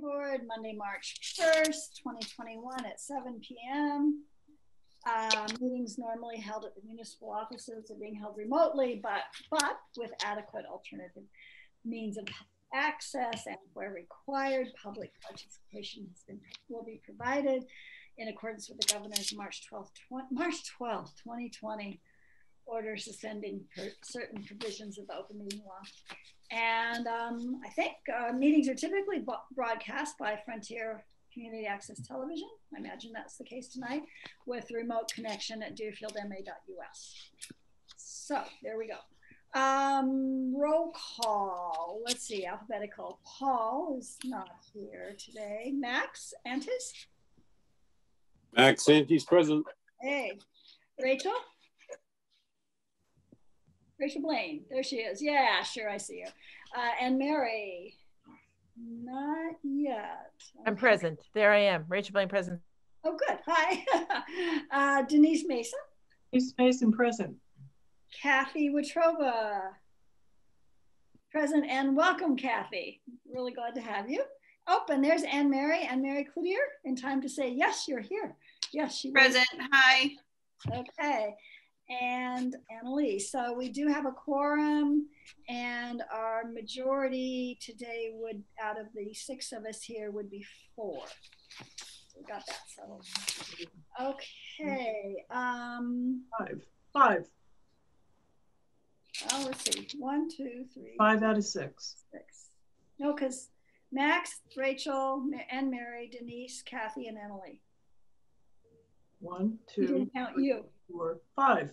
Board, Monday, March 1st, 2021 at 7 p.m. Uh, meetings normally held at the municipal offices are being held remotely, but, but with adequate alternative means of access and where required, public participation has been, will be provided in accordance with the governor's March 12th, March 12th, 2020 order suspending certain provisions of the open meeting law. And um, I think uh, meetings are typically broadcast by Frontier Community Access Television. I imagine that's the case tonight with remote connection at deerfieldma.us. So there we go. Um, roll call. Let's see, alphabetical. Paul is not here today. Max Antis? Max Antis present. Hey. Rachel? Rachel Blaine. There she is. Yeah, sure, I see her. Uh, and Mary. Not yet. I'm present. There I am. Rachel Blaine present. Oh, good. Hi. uh, Denise Mason. Denise Mason present. Kathy Watrova. Present and welcome, Kathy. Really glad to have you. Oh, and there's Anne Mary, Anne Mary Cloutier, in time to say, yes, you're here. Yes, she Present. Was. Hi. Okay and Annalise. So we do have a quorum, and our majority today would, out of the six of us here, would be four. So we got that settled. Okay. Um, five. Five. Oh, let's see. One, two, three. Five out of six. Six. No, because Max, Rachel, and Mary, Denise, Kathy, and Emily. One, two. didn't count you four, five.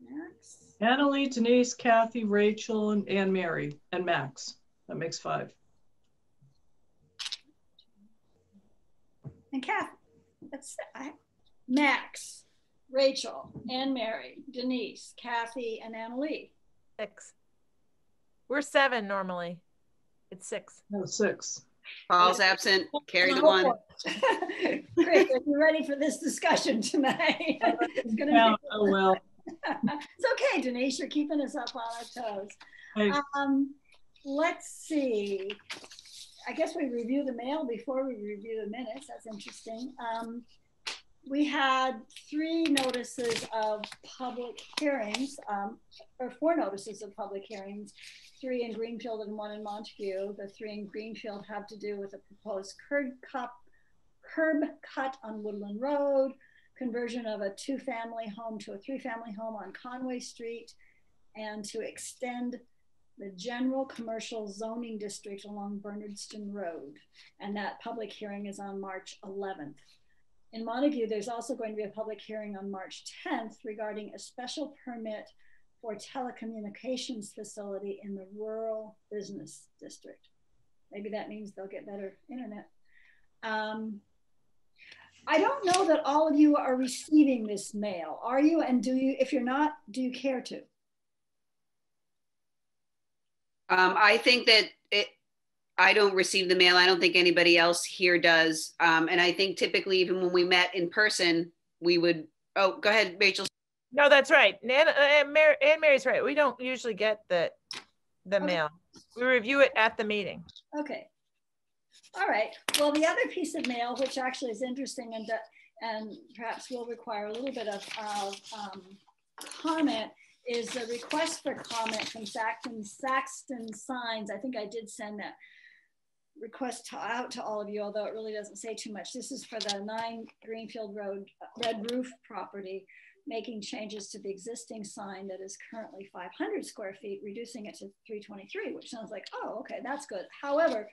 Max. Annalie, Denise, Kathy, Rachel, and Anne Mary, and Max. That makes five. And Kathy. That's I, Max, Rachel, Anne Mary, Denise, Kathy, and Annalie. Six. We're seven normally. It's six. No, six. Paul's absent. Carry the one. Great. Are you ready for this discussion tonight? it's gonna yeah, be- oh well. it's okay, Denise. You're keeping us up on our toes. Hey. Um, let's see. I guess we review the mail before we review the minutes. That's interesting. Um, we had three notices of public hearings, um, or four notices of public hearings three in Greenfield and one in Montague. The three in Greenfield have to do with a proposed curb cut, curb cut on Woodland Road, conversion of a two family home to a three family home on Conway Street, and to extend the general commercial zoning district along Bernardston Road. And that public hearing is on March 11th. In Montague, there's also going to be a public hearing on March 10th regarding a special permit for telecommunications facility in the rural business district. Maybe that means they'll get better internet. Um, I don't know that all of you are receiving this mail. Are you? And do you, if you're not, do you care to? Um, I think that it, I don't receive the mail. I don't think anybody else here does. Um, and I think typically, even when we met in person, we would, oh, go ahead, Rachel. No, that's right. Anne, Anne, Mary, Anne Mary's right. We don't usually get the the okay. mail. We review it at the meeting. Okay. All right. Well, the other piece of mail, which actually is interesting and and perhaps will require a little bit of, of um, comment, is a request for comment from Saxton, Saxton Signs. I think I did send that request to, out to all of you, although it really doesn't say too much. This is for the 9 Greenfield Road Red Roof property making changes to the existing sign that is currently 500 square feet, reducing it to 323, which sounds like, oh, okay, that's good. However,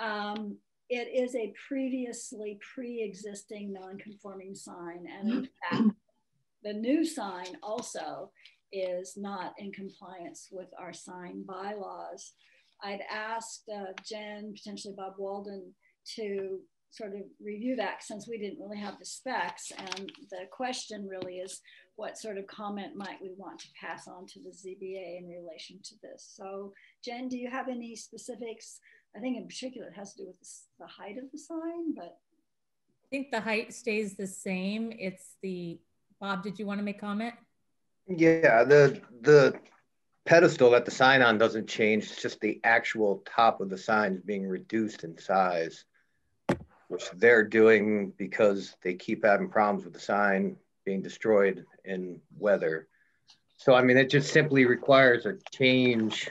um, it is a previously pre-existing non-conforming sign. And in fact, the new sign also is not in compliance with our sign bylaws. I'd asked uh, Jen, potentially Bob Walden, to sort of review that since we didn't really have the specs. And the question really is what sort of comment might we want to pass on to the ZBA in relation to this? So Jen, do you have any specifics? I think in particular it has to do with the height of the sign, but. I think the height stays the same. It's the, Bob, did you want to make comment? Yeah, the, the pedestal that the sign on doesn't change. It's just the actual top of the sign is being reduced in size, which they're doing because they keep having problems with the sign being destroyed in weather. So, I mean, it just simply requires a change,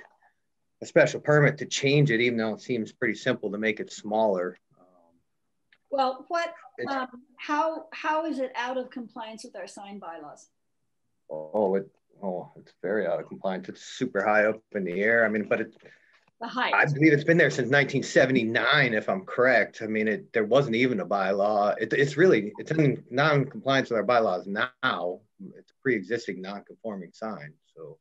a special permit to change it, even though it seems pretty simple to make it smaller. Well, what, um, how, how is it out of compliance with our sign bylaws? Oh, it, oh, it's very out of compliance. It's super high up in the air. I mean, but it, The height? I believe it's been there since 1979, if I'm correct. I mean, it, there wasn't even a bylaw. It, it's really, it's in non-compliance with our bylaws now. It's a pre-existing non-conforming sign, so.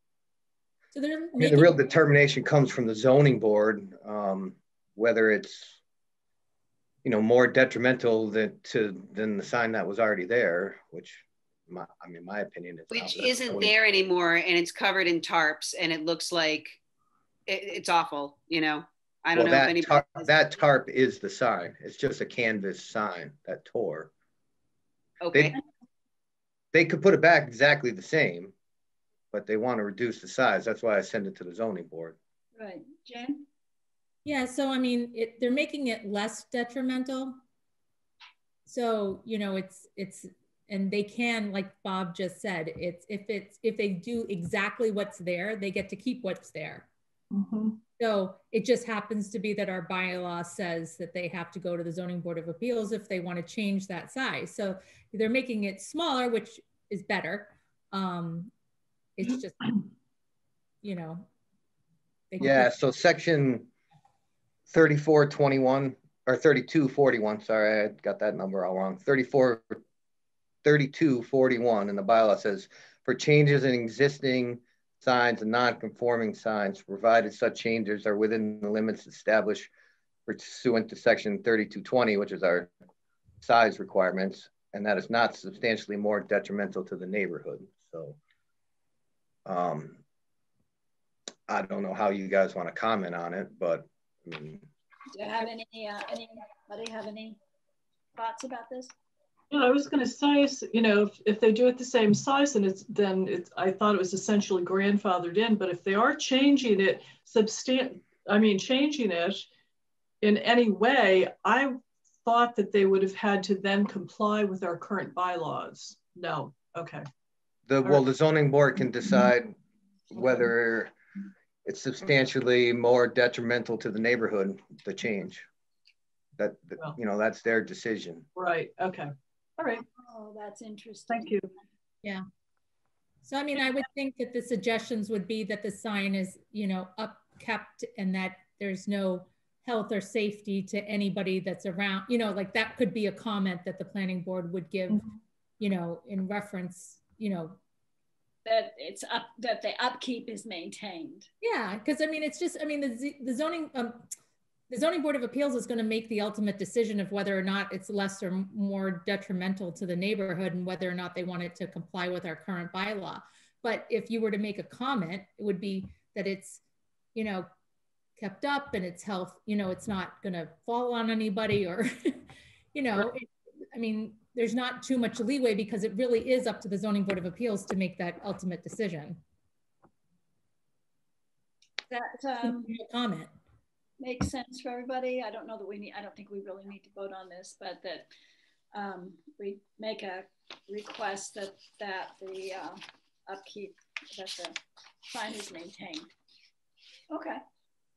So they're I mean, the real determination comes from the zoning board, um, whether it's, you know, more detrimental than to, than the sign that was already there, which my, I mean, my opinion is. Which isn't wouldn't- there anymore and it's covered in tarps and it looks like it, it's awful, you know? I don't Well, know if that anybody. tarp, has- that tarp is the sign. It's just a canvas sign that tore. Okay, They could put it back exactly the same, but they want to reduce the size. That's why I send it to the zoning board. Right, Jen? yeah, so I mean, it, they're making it less detrimental. So, you know, it's, it's, and they can, like Bob just said, it's, if it's, if they do exactly what's there, they get to keep what's there. Mhm. So it just happens to be that our bylaw says that they have to go to the zoning board of appeals if they want to change that size. So they're making it smaller, which is better. Um, it's just, you know. Yeah, so section thirty-four twenty-one, or thirty-two forty-one, sorry, I got that number all wrong. 34, 32 41, and the bylaw says, for changes in existing signs and non-conforming signs, provided such changes are within the limits established pursuant to section thirty-two twenty, which is our size requirements, and that is not substantially more detrimental to the neighborhood, so. Um, I don't know how you guys want to comment on it, but I mean, Do you have any, uh, anybody have any thoughts about this? Yeah, I was gonna say, you know, if, if they do it the same size, and it's, then it's, I thought it was essentially grandfathered in, but if they are changing it substan, I mean, changing it in any way, I thought that they would have had to then comply with our current bylaws. No, okay. the, well, right. the zoning board can mm-hmm. decide whether it's substantially more detrimental to the neighborhood, the change. That, that, Well. you know, that's their decision. Right, okay. All right, Oh, that's interesting. thank you. Yeah. So I mean, I would think that the suggestions would be that the sign is, you know, up kept and that there's no health or safety to anybody that's around, you know, like that could be a comment that the planning board would give, Mhm. you know, in reference, you know, That it's up, that the upkeep is maintained. Yeah, because I mean, it's just, I mean, the, the zoning, um, the zoning board of appeals is going to make the ultimate decision of whether or not it's less or more detrimental to the neighborhood and whether or not they want it to comply with our current bylaw. But if you were to make a comment, it would be that it's, you know, kept up and it's health, you know, it's not going to fall on anybody or, you know, it- I mean, there's not too much leeway because it really is up to the zoning board of appeals to make that ultimate decision. That, um, Comment. Makes sense for everybody. I don't know that we need, I don't think we really need to vote on this, but that um, we make a request that, that the uh, upkeep, that the sign is maintained. Okay.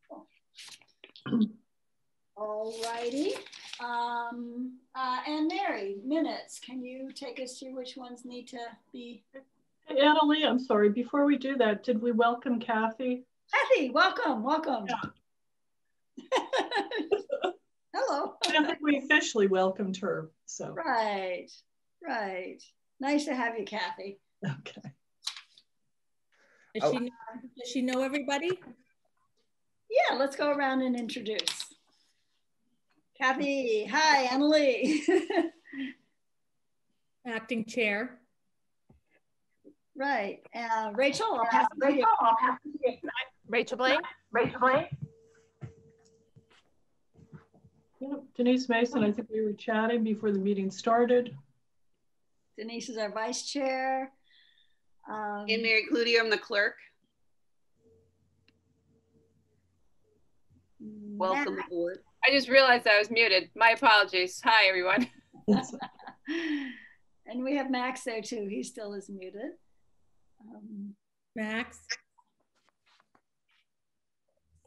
cool. All righty. Um, uh, and Mary, minutes, can you take us through which ones need to be? Hey, Annalee, I'm sorry, before we do that, did we welcome Kathy? Kathy, welcome, welcome. Hello. I don't think we officially welcomed her, so, Right, right. Nice to have you, Kathy. okay. Does Oh. she, know- does she know everybody? Yeah, let's go around and introduce. Kathy, hi, Annalee. Acting chair. right, uh, Rachel, I'll pass it to you. Rachel Blaine? Yep. Denise Mason, I think we were chatting before the meeting started. Denise is our vice chair. Um, and Mary Cloutier, I'm the clerk. Welcome aboard. I just realized I was muted. My apologies. Hi, everyone. and we have Max there too. He still is muted. Um, Max.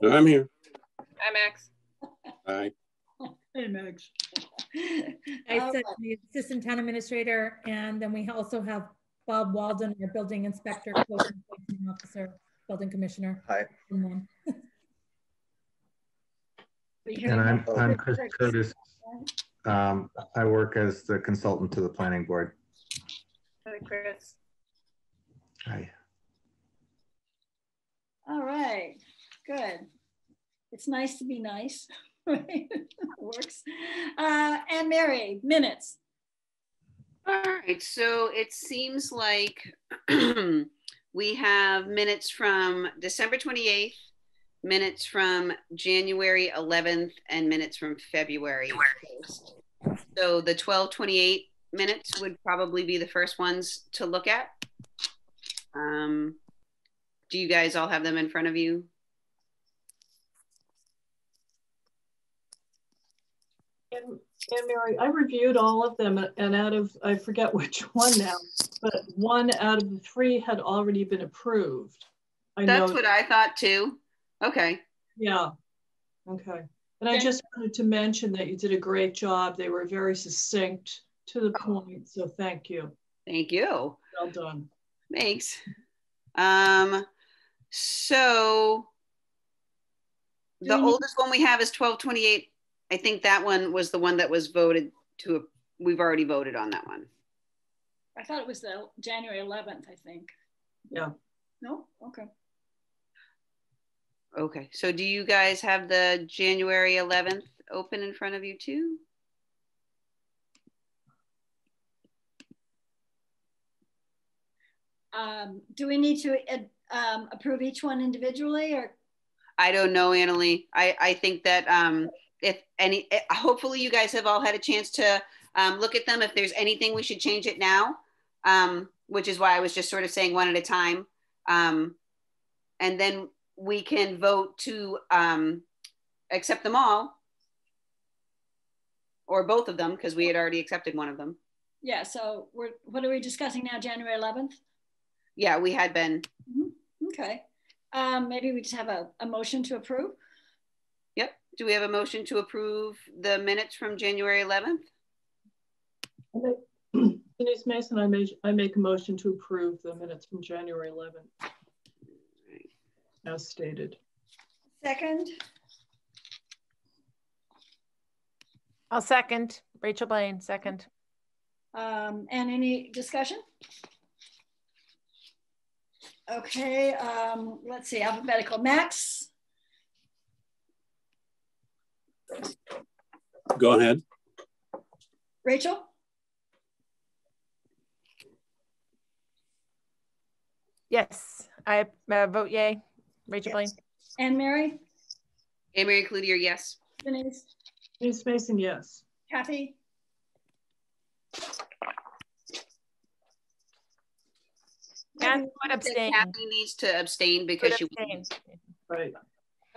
I'm here. Hi, Max. Hi. Hey, Max. I All said the assistant town administrator, and then we also have Bob Walden, our building inspector, code enforcement officer, building commissioner. Hi. and one. And I'm. I'm Chris Curtis. Um, I work as the consultant to the planning board. Hi, Chris. Hi. All right, good. It's nice to be nice, Works. Uh, and Mary, minutes. All right, so it seems like we have minutes from December 28th, minutes from January 11th, and minutes from February 1st. So the 1228 minutes would probably be the first ones to look at. Um, do you guys all have them in front of you? And, and Mary, I reviewed all of them and out of, I forget which one now, but one out of the three had already been approved. I know, That's what I thought too. Okay. yeah. Okay. And I just wanted to mention that you did a great job. They were very succinct to the point. So thank you. Thank you. Well done. Thanks. Um, so the oldest one we have is twelve twenty-eight. I think that one was the one that was voted to, we've already voted on that one. I thought it was the January 11th, I think. Yeah. No? Okay. Okay, so do you guys have the January eleventh open in front of you too? Um, do we need to uh, um, approve each one individually or? I don't know, Annalee. I, I think that um, if any, eh, hopefully you guys have all had a chance to um, look at them. If there's anything, we should change it now, um, which is why I was just sort of saying one at a time. Um, and then we can vote to um, accept them all or both of them because we had already accepted one of them. Yeah, so we're, what are we discussing now, January 11th? Yeah, we had been. Okay. Um, maybe we just have a, a motion to approve? Yep. Do we have a motion to approve the minutes from January 11th? Denise Mason, I made, I make a motion to approve the minutes from January 11th as stated. Second, I'll second. Rachel Blaine, second. um, and any discussion? Okay, um, let's see, alphabetical. Max, Go ahead. Rachel, Yes, I uh, vote yay. Rachel Blaine. and Mary, Anne Mary Cloutier, yes. Denise, Denise Mason, yes. Kathy, Kathy Kathy, would abstain. Kathy needs to abstain Would because she. abstain. Right.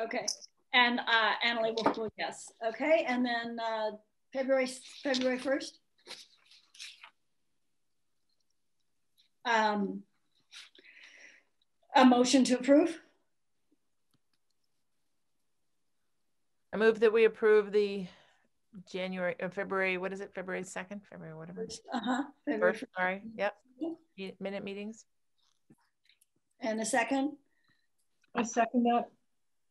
okay. And uh, Annalee will vote yes. Okay, and then uh, February, February 1st? Um, a motion to approve? I move that we approve the January, uh, February, what is it? February 2nd, February, whatever. Uh-huh. February First, sorry, yep. Minute meetings. And a second? I second that.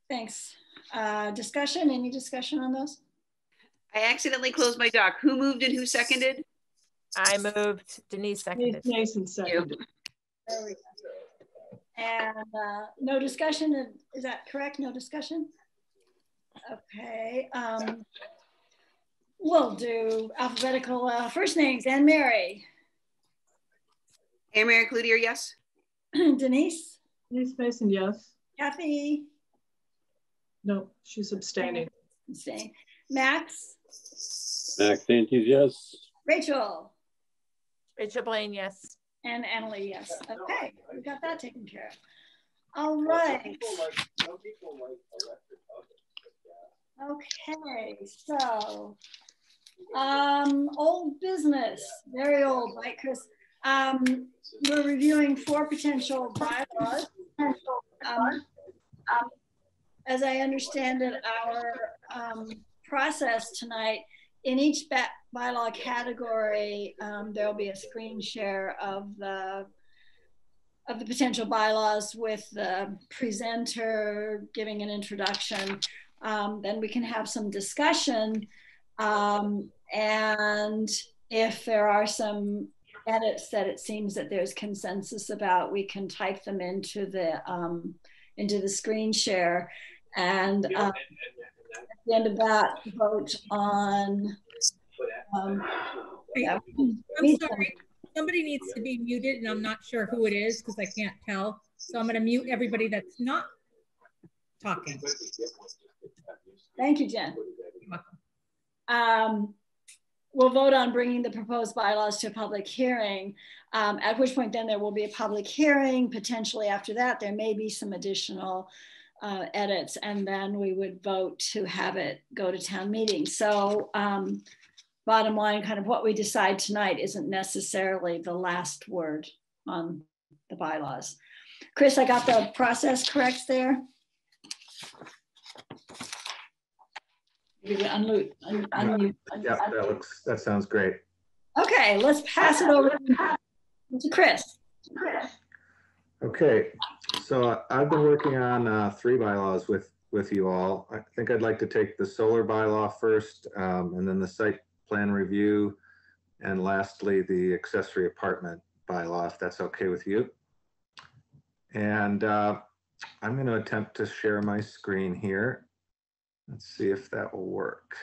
Thanks. Uh, discussion, any discussion on those? I accidentally closed my doc. Who moved and who seconded? I moved, Denise Denise seconded. Mason seconded. There we go. And uh, no discussion, is that correct? No discussion? Okay. Um, we'll do alphabetical uh, first names. Anne Mary, Anne Mary Cloutier, yes. Denise, Denise Mason, yes. Kathy, No, she's abstaining. abstain. Max, Max Antes, yes. Rachel, Rachel Blaine, yes. and Annalee, yes. Okay, we got that taken care of. All right. Okay, so, um, old business, very old, right, Chris? Um, we're reviewing four potential bylaws. Um, um, as I understand it, our, um, process tonight, in each bylaw category, um, there'll be a screen share of the of the potential bylaws with the presenter giving an introduction. Um, then we can have some discussion. Um, and if there are some edits that it seems that there's consensus about, we can type them into the um, into the screen share. And um, at the end of that, vote on. Um, yeah, I'm sorry. Somebody needs to be muted and I'm not sure who it is because I can't tell. So I'm going to mute everybody that's not talking. Thank you, Jen. Um, we'll vote on bringing the proposed bylaws to a public hearing, um, at which point then there will be a public hearing. Potentially after that, there may be some additional uh, edits, and then we would vote to have it go to town meeting. So um, bottom line, kind of what we decide tonight isn't necessarily the last word on the bylaws. Chris, I got the process correct there? You can unmute- un- unmute- Yeah, that looks, that sounds great. Okay, let's pass it over to Chris. Okay, so I've been working on uh, three bylaws with, with you all. I think I'd like to take the solar bylaw first, um, and then the site plan review, and lastly, the accessory apartment bylaw, if that's okay with you. And uh, I'm going to attempt to share my screen here. Let's see if that will work.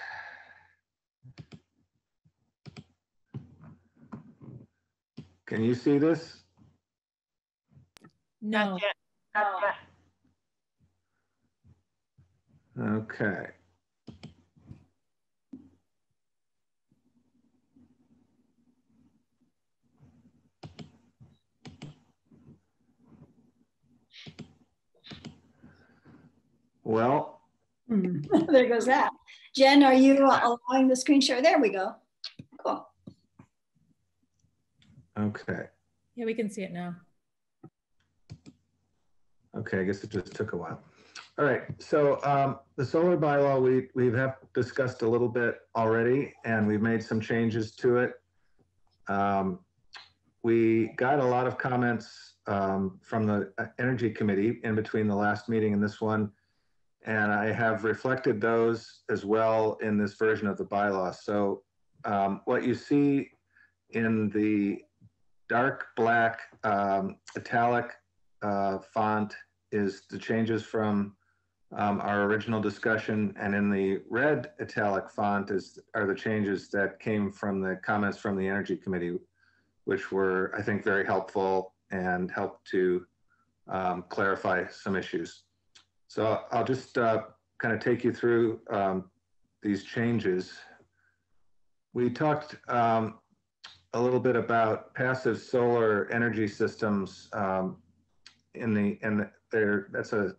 Can you see this? No, Not yet. Not yet. Okay. Well, There goes that. Jen, are you uh, allowing the screen share? There we go. Cool. okay. yeah, we can see it now. Okay, I guess it just took a while. All right, so um, the solar bylaw, we, we have discussed a little bit already, and we've made some changes to it. Um, We got a lot of comments um, from the uh, Energy Committee in between the last meeting and this one. And I have reflected those as well in this version of the bylaw. So um, what you see in the dark black um, italic uh, font is the changes from um, our original discussion, and in the red italic font is are the changes that came from the comments from the Energy Committee, which were, I think, very helpful and helped to um, clarify some issues. So I'll just uh, kind of take you through um, these changes. We talked um, a little bit about passive solar energy systems um, in the and there. That's a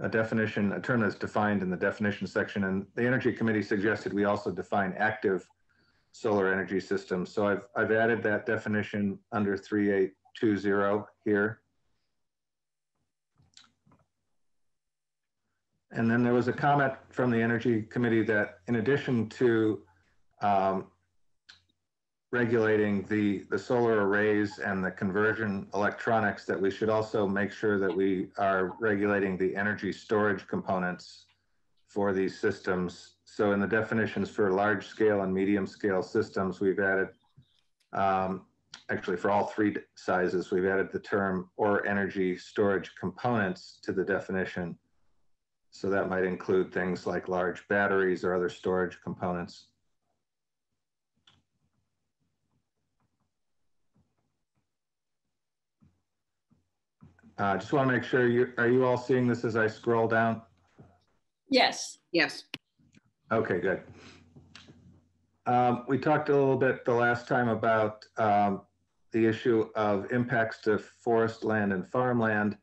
a definition, a term that's defined in the definition section, and the Energy Committee suggested we also define active solar energy systems. So I've I've added that definition under 3820 here. And then there was a comment from the Energy Committee that in addition to um, regulating the, the solar arrays and the conversion electronics, that we should also make sure that we are regulating the energy storage components for these systems. So in the definitions for large scale and medium scale systems, we've added, um, actually for all three sizes, we've added the term or energy storage components to the definition. So that might include things like large batteries or other storage components. Uh, just want to make sure you, are you all seeing this as I scroll down? Yes. Yes. Okay, good. Um, we talked a little bit the last time about um, the issue of impacts to forest land and farmland.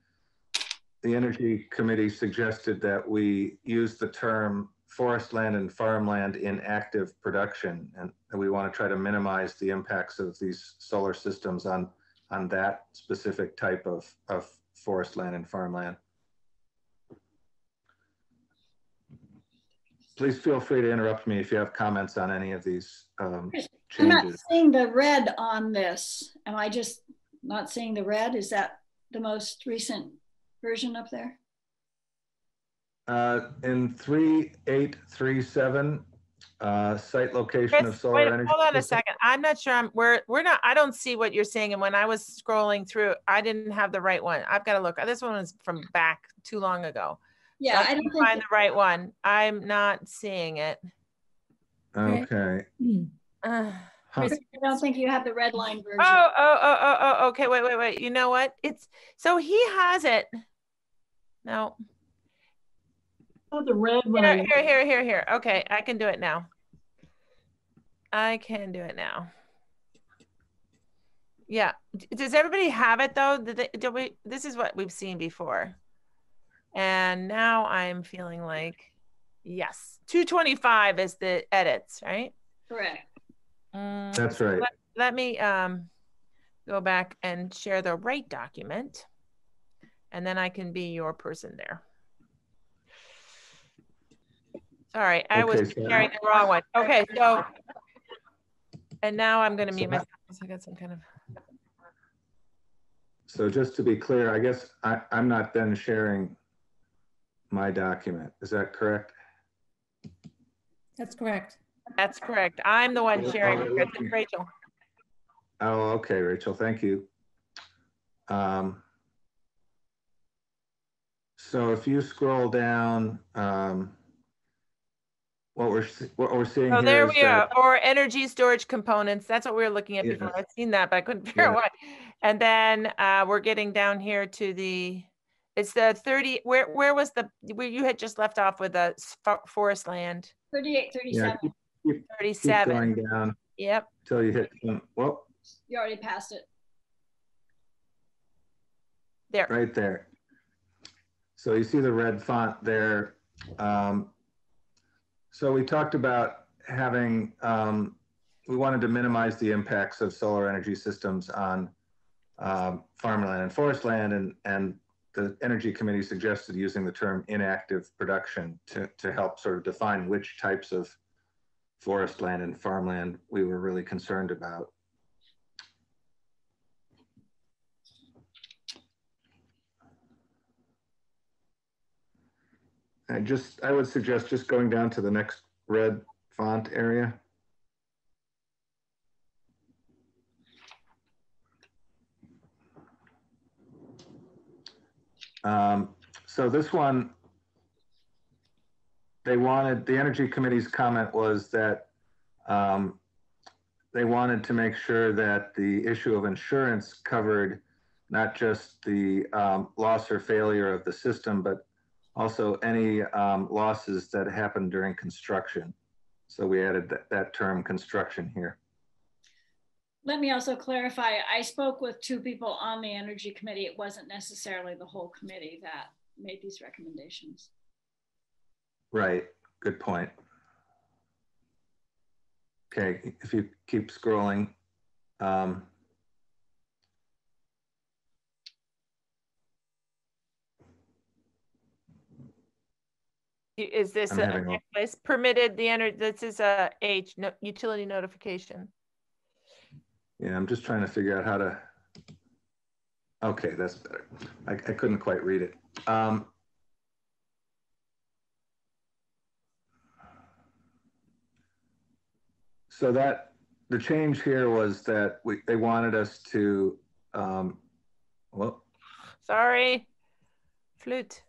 the Energy Committee suggested that we use the term forest land and farmland in active production. And we want to try to minimize the impacts of these solar systems on, on that specific type of, of forest land and farmland. Please feel free to interrupt me if you have comments on any of these um, I'm not changes. seeing the red on this. Am I just not seeing the red? Is that the most recent version up there? Uh, in three, eight, three, seven, uh, site location of Chris, solar wait, energy. hold on a system. second. I'm not sure I'm, we're, we're not, I don't see what you're saying. And when I was scrolling through, I didn't have the right one. I've got to look. This one was from back too long ago. Yeah, I Let don't me think, Find the right one. I'm not seeing it. Okay. Uh, Huh. I don't think you have the red line version. Oh, oh, oh, oh, oh, okay, wait, wait, wait. You know what? It's, so he has it. No, Oh, the red one. here, here, here, here, here. Okay, I can do it now. I can do it now. Yeah, does everybody have it though? Did they, do we, this is what we've seen before. And now I'm feeling like, yes, two twenty-five is the edits, right? Correct. Um, That's right. let, let me um go back and share the right document and then I can be your person there. Sorry, I was Okay, so- sharing the wrong one. Okay, so and now I'm gonna So mute that- myself. 'cause I got some kind of So just to be clear, I guess I, I'm not then sharing my document. Is that correct? That's correct. that's correct. I'm the one sharing with okay. Rachel. Oh, okay, Rachel, thank you. Um, so if you scroll down, um, what we're, what we're seeing So here there is we are, that, or energy storage components. That's what we were looking at before. I've seen that, but I couldn't figure out Yeah. what. And then uh, we're getting down here to the, it's the 30, where, where was the, where you had just left off with the forest land? 38, 37. keep, keep, keep 37. going down Yep. Until you hit, some- well, You already passed it. There. right there. So you see the red font there. Um, so we talked about having, um, we wanted to minimize the impacts of solar energy systems on um, farmland and forest land, and, and the Energy Committee suggested using the term inactive production to, to help sort of define which types of forest land and farmland we were really concerned about. I just, I would suggest just going down to the next red font area. Um, so this one, they wanted, the Energy Committee's comment was that um, they wanted to make sure that the issue of insurance covered not just the um, loss or failure of the system, but also any um, losses that happen during construction. So we added that, that term construction here. Let me also clarify, I spoke with two people on the Energy Committee. It wasn't necessarily the whole committee that made these recommendations. Right, good point. Okay, if you keep scrolling. Um, Is this I'm a having a- permitted the energy, this is a H, no, utility notification. yeah, I'm just trying to figure out how to. Okay, that's better. I, I couldn't quite read it. Um, so that the change here was that we, they wanted us to, um, well, Sorry. Flute.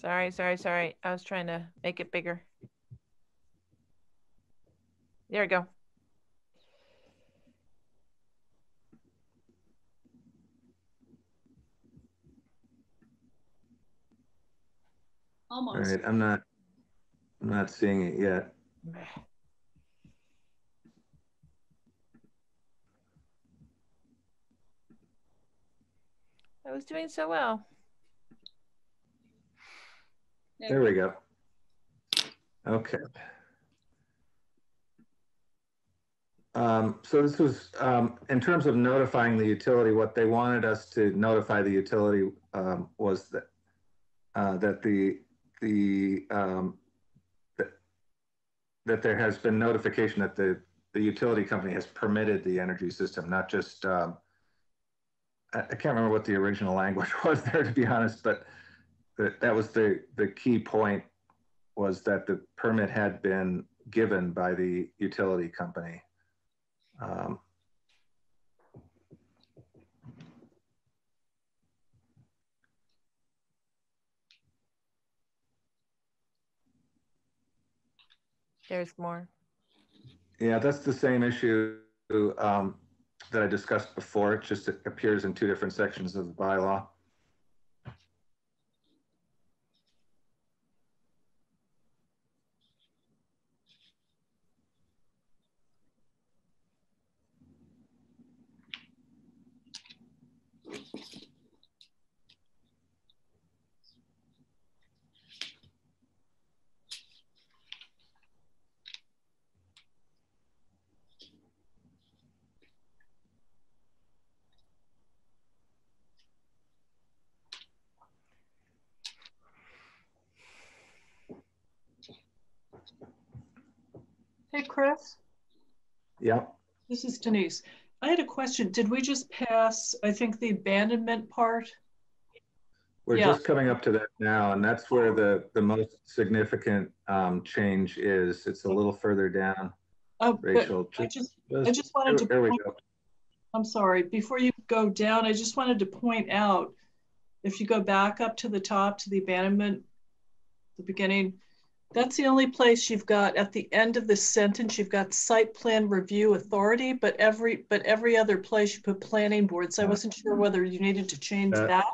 Sorry, sorry, sorry. I was trying to make it bigger. There we go. all Almost. right, I'm not, I'm not seeing it yet. I was doing so well. There we go. Okay. Um, so this was, um, in terms of notifying the utility, what they wanted us to notify the utility, um, was that, uh, that the, the, um, that, that there has been notification that the, the utility company has permitted the energy system, not just, um, I, I can't remember what the original language was there, to be honest, but that, that was the, the key point was that the permit had been given by the utility company. Um, There's more. yeah, that's the same issue um, that I discussed before. It just appears in two different sections of the bylaw. Hey, Chris, Yeah, this is Denise. I had a question. Did we just pass, I think, the abandonment part? we're Yeah. just coming up to that now, and that's where the, the most significant um, change is. It's a little further down, Oh, Rachel. I Just, just, I just wanted to. there we go. I'm sorry, before you go down, I just wanted to point out, if you go back up to the top to the abandonment, the beginning, that's the only place you've got, at the end of this sentence, you've got site plan review authority, but every, but every other place you put planning board. So I wasn't sure whether you needed to change Uh, that.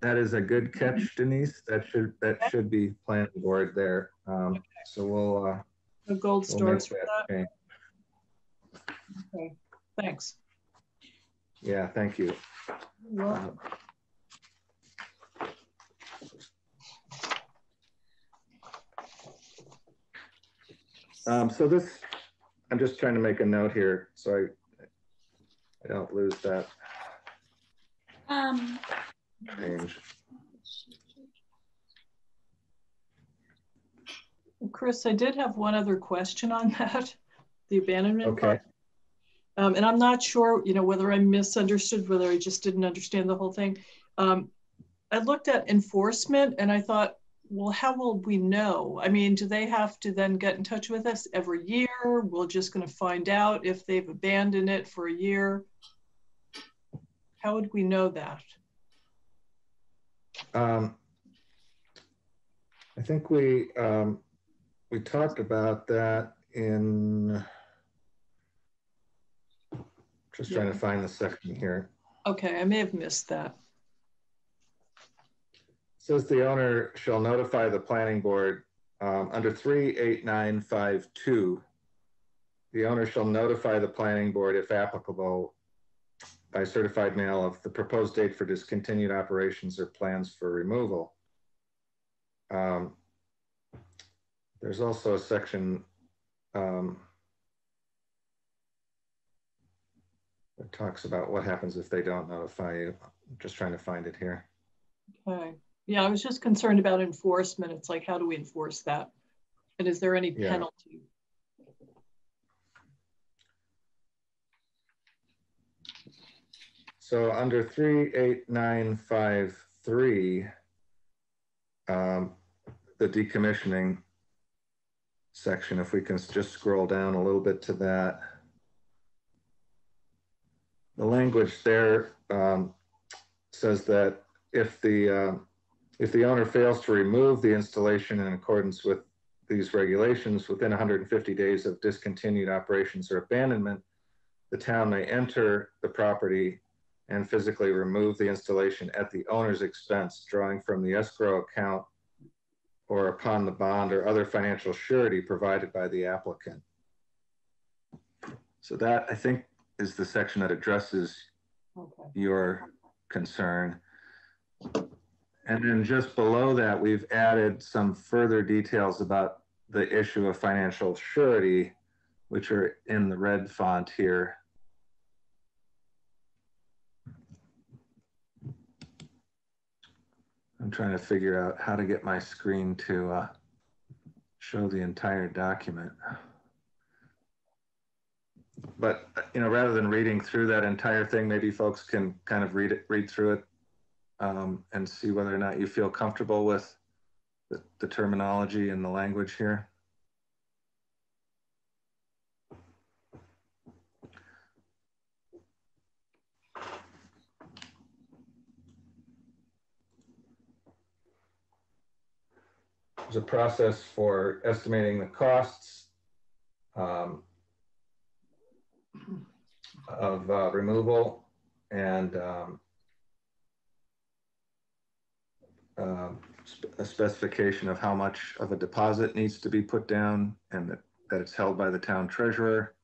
That is a good catch, Denise. That should, that should be planning board there. Um, So we'll, uh, The gold we'll make stars for that that. change. Okay, thanks. Yeah, thank you. You're welcome. Um, so this, I'm just trying to make a note here, so I, I don't lose that Um, change. Chris, I did have one other question on that, the abandonment Okay. part. Um, and I'm not sure, you know, whether I misunderstood, whether I just didn't understand the whole thing. Um, I looked at enforcement and I thought, well, how will we know? I mean, do they have to then get in touch with us every year? We're just going to find out if they've abandoned it for a year. How would we know that? Um, I think we, um, we talked about that in, just trying to find the section here. Okay, I may have missed that. Says the owner shall notify the planning board, um, under three eight nine five two. The owner shall notify the planning board if applicable by certified mail of the proposed date for discontinued operations or plans for removal. Um, There's also a section, um, that talks about what happens if they don't notify you. I'm just trying to find it here. Okay. Yeah, I was just concerned about enforcement. It's like, how do we enforce that? And is there any Yeah. penalty? So under three eight nine five three, um, the decommissioning section, if we can just scroll down a little bit to that. The language there um, says that if the um, if the owner fails to remove the installation in accordance with these regulations within 150 days of discontinued operations or abandonment, the town may enter the property and physically remove the installation at the owner's expense, drawing from the escrow account or upon the bond or other financial surety provided by the applicant. So that, I think, is the section that addresses Okay. your concern. And then just below that, we've added some further details about the issue of financial surety, which are in the red font here. I'm trying to figure out how to get my screen to uh, show the entire document. But, you know, rather than reading through that entire thing, maybe folks can kind of read it, read through it um, and see whether or not you feel comfortable with the, the terminology and the language here. There's a process for estimating the costs um, of uh, removal and um, uh, a specification of how much of a deposit needs to be put down and that, that it's held by the town treasurer.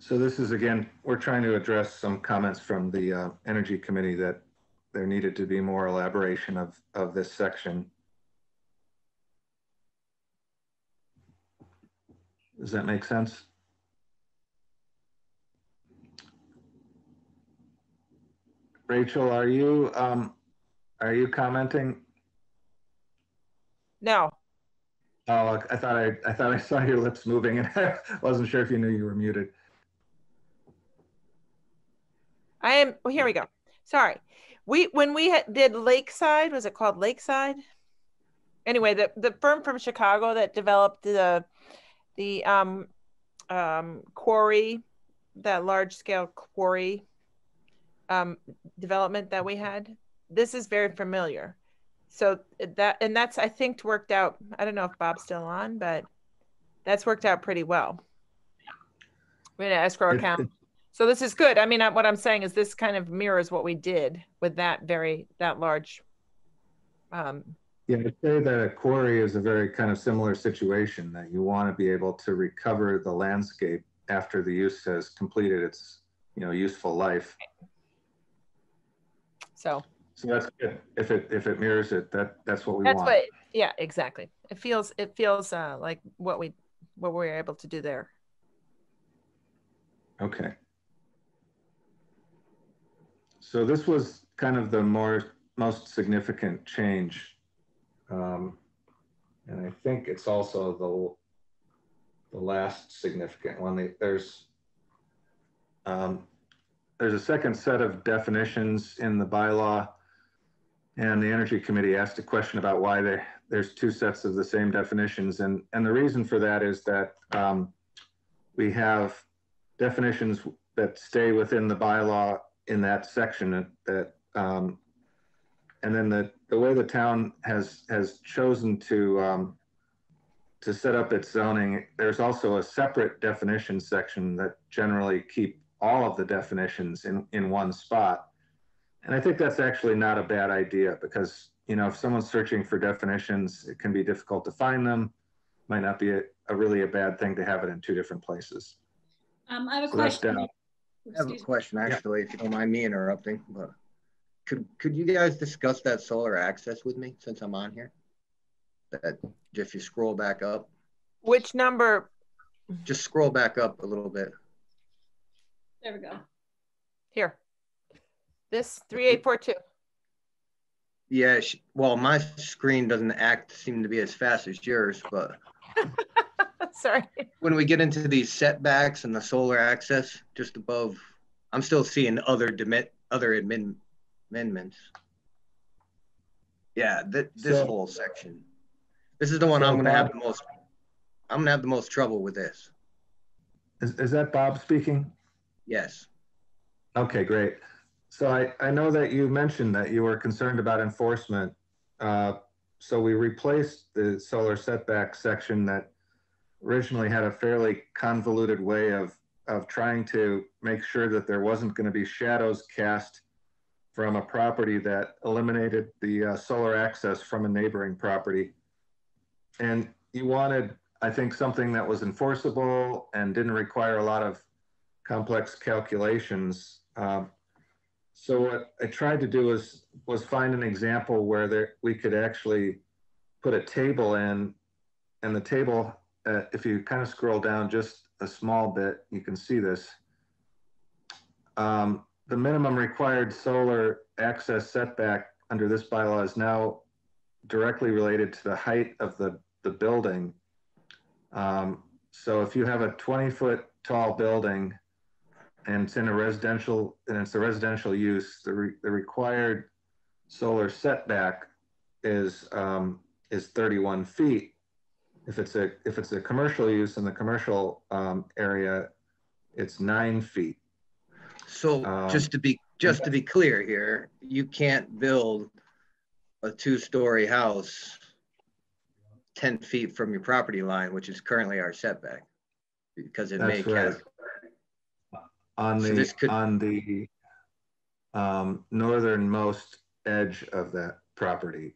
So this is again, we're trying to address some comments from the uh, Energy Committee that there needed to be more elaboration of, of this section. Does that make sense? Rachel, are you, um, are you commenting? No, Oh, I thought I, I thought I saw your lips moving and I wasn't sure if you knew you were muted. I am, oh, here we go. Sorry. We, when we had, did Lakeside, was it called Lakeside? Anyway, the, the firm from Chicago that developed the, the, um, um, quarry, that large scale quarry, um, development that we had, this is very familiar. So that, and that's, I think worked out, I don't know if Bob's still on, but that's worked out pretty well. We had an escrow account. So this is good. I mean, I- what I'm saying is this kind of mirrors what we did with that very, that large. Um, Yeah, I'd say that a quarry is a very kind of similar situation that you want to be able to recover the landscape after the use has completed its, you know, useful life. So So that's good. If it, if it mirrors it, that, that's what we that's want. what, yeah, exactly. It feels, it feels, uh, like what we, what we were able to do there. Okay. So this was kind of the more, most significant change. Um, And I think it's also the, the last significant one. There's, um, there's a second set of definitions in the bylaw. And the Energy Committee asked a question about why there, there's two sets of the same definitions. And, and the reason for that is that um, we have definitions that stay within the bylaw in that section that, um, and then the, the way the town has, has chosen to, um, to set up its zoning, there's also a separate definition section that generally keep all of the definitions in, in one spot. And I think that's actually not a bad idea because, you know, if someone's searching for definitions, it can be difficult to find them. Might not be a, a really a bad thing to have it in two different places. Um, I have a So question. down. I have a question, actually, if you don't mind me interrupting, but could, could you guys discuss that solar access with me since I'm on here? That, if you scroll back up, Which number? just scroll back up a little bit. There we go. Here. This three eight four two. Yeah, sh- well, my screen doesn't act, seem to be as fast as yours, but Sorry. when we get into these setbacks and the solar access, just above, I'm still seeing other demit, other admin, amendments. Yeah, th- this So- whole section. This is the one So I'm gonna have the most, I'm gonna have the most trouble with this. Is, is that Bob speaking? Yes. Okay, great. So I, I know that you mentioned that you were concerned about enforcement. Uh, So we replaced the solar setback section that originally had a fairly convoluted way of, of trying to make sure that there wasn't going to be shadows cast from a property that eliminated the uh, solar access from a neighboring property. And you wanted I think something that was enforceable and didn't require a lot of complex calculations. Um, so what I tried to do was was find an example where there, we could actually put a table in, and the table, uh, if you kind of scroll down just a small bit, you can see this. Um, the minimum required solar access setback under this bylaw is now directly related to the height of the, the building. Um, so if you have a 20 foot tall building and it's in a residential, and it's a residential use, the, re, the required solar setback is, um, is 31 feet. If it's a, if it's a commercial use in the commercial um, area, it's nine feet. So Um, just to be, just to be clear here, you can't build a two-story house 10 feet from your property line, which is currently our setback. Because it may That's right. cast, On So the, could- on the um, northernmost edge of that property.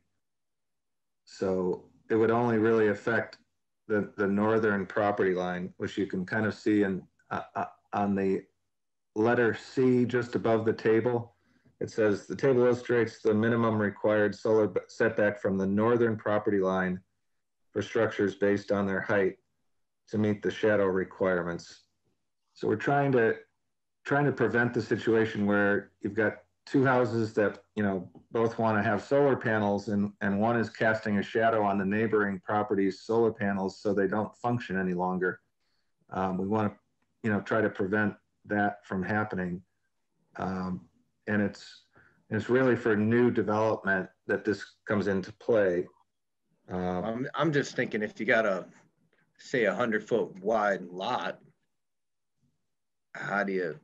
So it would only really affect the, the northern property line, which you can kind of see in, uh, uh, on the letter C just above the table. It says, the table illustrates the minimum required solar setback from the northern property line for structures based on their height to meet the shadow requirements. So we're trying to, trying to prevent the situation where you've got two houses that, you know, both want to have solar panels and, and one is casting a shadow on the neighboring property's solar panels so they don't function any longer. Um, we want to, you know, try to prevent that from happening. Um, and it's, it's really for new development that this comes into play. Um, I'm, I'm just thinking if you got a, say a hundred foot wide lot, how do you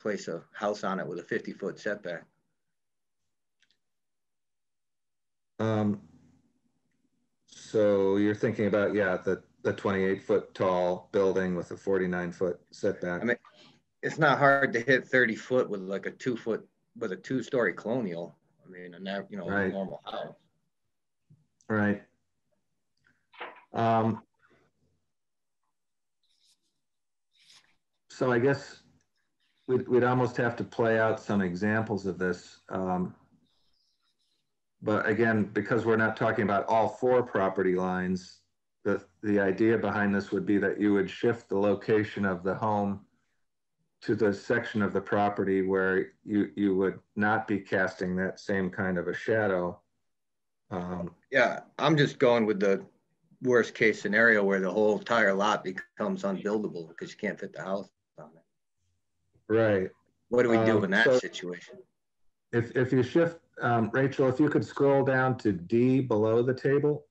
place a house on it with a 50 foot setback? Um, so you're thinking about, yeah, the, the 28 foot tall building with a 49 foot setback. I mean, it's not hard to hit 30 foot with like a two foot, with a two story colonial. I mean, a you know, a normal house. Right. Um, so I guess we'd, we'd almost have to play out some examples of this. Um, but again, because we're not talking about all four property lines, the, the idea behind this would be that you would shift the location of the home to the section of the property where you, you would not be casting that same kind of a shadow. Um, Yeah, I'm just going with the worst case scenario where the whole entire lot becomes unbuildable because you can't fit the house. Right. What do we do Um, in that so- situation? If, if you shift, um, Rachel, if you could scroll down to D below the table.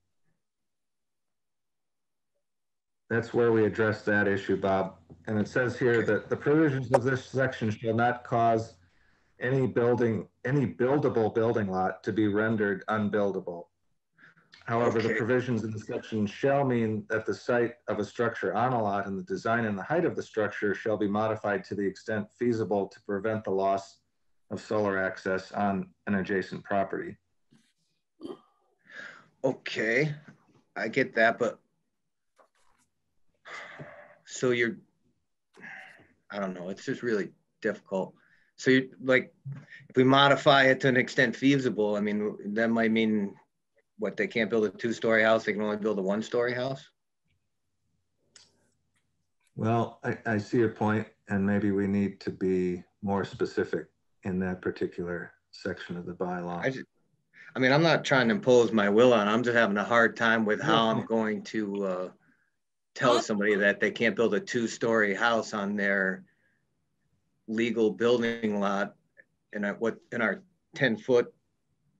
That's where we address that issue, Bob. And it says here that the provisions of this section shall not cause any building, any buildable building lot to be rendered unbuildable. However, the Okay. provisions in the section shall mean that the site of a structure on a lot and the design and the height of the structure shall be modified to the extent feasible to prevent the loss of solar access on an adjacent property. Okay, I get that, but so you're, I don't know, it's just really difficult. So you like, if we modify it to an extent feasible, I mean, that might mean what, they can't build a two-story house, they can only build a one-story house? Well, I, I see your point, and maybe we need to be more specific in that particular section of the I bylaw. just, I mean, I'm not trying to impose my will on, I'm just having a hard time with how I'm going to uh, tell somebody that they can't build a two-story house on their legal building lot in our, what, in our ten-foot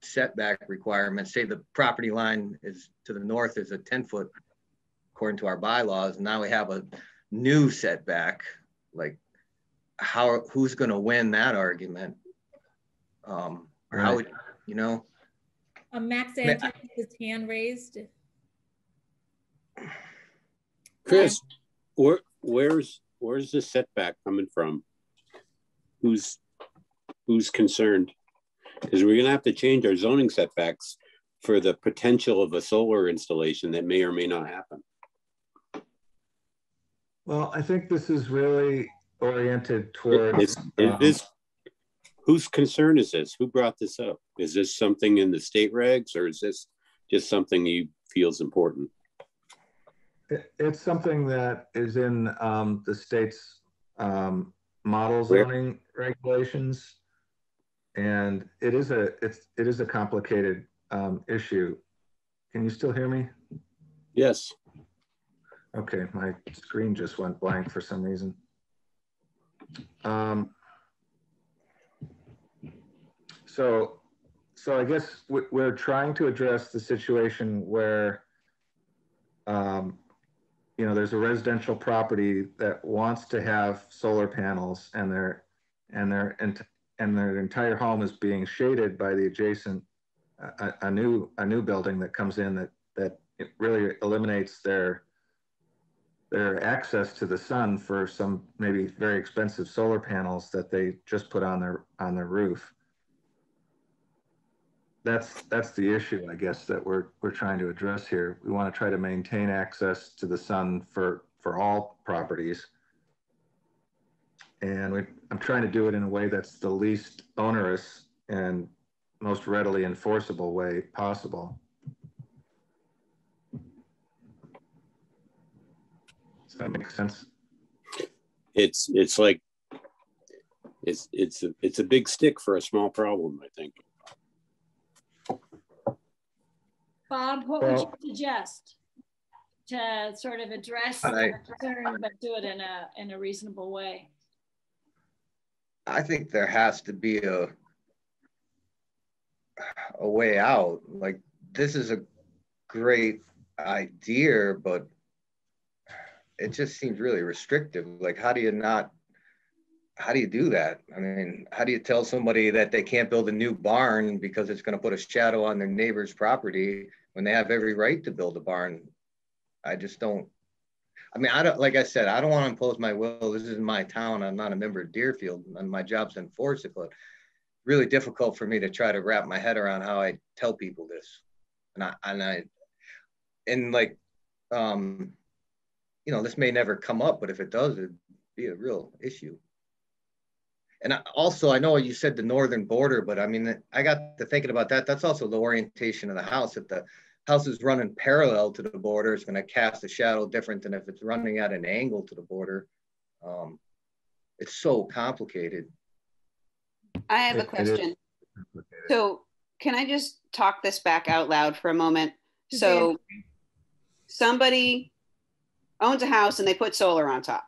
setback requirements, say the property line is to the north is a ten-foot according to our bylaws, and now we have a new setback, like how, who's gonna win that argument? Um, or how, would you know? Uh, Max Ma- Anthony, his hand raised. Chris, where, where's, where's the setback coming from? Who's, who's concerned? Because we're gonna have to change our zoning setbacks for the potential of a solar installation that may or may not happen. Well, I think this is really oriented towards. Is, um, this, whose concern is this? Who brought this up? Is this something in the state regs or is this just something you feel is important? It, it's something that is in um, the state's um, model Where? zoning regulations. And it is a, it's, it is a complicated um, issue. Can you still hear me? Yes. Okay, my screen just went blank for some reason. Um, so, so I guess we- we're trying to address the situation where, um, you know, there's a residential property that wants to have solar panels and their, and their, ent- and their entire home is being shaded by the adjacent, a, a- new, a new building that comes in that, that really eliminates their, their access to the sun for some maybe very expensive solar panels that they just put on their on their roof. That's that's the issue, I guess, that we're we're trying to address here. We want to try to maintain access to the sun for for all properties. And we, I'm trying to do it in a way that's the least onerous and most readily enforceable way possible. Does that make sense? It's, it's like, it's, it's, a it's a big stick for a small problem, I think. Bob, what would you suggest to sort of address I- the concern, but do it in a, in a reasonable way? I think there has to be a a way out. Like this is a great idea, but it just seems really restrictive. Like how do you not how do you do that? I mean, how do you tell somebody that they can't build a new barn because it's going to put a shadow on their neighbor's property when they have every right to build a barn? I just don't I mean, I don't, like I said, I don't want to impose my will. This is my town. I'm not a member of Deerfield and my job's in enforce it, but really difficult for me to try to wrap my head around how I tell people this. And I, and I, and like, um, you know, this may never come up, but if it does, it'd be a real issue. And I, also, I know you said the northern border, but I mean, I got to thinking about that. That's also the orientation of the house. If the house is running parallel to the border, it's going to cast a shadow different than if it's running at an angle to the border. Um, it's so complicated. I have a It- it is question. So can I just talk this back out loud for a moment? So somebody owns a house and they put solar on top.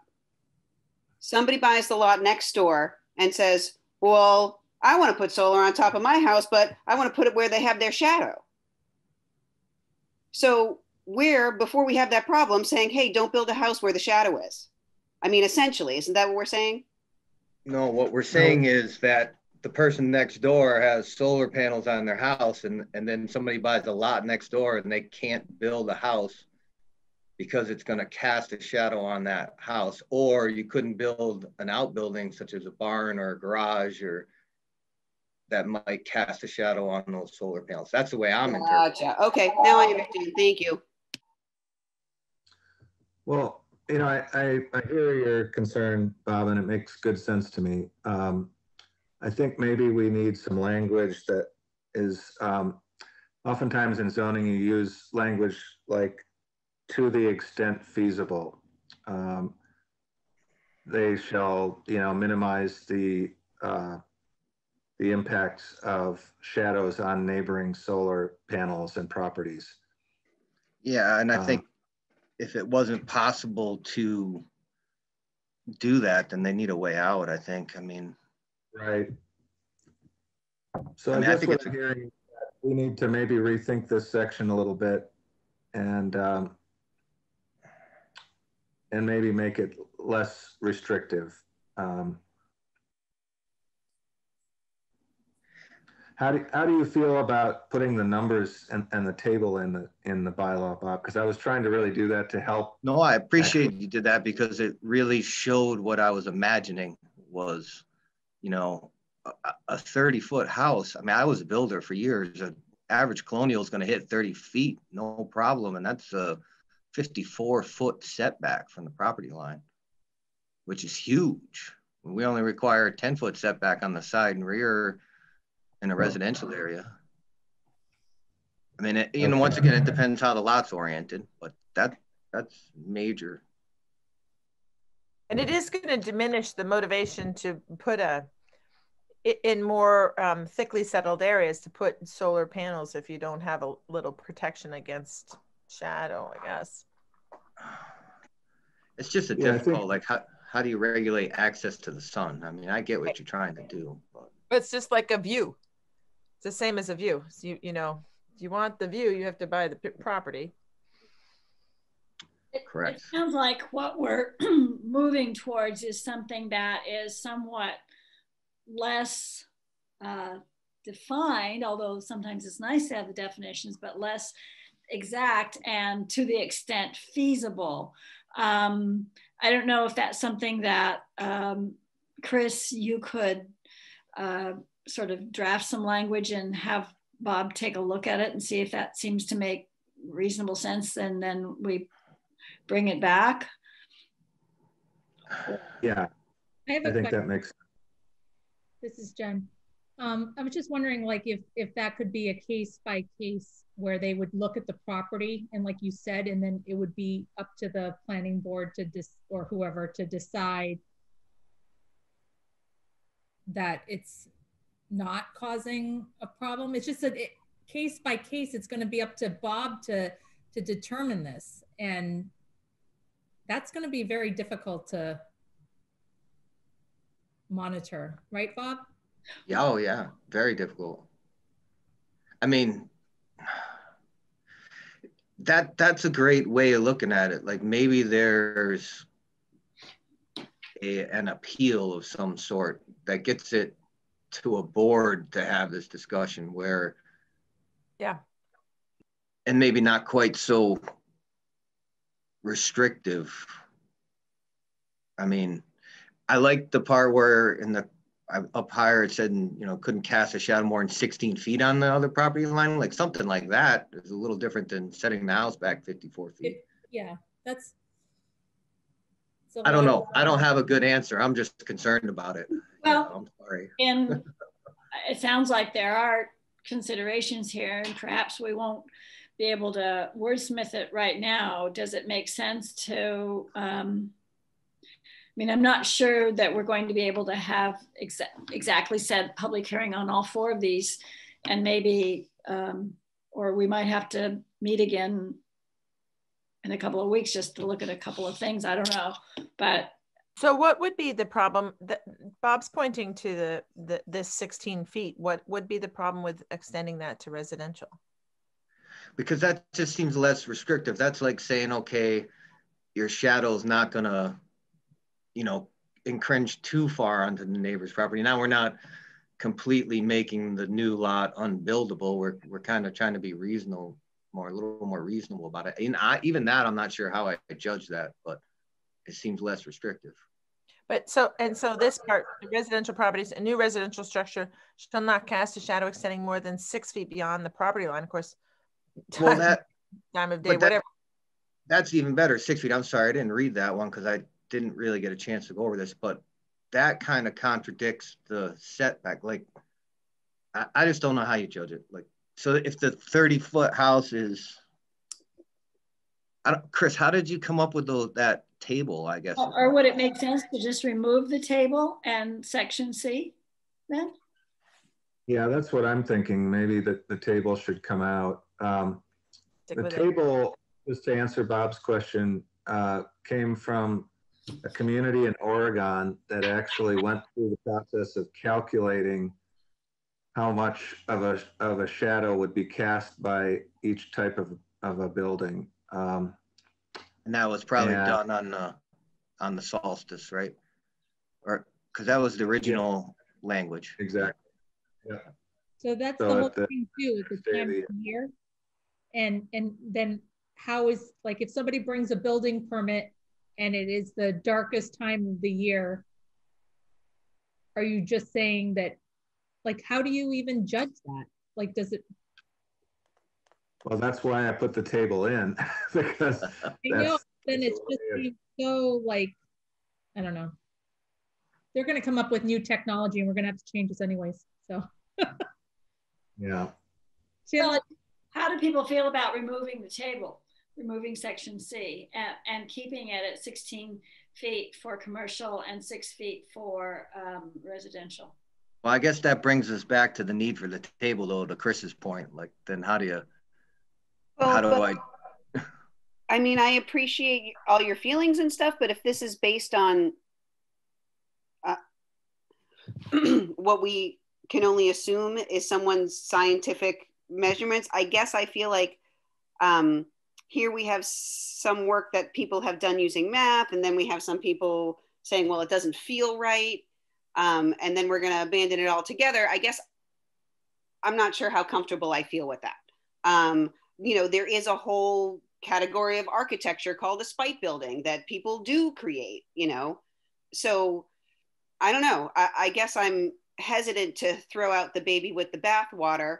Somebody buys the lot next door and says, well, I want to put solar on top of my house, but I want to put it where they have their shadow. So we're, before we have that problem, saying, hey, don't build a house where the shadow is. I mean, essentially, isn't that what we're saying? No, what we're saying is that the person next door has solar panels on their house and, and then somebody buys a lot next door and they can't build a house because it's gonna cast a shadow on that house. Or you couldn't build an outbuilding such as a barn or a garage or that might cast a shadow on those solar panels. That's the way I'm interpreting. Gotcha. Okay, now I understand. Thank you. Well, you know, I, I, I hear your concern, Bob, and it makes good sense to me. Um, I think maybe we need some language that is, um, oftentimes in zoning, you use language like to the extent feasible. Um, they shall, you know, minimize the, uh, the impacts of shadows on neighboring solar panels and properties. Yeah, and I Uh, think if it wasn't possible to do that, then they need a way out, I think. I mean, Right. So I mean, I guess think what it's- I'm hearing, we need to maybe rethink this section a little bit and, um, and maybe make it less restrictive. Um, How do, how do you feel about putting the numbers and, and the table in the, in the bylaw, Bob? Because I was trying to really do that to help. no, I appreciate you did that because it really showed what I was imagining was, you know, a, a 30 foot house. I mean, I was a builder for years. An average colonial is going to hit 30 feet, no problem. And that's a 54 foot setback from the property line, which is huge. We only require a 10 foot setback on the side and rear in a residential area. I mean, it, you know, once again, it depends how the lot's oriented, but that that's major. And it is going to diminish the motivation to put a i- in more um, thickly settled areas to put solar panels if you don't have a little protection against shadow, I guess. It's just a Yeah, difficult, think- like how, how do you regulate access to the sun? I mean, I get what you're trying to do, but It's just like a view. It's the same as a view. So you you know, if you want the view, you have to buy the property. It- Correct. It sounds like what we're moving towards is something that is somewhat less uh, defined, although sometimes it's nice to have the definitions, but less exact and to the extent feasible. Um, I don't know if that's something that, um, Chris, you could uh, sort of draft some language and have Bob take a look at it and see if that seems to make reasonable sense, and then we bring it back. Yeah, I have I a think question. that makes, This is Jen. Um, I was just wondering, like, if if that could be a case by case where they would look at the property and, like you said, and then it would be up to the planning board to dis or whoever to decide that it's not causing a problem. It's just that it, case by case, it's going to be up to Bob to to determine this, and that's going to be very difficult to monitor, right, Bob? yeah, oh yeah, very difficult. I mean, that that's a great way of looking at it. Like maybe there's a, an appeal of some sort that gets it to a board to have this discussion where Yeah. and maybe not quite so restrictive. I mean, I like the part where in the up higher it said you know couldn't cast a shadow more than 16 feet on the other property line, like something like that is a little different than setting the house back 54 feet. Yeah, that's. I don't know. I don't have a good answer. I'm just concerned about it. Well, I'm sorry. And it sounds like there are considerations here, and perhaps we won't be able to wordsmith it right now. Does it make sense to? Um, I mean, I'm not sure that we're going to be able to have exa- exactly said public hearing on all four of these, and maybe, um, or we might have to meet again in a couple of weeks just to look at a couple of things. I don't know, but So what would be the problem that Bob's pointing to the, the this 16 feet? What would be the problem with extending that to residential? because that just seems less restrictive. That's like saying, okay, your shadow's not gonna, you know, encroach too far onto the neighbor's property. Now we're not completely making the new lot unbuildable. We're we're kind of trying to be reasonable, more a little more reasonable about it. And I, even that, I'm not sure how I judge that, but it seems less restrictive. But so, and so this part, the residential properties, a new residential structure shall not cast a shadow extending more than six feet beyond the property line, of course. Well, that Time of day, that- whatever. that's even better. Six feet. I'm sorry, I didn't read that one because I didn't really get a chance to go over this, but that kind of contradicts the setback. Like, I, I just don't know how you judge it. Like, so if the 30 foot house is, I don't, Chris, how did you come up with those, that table? I guess. Or or would it make sense to just remove the table and section C then? yeah, that's what I'm thinking. Maybe that the table should come out. Um, The with it. table, just to answer Bob's question, uh, came from a community in Oregon that actually went through the process of calculating how much of a, of a shadow would be cast by each type of, of a building. Um, And that was probably Yeah. done on the, on the solstice, right? Or, because that was the original language. Exactly. Yeah. So that's the whole the- thing too, is the stay time the- of year. And, and then how is, like, if somebody brings a building permit and it is the darkest time of the year, are you just saying that, like, how do you even judge that? Like, does it, Well, that's why I put the table in because I know, then it's just the way it- seems so like, I don't know. They're gonna come up with new technology and we're gonna have to change this anyways, so. yeah. So, How do people feel about removing the table, removing section C and, and keeping it at 16 feet for commercial and six feet for um, residential? Well, I guess that brings us back to the need for the table though, to Chris's point, like then how do you, how do Well, I, I mean, I appreciate all your feelings and stuff, but if this is based on uh, what we can only assume is someone's scientific measurements, I guess I feel like um, here we have some work that people have done using math, and then we have some people saying, well, it doesn't feel right. Um, and then we're going to abandon it altogether. I guess I'm not sure how comfortable I feel with that. Um, you know, there is a whole category of architecture called a spite building that people do create, you know. So I don't know. I, I guess I'm hesitant to throw out the baby with the bathwater.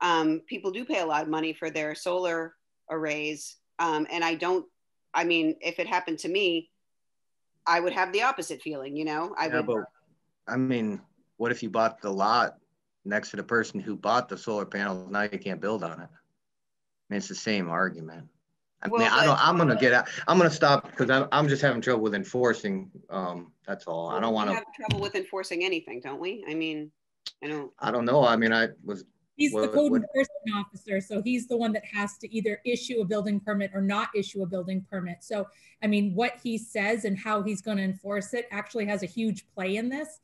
Um, people do pay a lot of money for their solar arrays. Um, and I don't, I mean, if it happened to me, I would have the opposite feeling, you know. I yeah, would but, I mean, what if you bought the lot next to the person who bought the solar panels? Now you can't build on it. I mean, it's the same argument. I mean, I don't. I'm gonna get out, I'm gonna stop because I'm, I'm just having trouble with enforcing, um, that's all. I don't wanna, have trouble with enforcing anything, don't we? I mean, I don't. I don't know. I mean, I was, he's the code what- enforcement officer, so he's the one that has to either issue a building permit or not issue a building permit. So, I mean, what he says and how he's gonna enforce it actually has a huge play in this.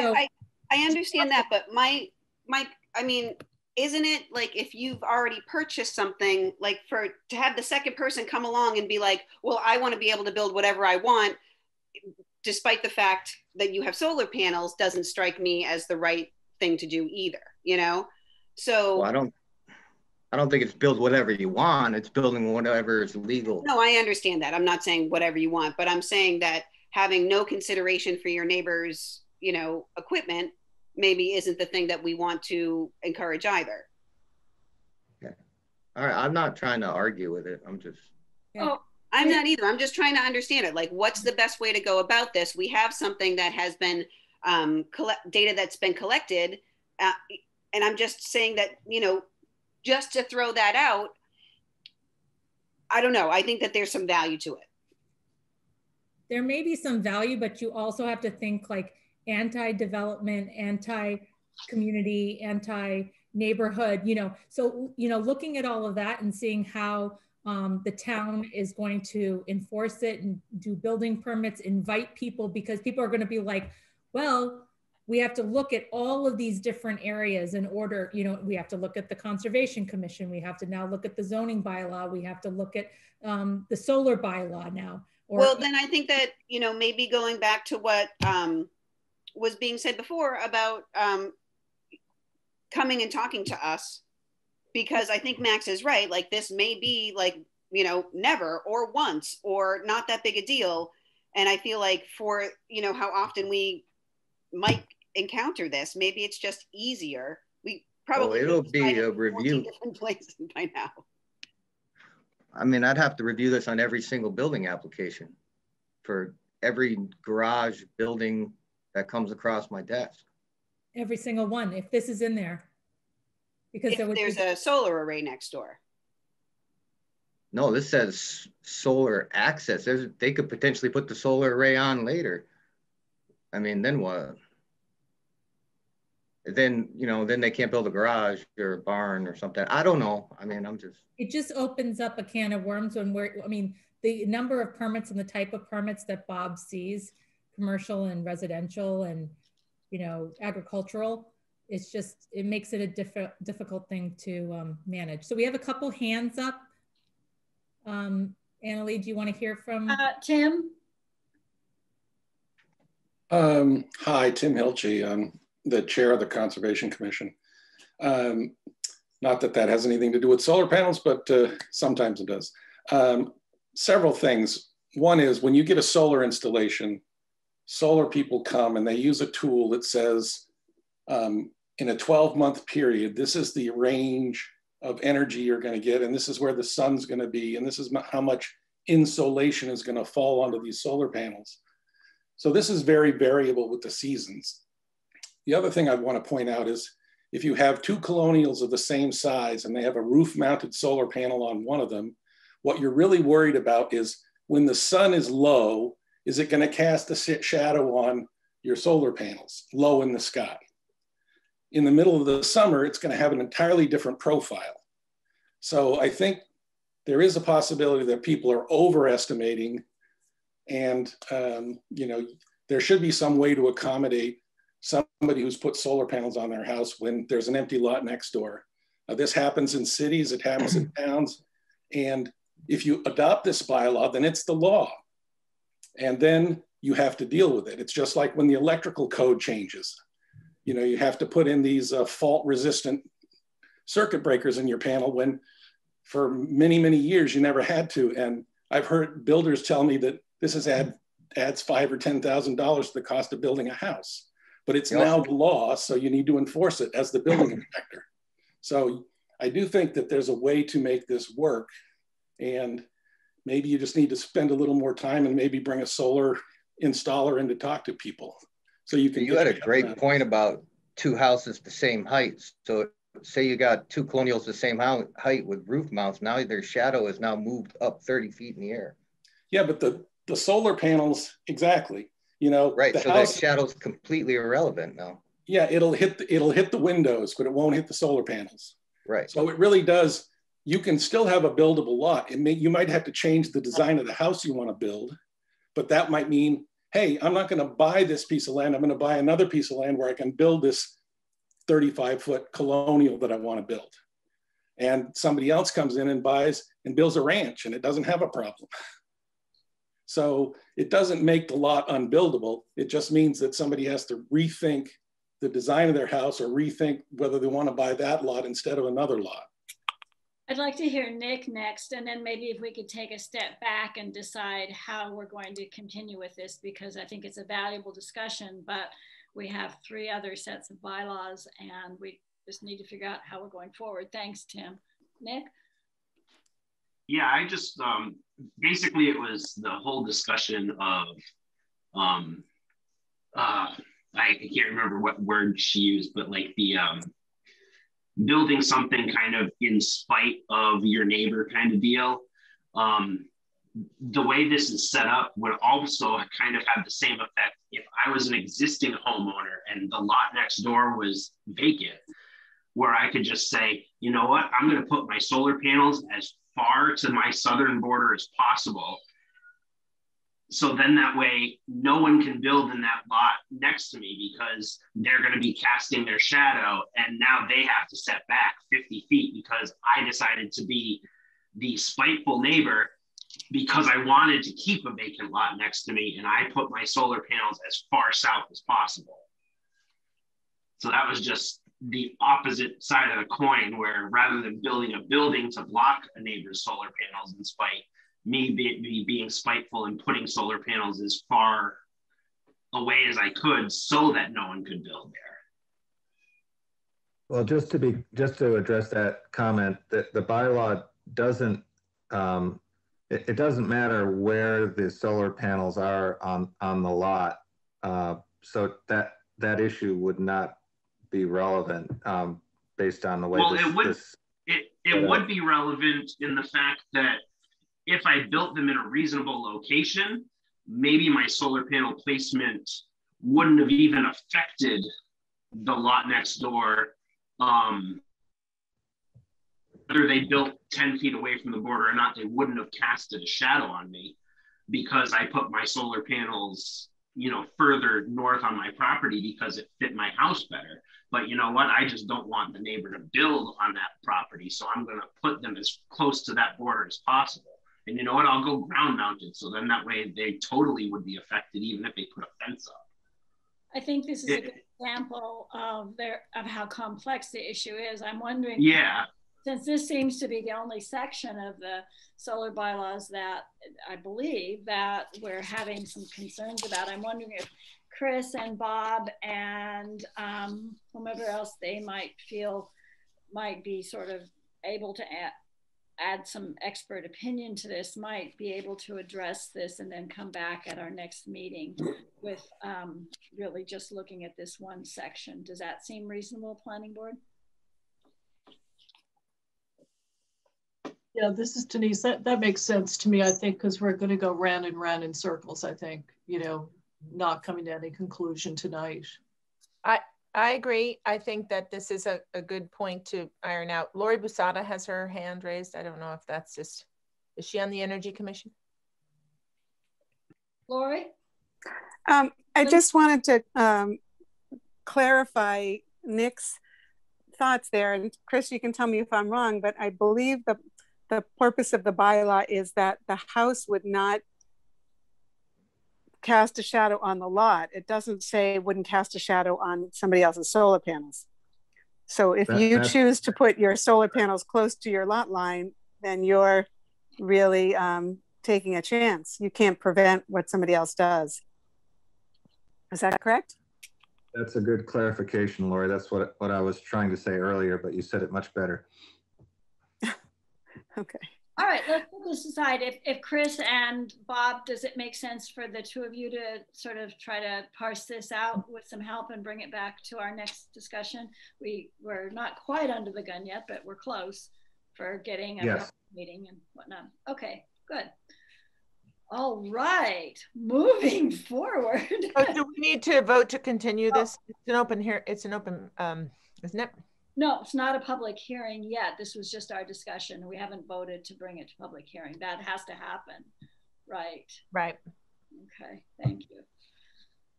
So- I, I I understand that, but my my I mean, isn't it like if you've already purchased something, like for to have the second person come along and be like, well, I want to be able to build whatever I want, despite the fact that you have solar panels, doesn't strike me as the right thing to do either. You know, so well, I don't, I don't think it's build whatever you want. It's building whatever is legal. No, I understand that. I'm not saying whatever you want, but I'm saying that having no consideration for your neighbor's, you know, equipment maybe isn't the thing that we want to encourage either. All right, I'm not trying to argue with it. I'm just, Oh, I'm Yeah. not either. I'm just trying to understand it. Like, what's the best way to go about this? We have something that has been um, collect data that's been collected, uh, and I'm just saying that you know, just to throw that out. I don't know. I think that there's some value to it. there may be some value, but you also have to think like anti-development, anti-community, anti-neighborhood, you know. So, you know, looking at all of that and seeing how um, the town is going to enforce it and do building permits, invite people, because people are going to be like, well, we have to look at all of these different areas in order, you know, we have to look at the Conservation Commission. We have to now look at the zoning bylaw. We have to look at um, the solar bylaw now. Well, then I think that you know maybe going back to what um, was being said before about um, coming and talking to us, because I think Max is right. Like this may be like you know never or once or not that big a deal, and I feel like for you know how often we might encounter this, maybe it's just easier. We probably it'll be a review. different places by now. I mean, I'd have to review this on every single building application for every garage building that comes across my desk. every single one, if this is in there. Because there would there's be, a solar array next door. No, this says solar access. There's, they could potentially put the solar array on later. I mean, then what? Then, you know, then they can't build a garage or a barn or something. I don't know. I mean, I'm just, it just opens up a can of worms when we're, I mean, the number of permits and the type of permits that Bob sees, commercial and residential and, you know, agricultural, it's just, it makes it a diff- difficult thing to um, manage. So we have a couple hands up. Um, Annalee, do you want to hear from? uh, Tim? Um, hi, Tim Hilchey. I'm the chair of the Conservation Commission. Um, not that that has anything to do with solar panels, but uh, sometimes it does. Um, several things. One is when you get a solar installation, solar people come and they use a tool that says, um, in a 12 month period, this is the range of energy you're going to get, and this is where the sun's going to be, and this is how much insolation is going to fall onto these solar panels. So this is very variable with the seasons. The other thing I want to point out is if you have two colonials of the same size and they have a roof mounted solar panel on one of them, what you're really worried about is when the sun is low, is it going to cast a shadow on your solar panels low in the sky? In the middle of the summer, it's going to have an entirely different profile. So I think there is a possibility that people are overestimating and um, you know there should be some way to accommodate somebody who's put solar panels on their house when there's an empty lot next door. Uh, this happens in cities, it happens in towns. And if you adopt this bylaw, then it's the law. And then you have to deal with it. It's just like when the electrical code changes. You know, you have to put in these uh, fault resistant circuit breakers in your panel when for many, many years you never had to. And I've heard builders tell me that this has add, adds five or $10,000 to the cost of building a house but it's now the law, so you need to enforce it as the building inspector. So I do think that there's a way to make this work, and maybe you just need to spend a little more time and maybe bring a solar installer in to talk to people. So you can. You had a great point about two houses the same height. So say you got two colonials the same height with roof mounts. Now their shadow is now moved up 30 feet in the air. Yeah, but the the solar panels exactly you know right so house, that shadow's completely irrelevant now yeah it'll hit the, it'll hit the windows but it won't hit the solar panels right so it really does you can still have a buildable lot it may you might have to change the design of the house you want to build but that might mean hey i'm not going to buy this piece of land i'm going to buy another piece of land where i can build this 35 foot colonial that i want to build and somebody else comes in and buys and builds a ranch and it doesn't have a problem So it doesn't make the lot unbuildable. It just means that somebody has to rethink the design of their house or rethink whether they want to buy that lot instead of another lot. I'd like to hear Nick next, and then maybe if we could take a step back and decide how we're going to continue with this, because I think it's a valuable discussion, but we have three other sets of bylaws and we just need to figure out how we're going forward. Thanks, Tim. Nick? Yeah, I just um, basically it was the whole discussion of um, uh, I can't remember what word she used, but like the um, building something kind of in spite of your neighbor kind of deal. Um, the way this is set up would also kind of have the same effect if I was an existing homeowner and the lot next door was vacant, where I could just say, you know what, I'm going to put my solar panels as far to my southern border as possible. So then that way, no one can build in that lot next to me because they're going to be casting their shadow. And now they have to set back 50 feet because I decided to be the spiteful neighbor because I wanted to keep a vacant lot next to me and I put my solar panels as far south as possible. So that was just the opposite side of the coin, where rather than building a building to block a neighbor's solar panels in spite, me be, be being spiteful and putting solar panels as far away as I could so that no one could build there. Well, just to be just to address that comment, that the bylaw doesn't um, it, it, doesn't matter where the solar panels are on on the lot. Uh, so that that issue would not be relevant um, based on the way well, this, it would, this, it, it uh, would be relevant in the fact that if I built them in a reasonable location, maybe my solar panel placement wouldn't have even affected the lot next door. Um, whether they built 10 feet away from the border or not, they wouldn't have casted a shadow on me because I put my solar panels, you know, further north on my property because it fit my house better. But you know what? I just don't want the neighbor to build on that property. So I'm going to put them as close to that border as possible. And you know what? I'll go ground mounted. So then that way they totally would be affected even if they put a fence up. I think this is it, a good example of their of how complex the issue is. I'm wondering. Yeah. Since this seems to be the only section of the solar bylaws that I believe that we're having some concerns about, I'm wondering if Chris and Bob and um, whomever else they might feel might be sort of able to add, add some expert opinion to this might be able to address this and then come back at our next meeting with um, really just looking at this one section. Does that seem reasonable, planning board? Yeah, this is Denise. That, that makes sense to me, I think, because we're going to go round and round in circles, I think, you know, not coming to any conclusion tonight. I, I agree. I think that this is a, a good point to iron out. Lori Busada has her hand raised. I don't know if that's just, is she on the Energy Commission? Lori? Um, I just wanted to um, clarify Nick's thoughts there. And Chris, you can tell me if I'm wrong, but I believe the, the purpose of the bylaw is that the house would not cast a shadow on the lot. It doesn't say it wouldn't cast a shadow on somebody else's solar panels. So if That- you choose to put your solar panels close to your lot line, then you're really um, taking a chance. You can't prevent what somebody else does. Is that correct? That's a good clarification, Lori. That's what, what I was trying to say earlier, but you said it much better. Okay. All right, let's put this aside. If, if Chris and Bob, does it make sense for the two of you to sort of try to parse this out with some help and bring it back to our next discussion? We, we're not quite under the gun yet, but we're close for getting a Yes. meeting and whatnot. Okay, good. All right, moving forward. Oh, do we need to vote to continue this? It's an open here, it's an open, um, isn't it? No, it's not a public hearing yet. This was just our discussion. We haven't voted to bring it to public hearing. That has to happen. Right. Right. Okay, thank you.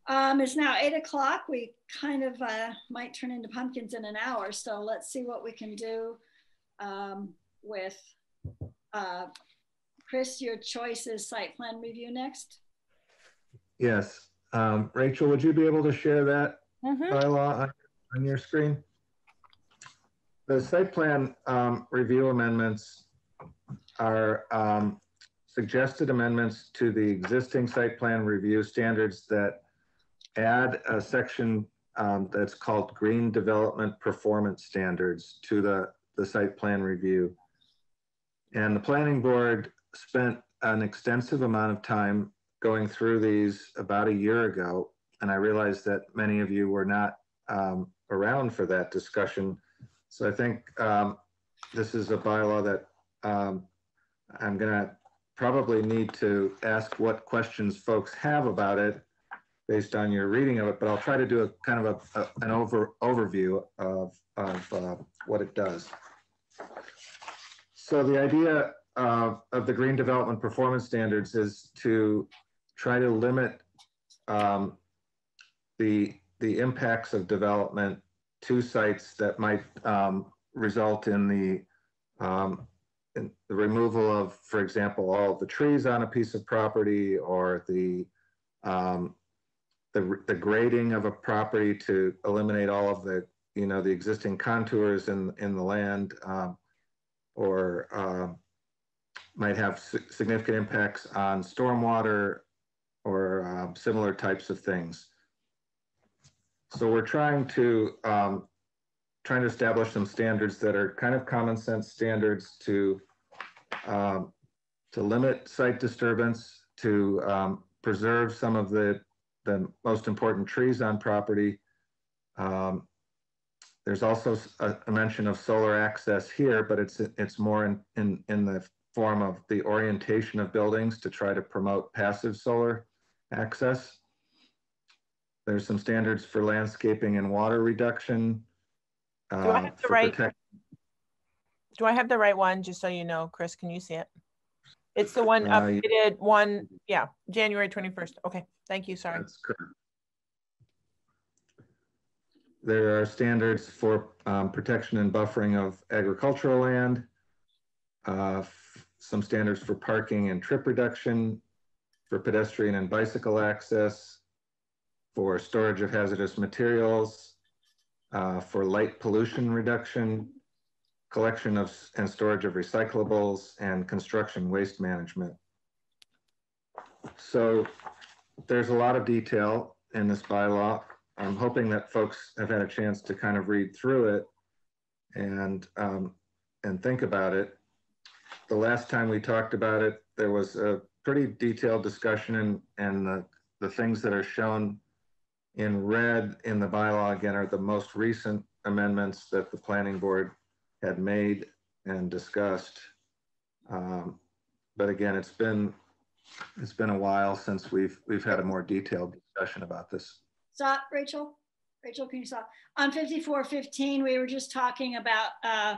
Um, it's now eight o'clock. We kind of uh, might turn into pumpkins in an hour, so let's see what we can do um, with uh, Chris. Your choice is site plan review next. Yes. Um, Rachel, would you be able to share that Mhm. bylaw on, on your screen? The site plan um, review amendments are um, suggested amendments to the existing site plan review standards that add a section um, that's called Green Development Performance Standards to the, the site plan review. And the planning board spent an extensive amount of time going through these about a year ago. And I realized that many of you were not um, around for that discussion. So I think um, this is a bylaw that um, I'm gonna probably need to ask what questions folks have about it based on your reading of it, but I'll try to do a kind of a, a- an over overview of, of uh, what it does. So the idea of, of the Green Development Performance Standards is to try to limit um, the, the impacts of development to sites that might um, result in the, um, in the removal of, for example, all the trees on a piece of property or the, um, the, the grading of a property to eliminate all of the, you know, the existing contours in, in the land, um, or um, might have significant impacts on stormwater or um, similar types of things. So we're trying to um, trying to establish some standards that are kind of common sense standards to um, to limit site disturbance, to um, preserve some of the the most important trees on property. Um, there's also a, a mention of solar access here, but it's it's more in, in in the form of the orientation of buildings to try to promote passive solar access. There's some standards for landscaping and water reduction. Do I um, have the right- Do I have the right one, just so you know, Chris, can you see it? It's the one Uh, updated one, yeah, January 21st. Okay, thank you, sorry. That's correct. There are standards for um, protection and buffering of agricultural land. uh, Some standards for parking and trip reduction, for pedestrian and bicycle access, for storage of hazardous materials, uh, for light pollution reduction, collection of and storage of recyclables, and construction waste management. So there's a lot of detail in this bylaw. I'm hoping that folks have had a chance to kind of read through it. And um, and think about it. The last time we talked about it, there was a pretty detailed discussion and, and the, the things that are shown in red in the bylaw again are the most recent amendments that the planning board had made and discussed. Um, but again, it's been it's been a while since we've we've had a more detailed discussion about this. Stop, Rachel. Rachel, can you stop? On 5415, we were just talking about uh,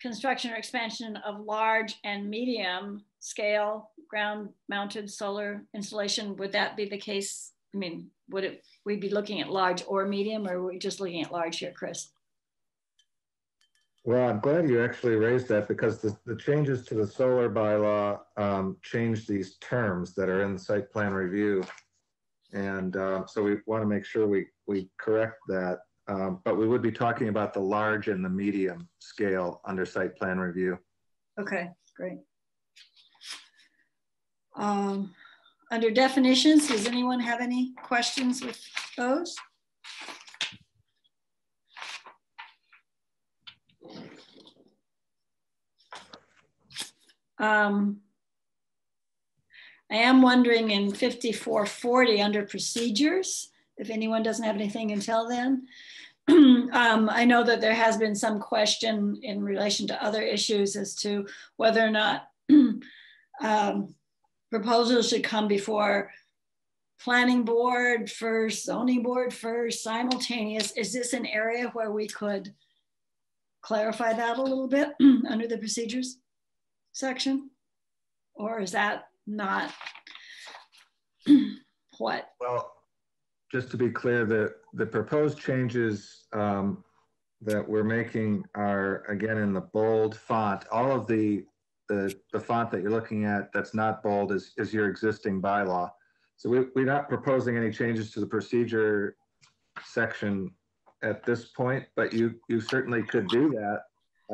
construction or expansion of large and medium scale ground mounted solar installation. Would that be the case? I mean, would it we be looking at large or medium or are we just looking at large here, Chris? Well, I'm glad you actually raised that because the, the changes to the solar bylaw um, change these terms that are in the site plan review. And uh, so we want to make sure we, we correct that. Um, but we would be talking about the large and the medium scale under site plan review. Okay, great. Um, under definitions, does anyone have any questions with those? Um, I am wondering in 5440 under procedures, if anyone doesn't have anything until then. um, I know that there has been some question in relation to other issues as to whether or not um, proposals should come before planning board first, zoning board first, simultaneous. Is this an area where we could clarify that a little bit under the procedures section? Or is that not what? Well, just to be clear, the, the proposed changes um, that we're making are again in the bold font. All of the, the, the font that you're looking at that's not bold is, is your existing bylaw. So we, we're not proposing any changes to the procedure section at this point, but you, you certainly could do that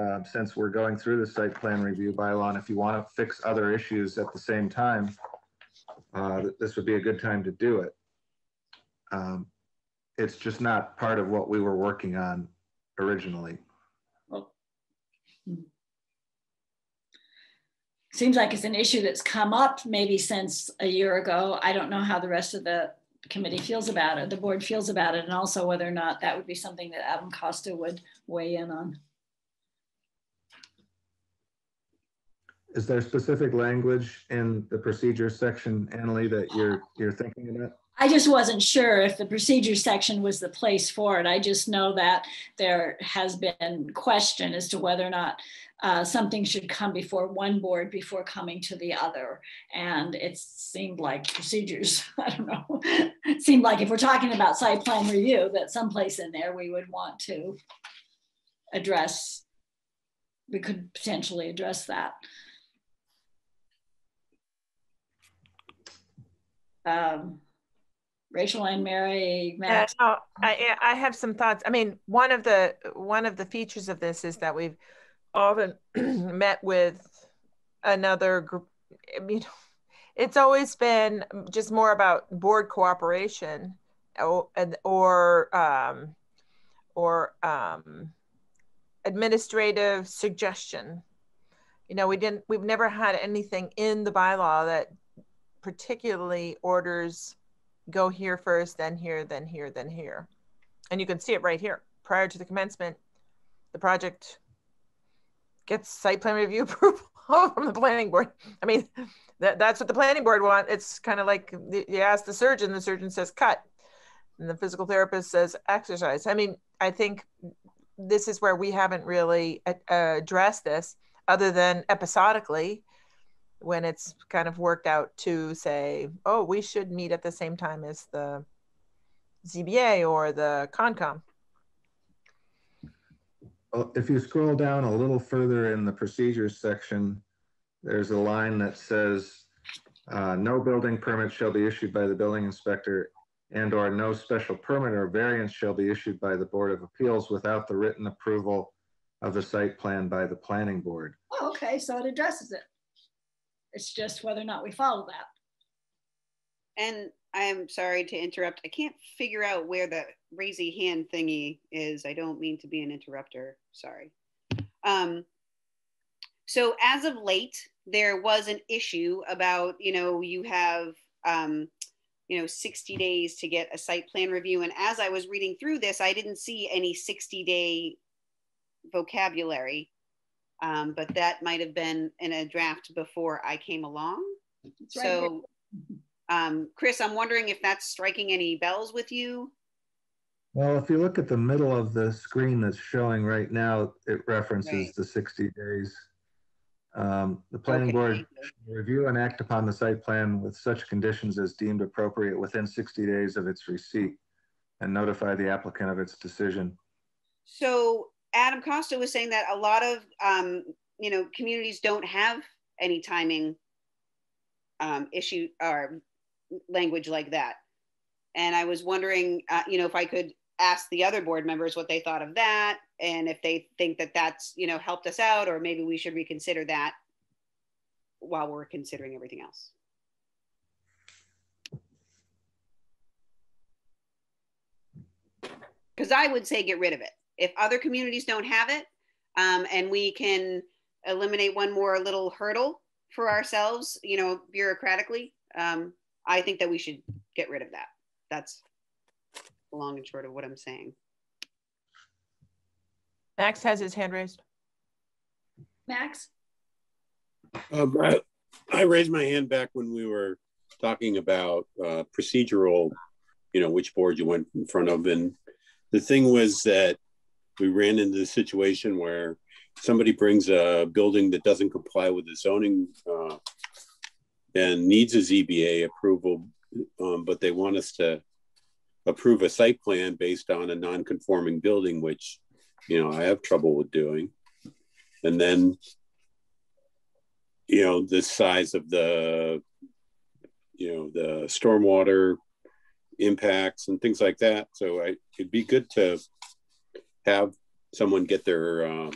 uh, since we're going through the site plan review bylaw. And if you want to fix other issues at the same time, uh, this would be a good time to do it. Um, it's just not part of what we were working on originally. Well, seems like it's an issue that's come up maybe since a year ago. I don't know how the rest of the committee feels about it, the board feels about it, and also whether or not that would be something that Adam Costa would weigh in on. Is there specific language in the procedure section, Annalee, that you're you're thinking about? I just wasn't sure if the procedure section was the place for it. I just know that there has been question as to whether or not uh, something should come before one board before coming to the other. And it seemed like procedures, I don't know, it seemed like if we're talking about site plan review, that someplace in there we would want to address, we could potentially address that. Um, Rachel and Mary, Matt. Yeah, no, I, I have some thoughts. I mean, one of the one of the features of this is that we've often met with another group. I mean, it's always been just more about board cooperation, or or um, or um, administrative suggestion. You know, we didn't. We've never had anything in the bylaw that particularly orders go here first, then here, then here, then here. And you can see it right here. Prior to the commencement, the project gets site plan review approval from the planning board. I mean, that, that's what the planning board want. It's kind of like you ask the surgeon, the surgeon says cut, and the physical therapist says exercise. I mean, I think this is where we haven't really addressed this other than episodically when it's kind of worked out to say, oh, we should meet at the same time as the ZBA or the CONCOM. Well, if you scroll down a little further in the procedures section, there's a line that says, uh, no building permit shall be issued by the building inspector and or no special permit or variance shall be issued by the Board of Appeals without the written approval of the site plan by the planning board. Oh, okay, so it addresses it. It's just whether or not we follow that. And I am sorry to interrupt. I can't figure out where the raise a hand thingy is. I don't mean to be an interrupter. Sorry. Um, so as of late, there was an issue about, you know, you have, um, you know, 60 days to get a site plan review. And as I was reading through this, I didn't see any 60 day vocabulary. Um, but that might have been in a draft before I came along. It's right So, um, Chris, I'm wondering if that's striking any bells with you? Well, if you look at the middle of the screen that's showing right now, it references Right. the 60 days. Um, The planning Okay, board thank review and act upon the site plan with such conditions as deemed appropriate within 60 days of its receipt and notify the applicant of its decision. So Adam Costa was saying that a lot of, um, you know, communities don't have any timing um, issue or language like that. And I was wondering, uh, you know, if I could ask the other board members what they thought of that and if they think that that's, you know, helped us out or maybe we should reconsider that while we're considering everything else. Because I would say get rid of it. If other communities don't have it, um, and we can eliminate one more little hurdle for ourselves, you know, bureaucratically, um, I think that we should get rid of that. That's long and short of what I'm saying. Max has his hand raised. Max? Um, I, I raised my hand back when we were talking about uh, procedural, you know, which board you went in front of. And the thing was that we ran into the situation where somebody brings a building that doesn't comply with the zoning uh, and needs a ZBA approval, um, but they want us to approve a site plan based on a non-conforming building, which, you know, I have trouble with doing. And then you know the size of the you know the stormwater impacts and things like that so I, it'd be good to have someone get their uh,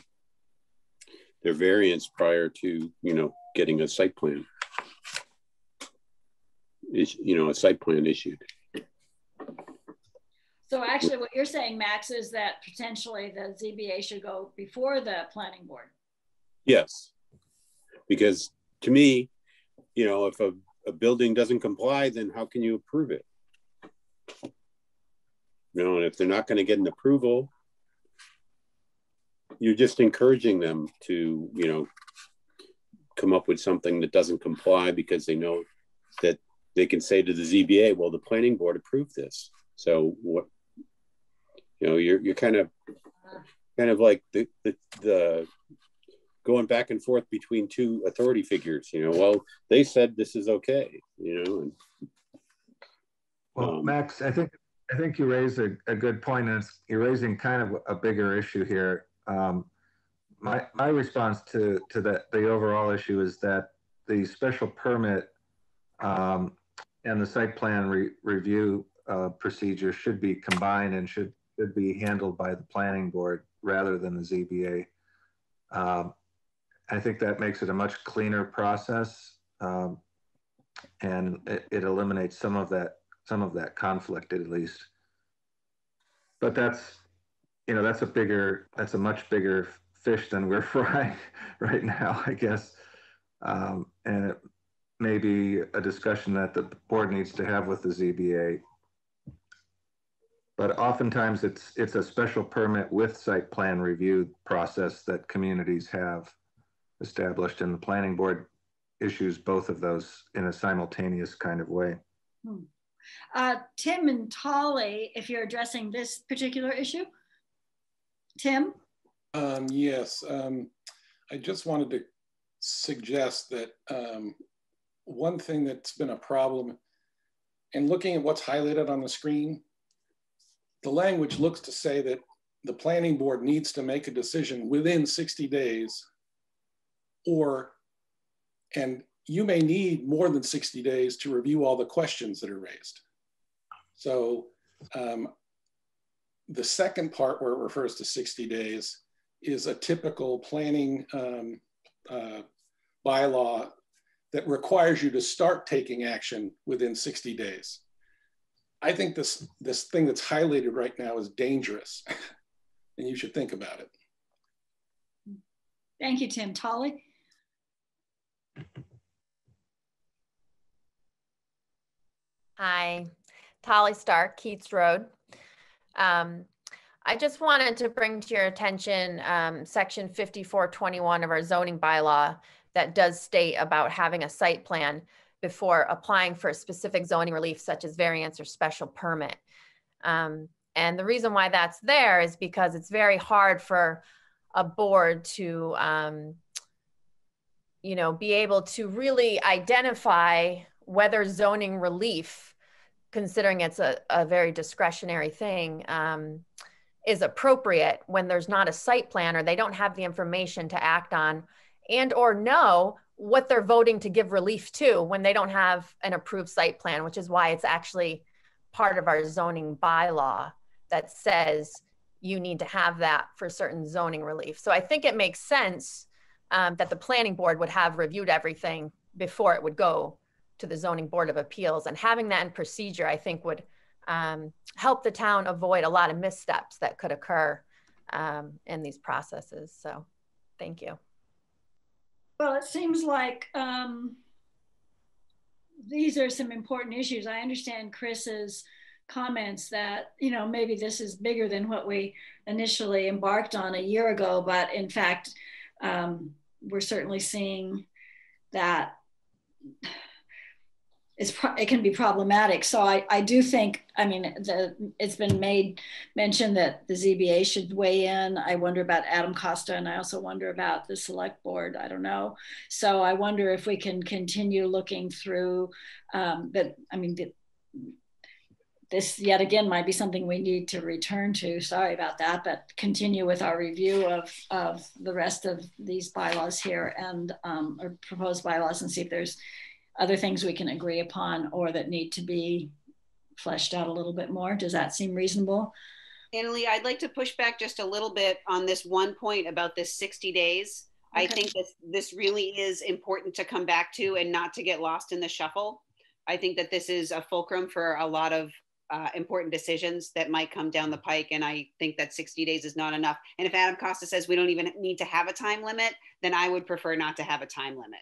their variance prior to you know getting a site plan. Is you know a site plan issued. So actually what you're saying, Max, is that potentially the ZBA should go before the planning board. yes. Because to me you know if a, a building doesn't comply then how can you approve it? You know and if they're not going to get an approval you're just encouraging them to you know come up with something that doesn't comply because they know that they can say to the ZBA, well, the planning board approved this. So what, you know, you're, you're kind of, kind of like the, the, the going back and forth between two authority figures, you know, well, they said this is okay, you know, and Well, Um, Max, I think, I think you raise a, a good point, and you're raising kind of a bigger issue here. Um, my, my response to, to that, the overall issue is that the special permit um, and the site plan re- review uh, procedure should be combined and should, should be handled by the planning board rather than the ZBA. Um, I think that makes it a much cleaner process. Um, and it, it eliminates some of that some of that conflict at least. But that's, you know, that's a bigger, that's a much bigger fish than we're frying right now, I guess. Um, and it may be a discussion that the board needs to have with the ZBA. But oftentimes it's it's a special permit with site plan review process that communities have established and the planning board issues both of those in a simultaneous kind of way. Hmm. Uh, Tim and Tolly, if you're addressing this particular issue. Tim? Um, yes, um, I just wanted to suggest that um, one thing that's been a problem in looking at what's highlighted on the screen, the language looks to say that the planning board needs to make a decision within 60 days or, and you may need more than 60 days to review all the questions that are raised. So um, the second part where it refers to 60 days is a typical planning um, uh, bylaw that requires you to start taking action within 60 days. I think this, this thing that's highlighted right now is dangerous and you should think about it. Thank you, Tim. Tolly? Hi, Tolly Stark, Keets Road. Um, I just wanted to bring to your attention um, section 5421 of our zoning bylaw that does state about having a site plan before applying for a specific zoning relief such as variance or special permit. Um, and the reason why that's there is because it's very hard for a board to, um, you know, be able to really identify whether zoning relief, considering it's a, a very discretionary thing, um, is appropriate when there's not a site plan or they don't have the information to act on and or know what they're voting to give relief to when they don't have an approved site plan, which is why it's actually part of our zoning bylaw that says you need to have that for certain zoning relief. So I think it makes sense um, that the planning board would have reviewed everything before it would go to the zoning board of appeals and having that in procedure, I think would um, help the town avoid a lot of missteps that could occur um, in these processes. So thank you. Well, it seems like um, these are some important issues. I understand Chris's comments that, you know, maybe this is bigger than what we initially embarked on a year ago, but in fact, um, we're certainly seeing that it can be problematic. So I, I do think, I mean, the, it's been made mention that the ZBA should weigh in. I wonder about Adam Costa and I also wonder about the select board. I don't know. So I wonder if we can continue looking through, um, but I mean, the, this yet again might be something we need to return to. Sorry about that, but continue with our review of, of the rest of these bylaws here and um, or proposed bylaws and see if there's other things we can agree upon or that need to be fleshed out a little bit more. Does that seem reasonable? Annalee, I'd like to push back just a little bit on this one point about this 60 days. Okay. I think that this really is important to come back to and not to get lost in the shuffle. I think that this is a fulcrum for a lot of uh, important decisions that might come down the pike. And I think that 60 days is not enough. And if Adam Costa says we don't even need to have a time limit, then I would prefer not to have a time limit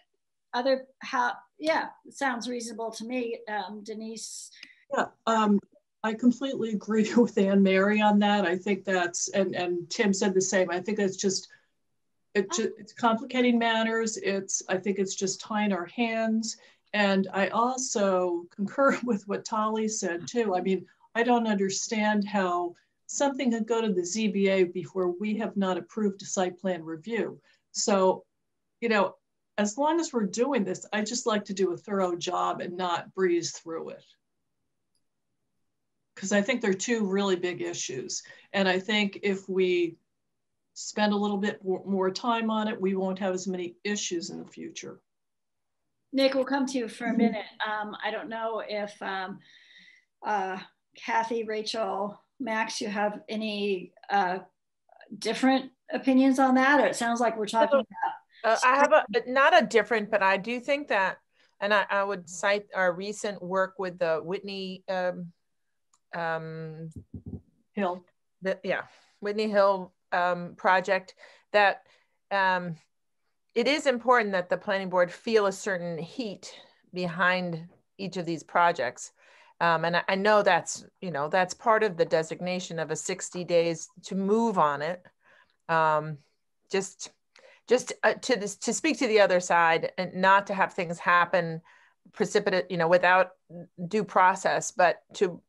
other how yeah sounds reasonable to me um, denise. Yeah um, i completely agree with anne mary on that. I think that's and and tim said the same. I think it's just it just, it's complicating matters. It's i think it's just tying our hands. And i also concur with what Tali said too. I mean i don't understand how something could go to the zba before we have not approved a site plan review. So you know as long as we're doing this, I just like to do a thorough job and not breeze through it. Because I think they're two really big issues. And I think if we spend a little bit more time on it, we won't have as many issues in the future. Nick, we'll come to you for a minute. Um, I don't know if um, uh, Kathy, Rachel, Max, you have any uh, different opinions on that? Or it sounds like we're talking about uh, I have a not a different, but I do think that, and I, I would cite our recent work with the Whitney um, um, Hill. The, yeah, Whitney Hill um, project. That um, it is important that the planning board feel a certain heat behind each of these projects. Um, and I, I, know that's you know that's part of the designation of a 60 days to move on it um, just just uh, to this to speak to the other side and not to have things happen precipitate you know without due process but to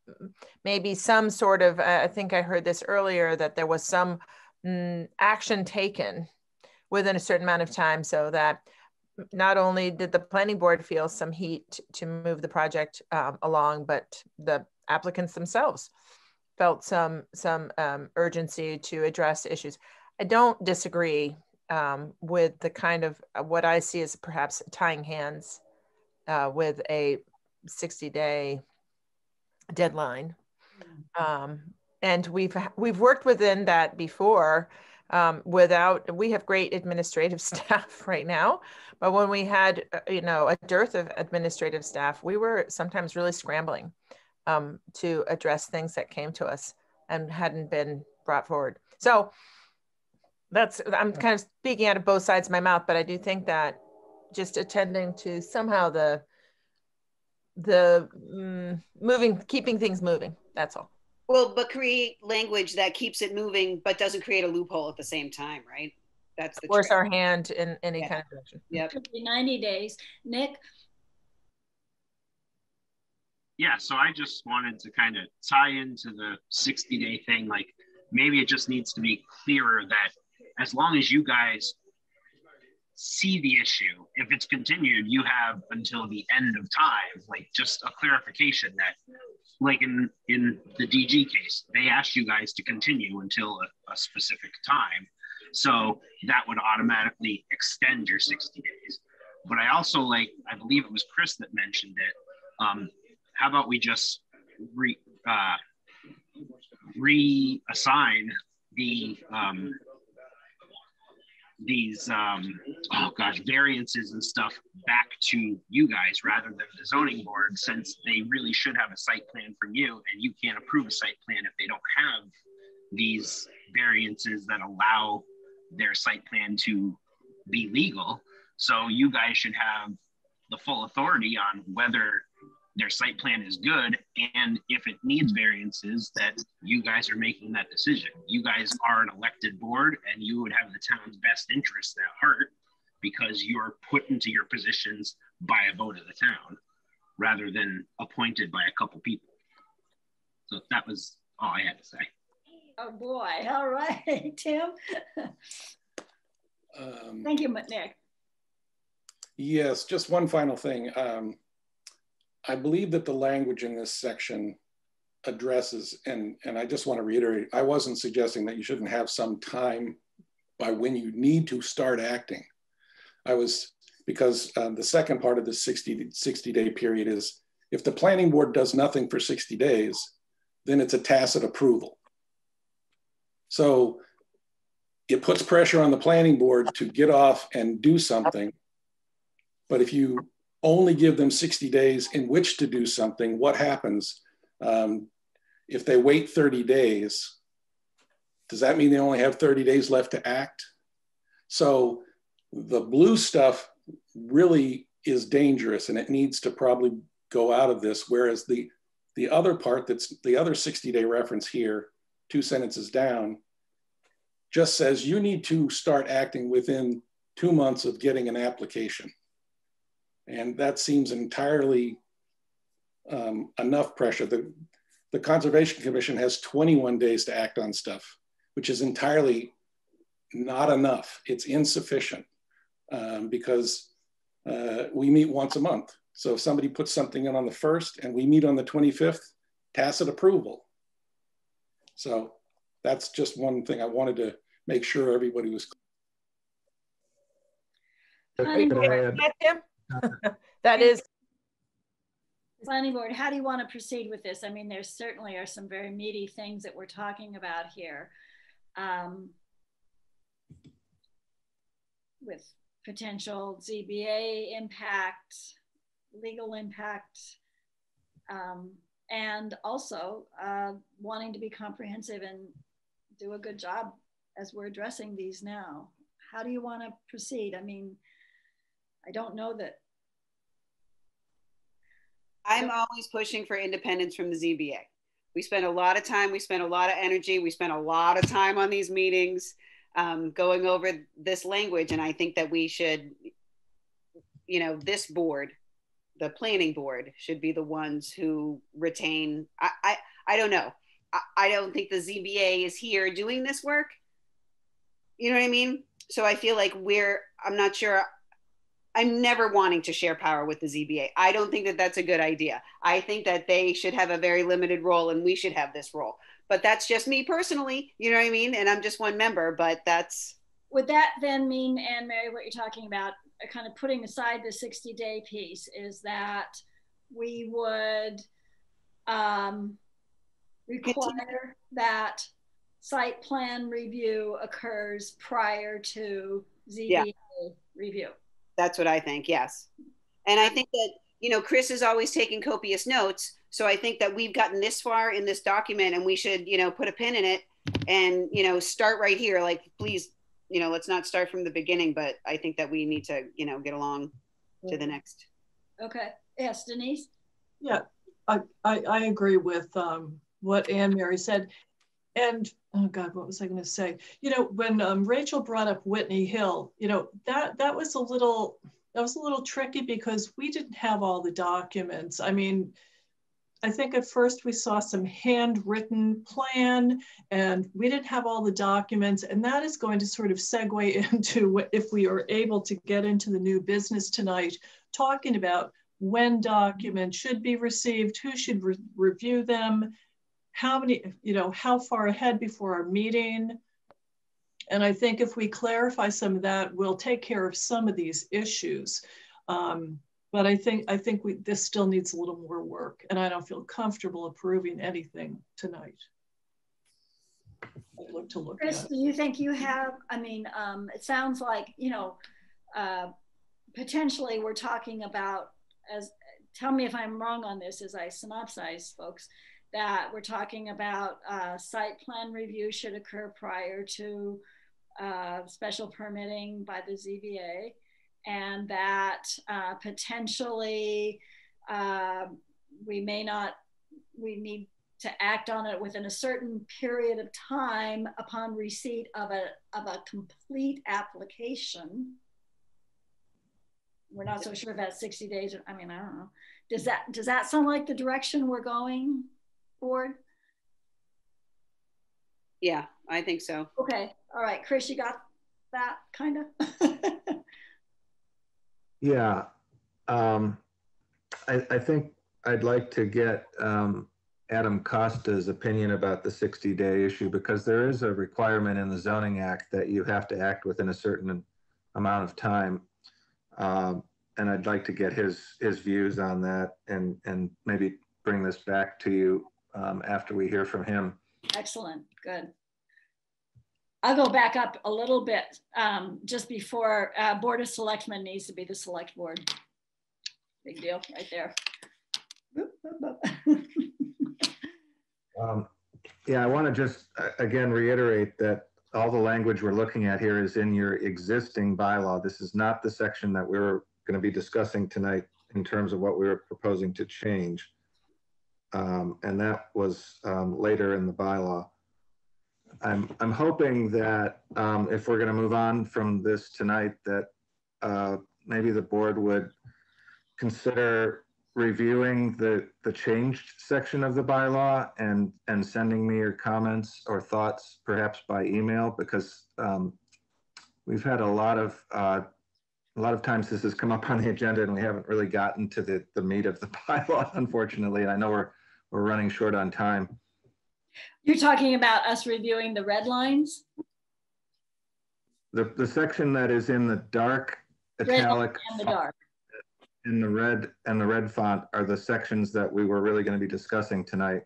maybe some sort of uh, i think i heard this earlier that there was some mm, action taken within a certain amount of time so that not only did the planning board feel some heat to move the project um, along but the applicants themselves felt some some um, urgency to address issues. I don't disagree um, with the kind of uh, what I see as perhaps tying hands uh, with a 60 day deadline. Mm. Um, and we've we've worked within that before um, without we have great administrative staff right now but when we had uh, you know a dearth of administrative staff we were sometimes really scrambling um, to address things that came to us and hadn't been brought forward so that's i'm kind of speaking out of both sides of my mouth but i do think that just attending to somehow the the mm, moving, keeping things moving. That's all. Well, but create language that keeps it moving, but doesn't create a loophole at the same time, right? That's the Force our hand in any Yeah. kind of direction. yeah Could be 90 days. Nick, Yeah, so I just wanted to kind of tie into the 60 day thing. Like maybe it just needs to be clearer that as long as you guys see the issue, if it's continued, you have until the end of time. Like just a clarification that, like in in the DG case, they asked you guys to continue until a, a specific time. So that would automatically extend your 60 days. But I also like, I believe it was Chris that mentioned it. Um, how about we just re uh, reassign the um, these um, oh gosh variances and stuff back to you guys rather than the zoning board since they really should have a site plan from you and you can't approve a site plan if they don't have these variances that allow their site plan to be legal. So you guys should have the full authority on whether their site plan is good and if it needs variances that you guys are making that decision you guys are an elected board and you would have the town's best interests at heart because you're put into your positions by a vote of the town rather than appointed by a couple people so that was all i had to say oh boy, all right, Tim. Um, Thank you, Nick. Yes, just one final thing. Um, I believe that the language in this section addresses, and, and I just want to reiterate, I wasn't suggesting that you shouldn't have some time by when you need to start acting. I was, because uh, the second part of the 60, 60 day period is if the planning board does nothing for 60 days, then it's a tacit approval. So it puts pressure on the planning board to get off and do something. But if you only give them 60 days in which to do something, what happens? Um, if they wait 30 days, does that mean they only have 30 days left to act? So the blue stuff really is dangerous and it needs to probably go out of this. Whereas the, the other part that's the other 60 day reference here, two sentences down, just says you need to start acting within two months of getting an application. And that seems entirely um, enough pressure. The, the Conservation Commission has 21 days to act on stuff, which is entirely not enough. It's insufficient um, because uh, we meet once a month. So if somebody puts something in on the first and we meet on the 25th, tacit approval. So that's just one thing I wanted to make sure everybody was. Clear. Could That is planning board, how do you want to proceed with this? I mean, there certainly are some very meaty things that we're talking about here. Um, with potential ZBA impact, legal impact, um, and also uh, wanting to be comprehensive and do a good job as we're addressing these now. How do you want to proceed? I mean, I don't know that I'm always pushing for independence from the ZBA. We spend a lot of time, we spend a lot of energy, we spend a lot of time on these meetings um, going over this language. And I think that we should, you know, this board, the planning board, should be the ones who retain. I, I, I don't know. I, I don't think the ZBA is here doing this work. You know what I mean? So I feel like we're, I'm not sure I'm never wanting to share power with the ZBA. I don't think that that's a good idea. I think that they should have a very limited role and we should have this role. But that's just me personally, you know what I mean? And I'm just one member, but that's would that then mean, Anne Mary, what you're talking about, uh, kind of putting aside the 60 day piece, is that we would um, require that site plan review occurs prior to ZBA Yeah. review? That's what I think, yes. And I think that, you know, Chris is always taking copious notes. So I think that we've gotten this far in this document and we should, you know, put a pin in it and, you know, start right here. Like, please, you know, let's not start from the beginning, but I think that we need to, you know, get along to the next. Okay. Yes, Denise? Yeah, I, I, I agree with um, what Anne Mary said. And oh God, what was I going to say? You know, when um, Rachel brought up Whitney Hill, you know, that that was a little that was a little tricky because we didn't have all the documents. I mean, I think at first we saw some handwritten plan and we didn't have all the documents and that is going to sort of segue into what, if we are able to get into the new business tonight, talking about when documents should be received, who should re review them, how many, you know, how far ahead before our meeting. And I think if we clarify some of that, we'll take care of some of these issues. Um, but I think I think we this still needs a little more work, and I don't feel comfortable approving anything tonight. I'd look to look Chris, at. do you think you have? I mean, um, it sounds like you know, uh, potentially we're talking about as. Tell me if I'm wrong on this as I synopsize, folks. That we're talking about uh, site plan review should occur prior to uh, special permitting by the ZBA and that uh, potentially uh, we may not, we need to act on it within a certain period of time upon receipt of a, of a complete application. We're not so sure about 60 days. I mean, I don't know. Does that, does that sound like the direction we're going forward? Yeah, I think so. Okay. All right. Chris, you got that kind of? Yeah. Um, I, I think I'd like to get um, Adam Costa's opinion about the 60 day issue because there is a requirement in the Zoning Act that you have to act within a certain amount of time. Um, and I'd like to get his his views on that and and maybe bring this back to you um, after we hear from him. Excellent. Good. I'll go back up a little bit um, just before uh, Board of Selectmen needs to be the select board. Big deal right there. Um, yeah, I want to just uh, again reiterate that all the language we're looking at here is in your existing bylaw. This is not the section that we're going to be discussing tonight in terms of what we were proposing to change. Um, and that was um, later in the bylaw. I'm, I'm hoping that um, if we're going to move on from this tonight, that uh, maybe the board would consider reviewing the, the changed section of the bylaw and, and sending me your comments or thoughts perhaps by email because um, we've had a lot of uh, a lot of times this has come up on the agenda and we haven't really gotten to the, the meat of the bylaw, unfortunately. And I know we're, we're running short on time. You're talking about us reviewing the red lines? The, the section that is in the dark Red italic and the dark. in the red and the red font are the sections that we were really going to be discussing tonight.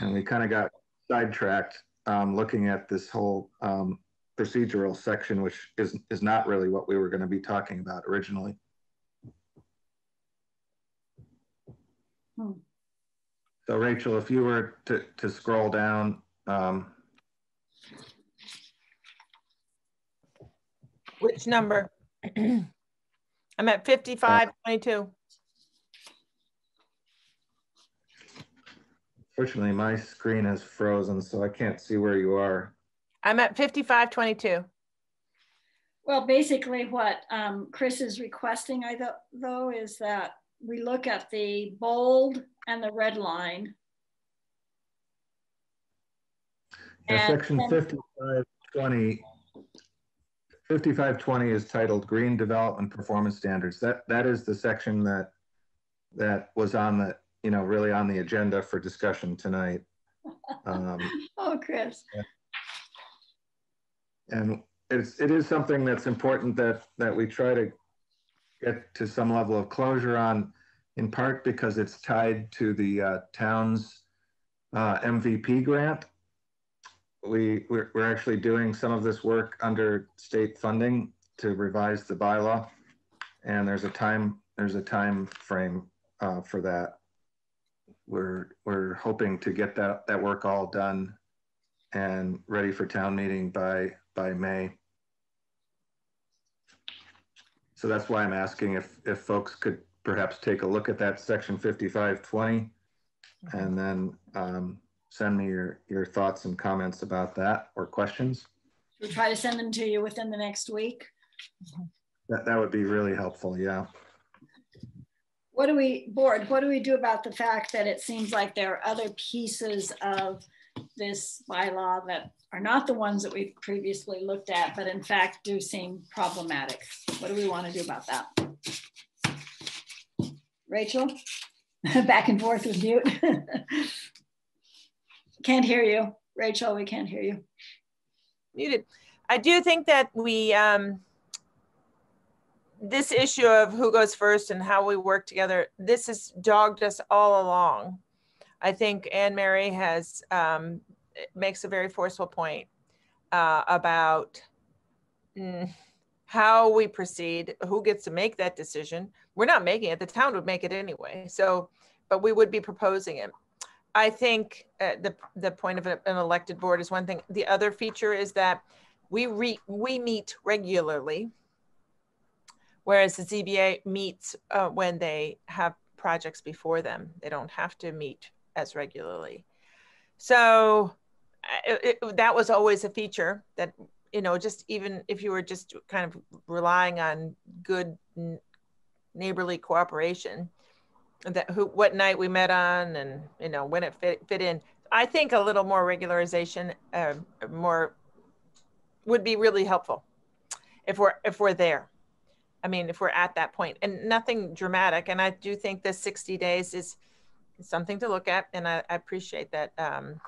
And we kind of got sidetracked um, looking at this whole um, procedural section, which is, is not really what we were going to be talking about originally. Hmm. So Rachel, if you were to, to scroll down, um, Which number? I'm at 5522. fortunately my screen is frozen, so I can't see where you are. I'm at 5522. Well, basically what um, Chris is requesting, I thought, though, is that we look at the bold and the red line. Yeah, And section then- 5520, 5520 is titled Green Development Performance Standards. That, that is the section that, that was on the, you know, really on the agenda for discussion tonight. Um, Oh, Chris. And it's, it is something that's important that, that we try to get to some level of closure on, in part because it's tied to the uh, town's uh, MVP grant. We, we're, we're actually doing some of this work under state funding to revise the bylaw. And there's a time, there's a time frame uh, for that. We're, we're hoping to get that, that work all done and ready for town meeting by, by May. So that's why I'm asking if, if folks could perhaps take a look at that section 5520 and then um, send me your, your thoughts and comments about that or questions. We'll try to send them to you within the next week. That, that would be really helpful, yeah. What do we, board, what do we do about the fact that it seems like there are other pieces of this bylaw that are not the ones that we've previously looked at, but in fact do seem problematic? What do we want to do about that? Rachel, back and forth with mute. can't hear you. Rachel, we can't hear you. Muted. I do think that we, um, this issue of who goes first and how we work together, this has dogged us all along. I think Anne Mary has um, makes a very forceful point uh, about mm, how we proceed, who gets to make that decision. We're not making it; the town would make it anyway. So, but we would be proposing it. I think uh, the the point of an elected board is one thing. The other feature is that we re, we meet regularly, whereas the ZBA meets uh, when they have projects before them. They don't have to meet as regularly. So uh, it, it, that was always a feature that you know just even if you were just kind of relying on good neighborly cooperation that who what night we met on and you know when it fit, fit in i think a little more regularization uh, more would be really helpful if we're if we're there. I mean if we're at that point and nothing dramatic and i do think the 60 days is something to look at and i, I appreciate that um,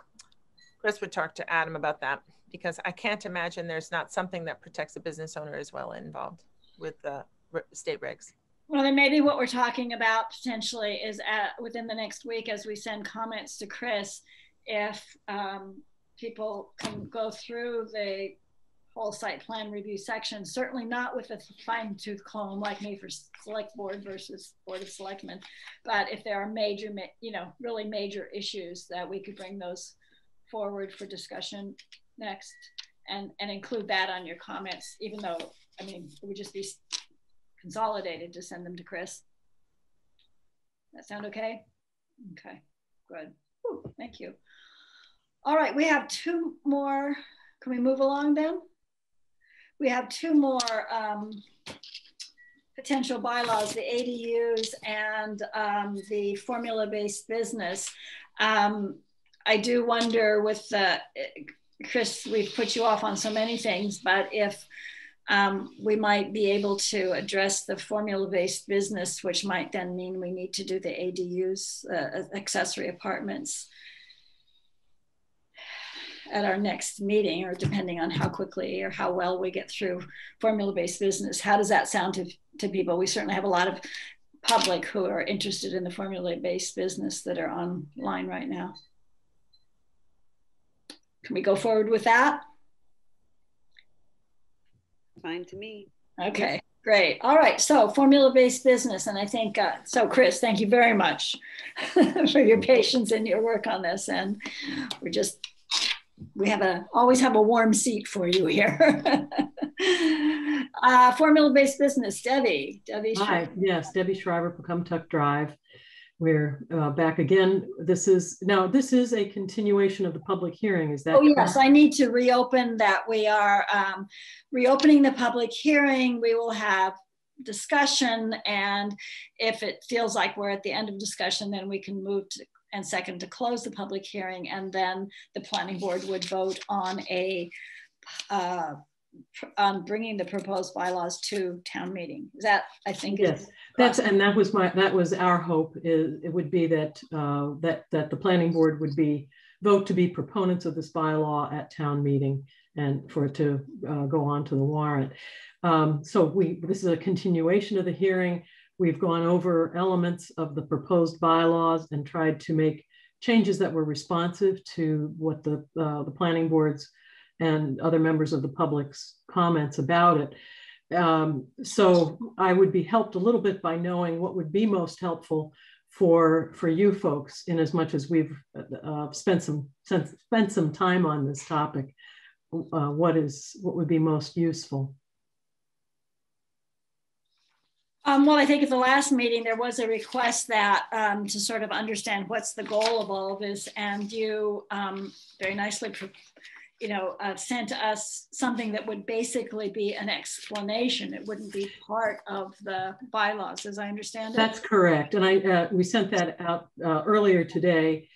chris would talk to adam about that because i can't imagine there's not something that protects the business owner as well involved with the state regs. Well, then maybe what we're talking about potentially is at, within the next week as we send comments to Chris, if um, people can go through the whole site plan review section, certainly not with a fine tooth comb like me for select board versus board of selectmen, but if there are major, you know, really major issues that we could bring those forward for discussion next and, and include that on your comments, even though, I mean, it would just be consolidated to send them to Chris. That sound okay? Okay, good. Ooh, thank you. All right, we have two more. Can we move along then? We have two more um, potential bylaws, the ADUs and um, the formula-based business. Um, I do wonder with the, Chris, we've put you off on so many things, but if um, we might be able to address the formula-based business, which might then mean we need to do the ADUs, uh, accessory apartments, at our next meeting, or depending on how quickly or how well we get through formula-based business. How does that sound to, to people? We certainly have a lot of public who are interested in the formula-based business that are online right now. Can we go forward with that? fine to me. Okay, great. All right, so formula-based business, and I think, uh, so Chris, thank you very much for your patience and your work on this. And we're just, we have a, always have a warm seat for you here. uh, formula-based business, Debbie. Debbie Hi, yes, Debbie Shriver, Pocumtuck Drive. We're uh, back again. This is now this is a continuation of the public hearing. Is that? Oh yes, I need to reopen that. We are um, reopening the public hearing. We will have discussion, and if it feels like we're at the end of discussion, then we can move to and second to close the public hearing, and then the planning board would vote on a uh, on bringing the proposed bylaws to town meeting. Is that I think yes, that's and that was my that was our hope. Is it would be that uh, that that the planning board would be vote to be proponents of this bylaw at town meeting and for it to uh, go on to the warrant. Um, so we this is a continuation of the hearing. We've gone over elements of the proposed bylaws and tried to make changes that were responsive to what the uh, the planning board's and other members of the public's comments about it. Um, so I would be helped a little bit by knowing what would be most helpful for for you folks in as much as we've uh, spent some spent some time on this topic. Uh, what is what would be most useful? Um, well, I think at the last meeting, there was a request that um, to sort of understand what's the goal of all this. And you um, very nicely, you know, uh, sent us something that would basically be an explanation. It wouldn't be part of the bylaws, as I understand it. That's correct. And I uh, we sent that out uh, earlier today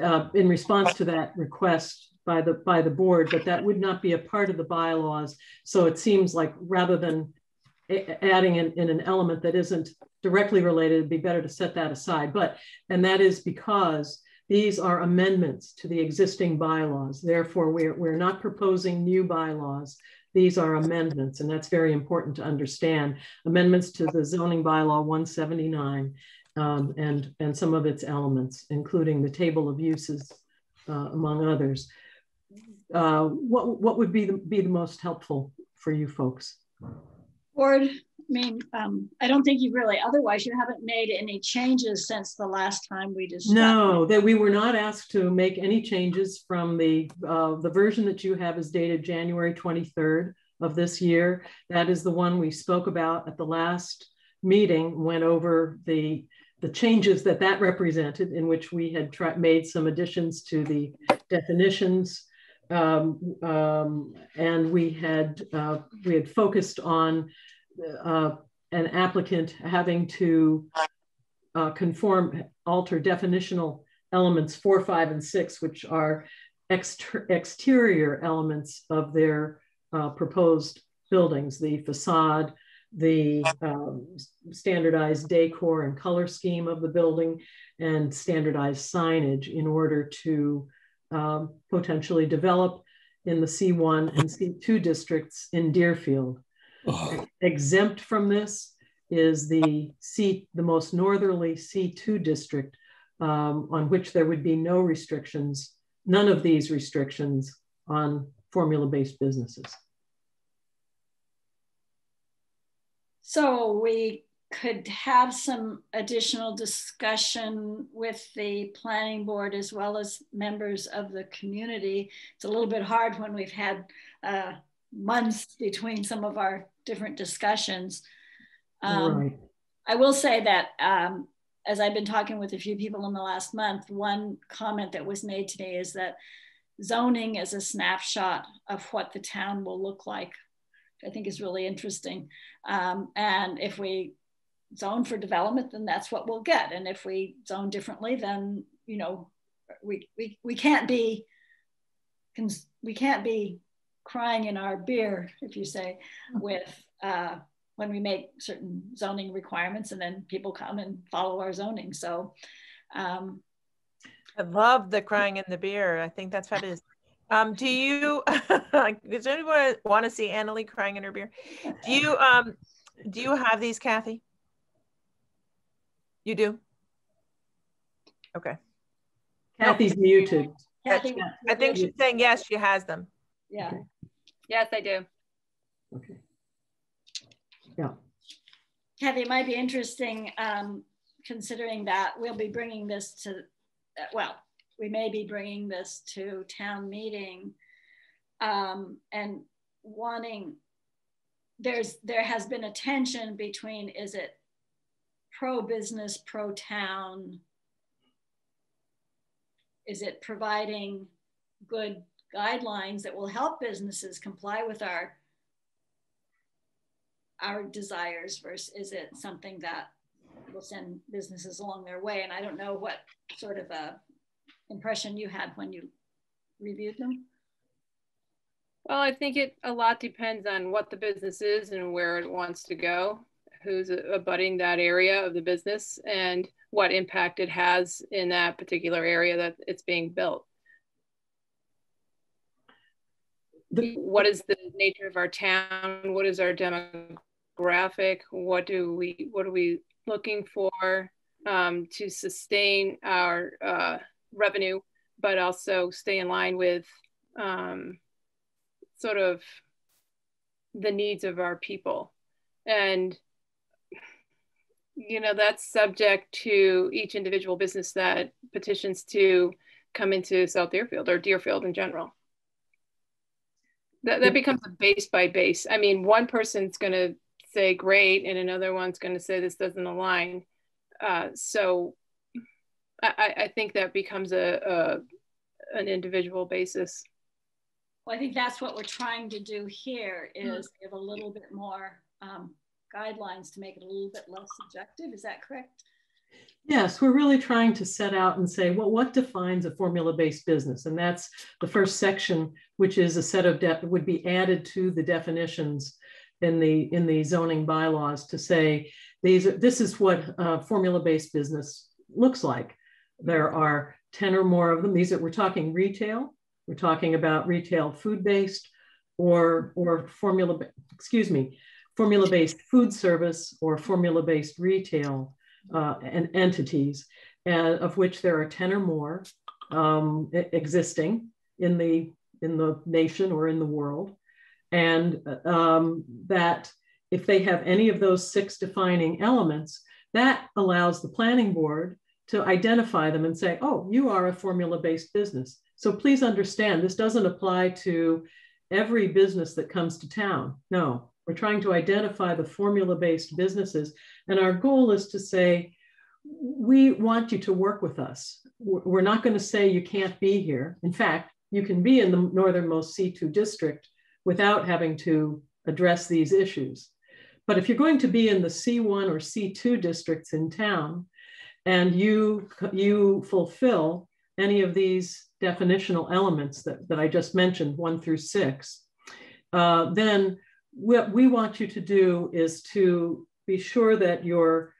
uh, in response to that request by the by the board, but that would not be a part of the bylaws. So it seems like rather than adding in, in, an element that isn't directly related, it'd be better to set that aside. But, and that is because these are amendments to the existing bylaws. Therefore, we're, we're not proposing new bylaws. These are amendments, and that's very important to understand. Amendments to the zoning bylaw 179 um, and, and some of its elements, including the table of uses, uh, among others. Uh, what, what would be the, be the most helpful for you folks? Board, I mean, um, I don't think you've really, otherwise you haven't made any changes since the last time we discussed. No, that we were not asked to make any changes from the, uh, the version that you have is dated January 23rd of this year. That is the one we spoke about at the last meeting, went over the, the changes that that represented in which we had made some additions to the definitions um, um, and we had uh, we had focused on uh, an applicant having to uh, conform, alter definitional elements four, five, and six, which are exter exterior elements of their uh, proposed buildings, the facade, the um, standardized decor and color scheme of the building, and standardized signage in order to um, potentially develop in the C1 and C2 districts in Deerfield. Oh. Exempt from this is the C, the most northerly C2 district um, on which there would be no restrictions, none of these restrictions on formula-based businesses. So we could have some additional discussion with the planning board as well as members of the community. It's a little bit hard when we've had uh, months between some of our different discussions. Um, right. I will say that um, as I've been talking with a few people in the last month, one comment that was made to me is that zoning is a snapshot of what the town will look like. I think is really interesting. Um, and if we zone for development, then that's what we'll get. And if we zone differently, then you know we we we can't be we can't be crying in our beer, if you say, with uh, when we make certain zoning requirements, and then people come and follow our zoning. So. Um, I love the crying in the beer. I think that's fabulous. Um, do you, does anyone want to see Annalee crying in her beer? Do you, um, do you have these, Kathy? You do? Okay. Kathy's muted. Kathy, I think she's saying yes, she has them. Yeah. Okay. Yes, I do. Okay. Yeah. Kathy, it might be interesting um, considering that we'll be bringing this to, uh, well, we may be bringing this to town meeting um, and wanting, there's, there has been a tension between, is it pro business, pro town? Is it providing good guidelines that will help businesses comply with our our desires versus is it something that will send businesses along their way? And I don't know what sort of a impression you had when you reviewed them. Well, I think it a lot depends on what the business is and where it wants to go who's abutting that area of the business and what impact it has in that particular area that it's being built. What is the nature of our town? What is our demographic? What do we what are we looking for um, to sustain our uh, revenue, but also stay in line with um, sort of the needs of our people? And you know that's subject to each individual business that petitions to come into south deerfield or deerfield in general that, that becomes a base by base i mean one person's going to say great, and another one's going to say this doesn't align. Uh, so I, I think that becomes a, a an individual basis. Well, I think that's what we're trying to do here is give a little bit more um, guidelines to make it a little bit less subjective. Is that correct? Yes, we're really trying to set out and say, well, what defines a formula-based business? And that's the first section, which is a set of that would be added to the definitions in the in the zoning bylaws to say these are this is what a formula-based business looks like. There are 10 or more of them. These are we're talking retail, we're talking about retail food-based or or formula excuse me, formula-based food service or formula-based retail uh, and entities, and of which there are 10 or more um, existing in the in the nation or in the world and um, that if they have any of those six defining elements, that allows the planning board to identify them and say, oh, you are a formula based business. So please understand this doesn't apply to every business that comes to town. No, we're trying to identify the formula based businesses. And our goal is to say, we want you to work with us. We're not going to say you can't be here. In fact, you can be in the northernmost C2 district without having to address these issues. But if you're going to be in the C1 or C2 districts in town and you, you fulfill any of these definitional elements that, that I just mentioned, one through six, uh, then what we want you to do is to be sure that your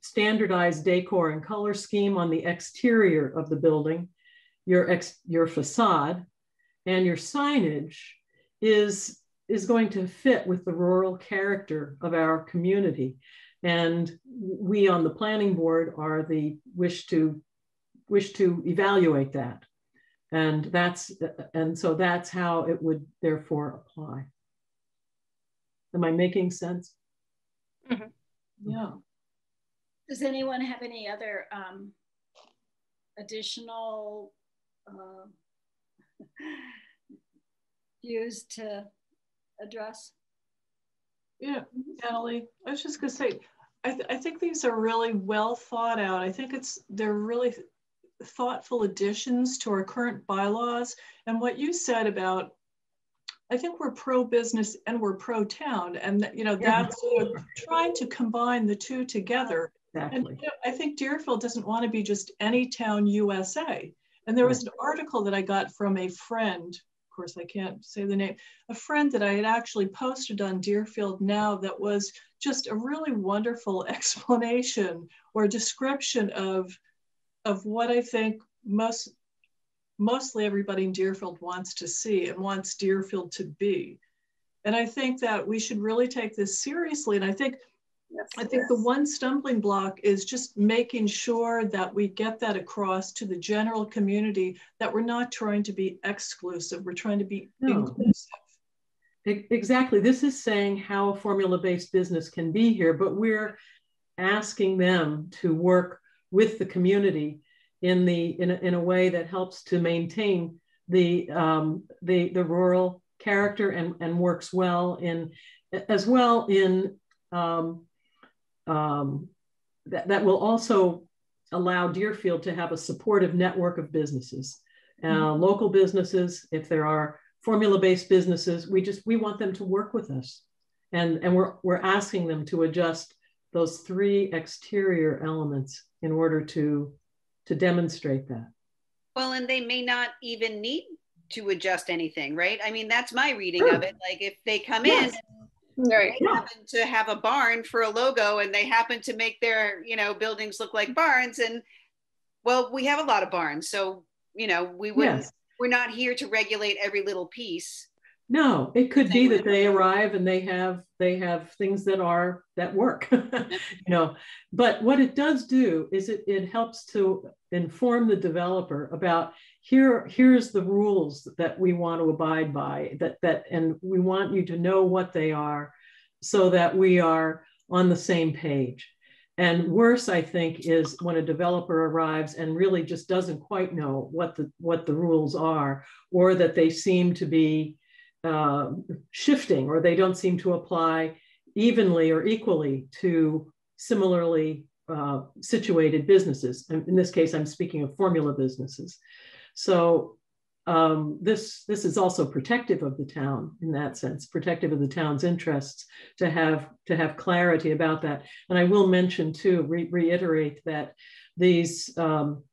standardized decor and color scheme on the exterior of the building, your, ex, your facade, and your signage is is going to fit with the rural character of our community. And we on the planning board are the wish to wish to evaluate that. And that's and so that's how it would therefore apply am i making sense mm-hmm. yeah does anyone have any other um, additional uh, used to address? Yeah, Natalie, I was just gonna say, I, th I think these are really well thought out. I think it's they're really thoughtful additions to our current bylaws. And what you said about, I think we're pro business and we're pro town, and you know that's know, trying to combine the two together. Exactly. And you know, I think Deerfield doesn't want to be just any town USA. And there was an article that I got from a friend Of course I can't say the name, a friend that I had actually posted on Deerfield Now that was just a really wonderful explanation or description of, of what I think most, mostly everybody in Deerfield wants to see and wants Deerfield to be. And I think that we should really take this seriously. And I think Yes, I think yes. the one stumbling block is just making sure that we get that across to the general community that we're not trying to be exclusive, we're trying to be no. inclusive. Exactly. This is saying how a formula based business can be here, but we're asking them to work with the community in the in a, in a way that helps to maintain the um, the the rural character and and works well in as well in um, um, that, that will also allow Deerfield to have a supportive network of businesses, uh, mm-hmm. local businesses. If there are formula-based businesses, we just we want them to work with us, and and we're we're asking them to adjust those three exterior elements in order to to demonstrate that. Well, and they may not even need to adjust anything, right? I mean, that's my reading sure. of it. Like if they come yes. in Right. They happen to have a barn for a logo and they happen to make their, you know, buildings look like barns. And well, we have a lot of barns. So, you know, we wouldn't, yes. we're not here to regulate every little piece. No, it could be that they arrive and they have they have things that are that work, you know. But what it does do is it, it helps to inform the developer about here here's the rules that we want to abide by that that and we want you to know what they are so that we are on the same page and worse i think is when a developer arrives and really just doesn't quite know what the what the rules are or that they seem to be uh, shifting or they don't seem to apply evenly or equally to similarly uh, situated businesses. In this case, I'm speaking of formula businesses. So um, this this is also protective of the town in that sense, protective of the town's interests to have to have clarity about that. And I will mention too, re reiterate that these um,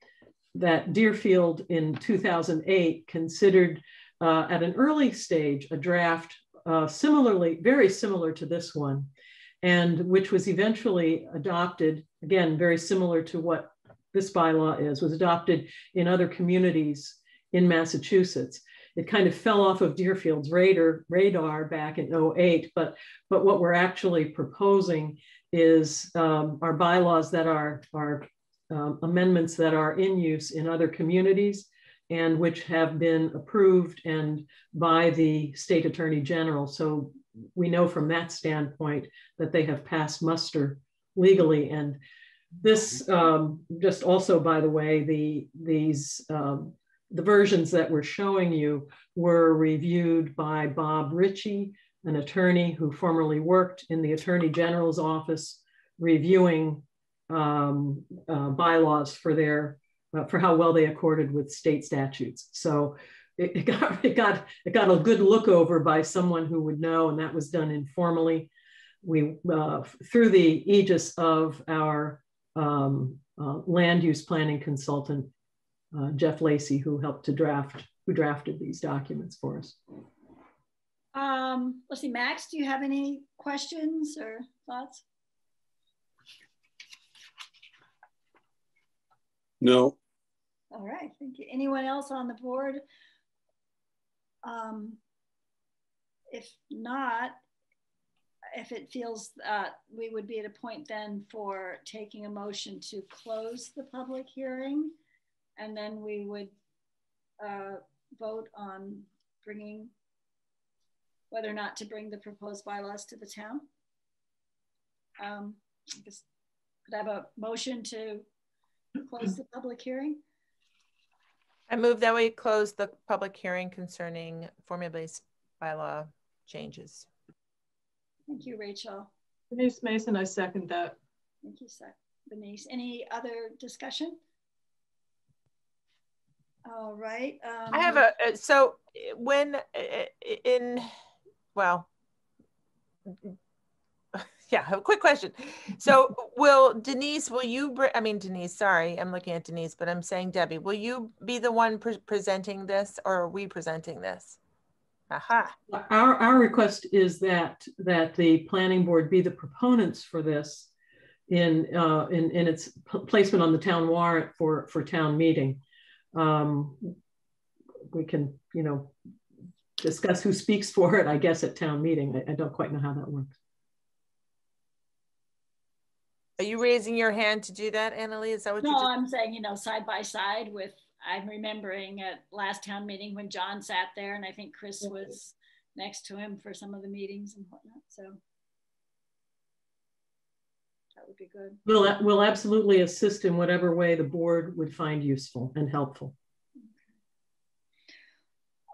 that Deerfield in 2008 considered uh, at an early stage a draft uh, similarly very similar to this one, and which was eventually adopted again very similar to what this bylaw is was adopted in other communities in Massachusetts. It kind of fell off of Deerfield's radar, radar back in 08, but, but what we're actually proposing is um, our bylaws that are, are um, amendments that are in use in other communities and which have been approved and by the state attorney general. So we know from that standpoint that they have passed muster legally. And this um, just also, by the way, the these um, the versions that we're showing you were reviewed by Bob Ritchie, an attorney who formerly worked in the Attorney General's office, reviewing um, uh, bylaws for their for how well they accorded with state statutes. So it, it, got it got it got a good look over by someone who would know, and that was done informally. We uh, through the aegis of our um, uh, land use planning consultant uh, Jeff Lacey, who helped to draft, who drafted these documents for us. Um, let's see, Max, do you have any questions or thoughts? No. All right, thank you. Anyone else on the board? Um, if not, if it feels uh, we would be at a point then for taking a motion to close the public hearing and then we would uh, vote on bringing whether or not to bring the proposed bylaws to the town. Um, I guess, could I have a motion to close the public hearing? I move that we close the public hearing concerning formula-based bylaw changes. Thank you, Rachel. Denise Mason, I second that. Thank you, sir. Denise. Any other discussion? All right. Um, I have a uh, so when uh, uh, in well yeah, a quick question. So will Denise, will you, I mean, Denise, sorry, I'm looking at Denise, but I'm saying Debbie, will you be the one pre presenting this or are we presenting this? Aha. Our, our request is that, that the planning board be the proponents for this in, uh, in, in its placement on the town warrant for, for town meeting um, we can, you know, discuss who speaks for it, I guess, at town meeting. I, I don't quite know how that works. Are you raising your hand to do that, Annalee? Is that what no, you No, I'm saying, you know, side by side with, I'm remembering at last town meeting when John sat there and I think Chris was next to him for some of the meetings and whatnot. So that would be good. We'll, we'll absolutely assist in whatever way the board would find useful and helpful.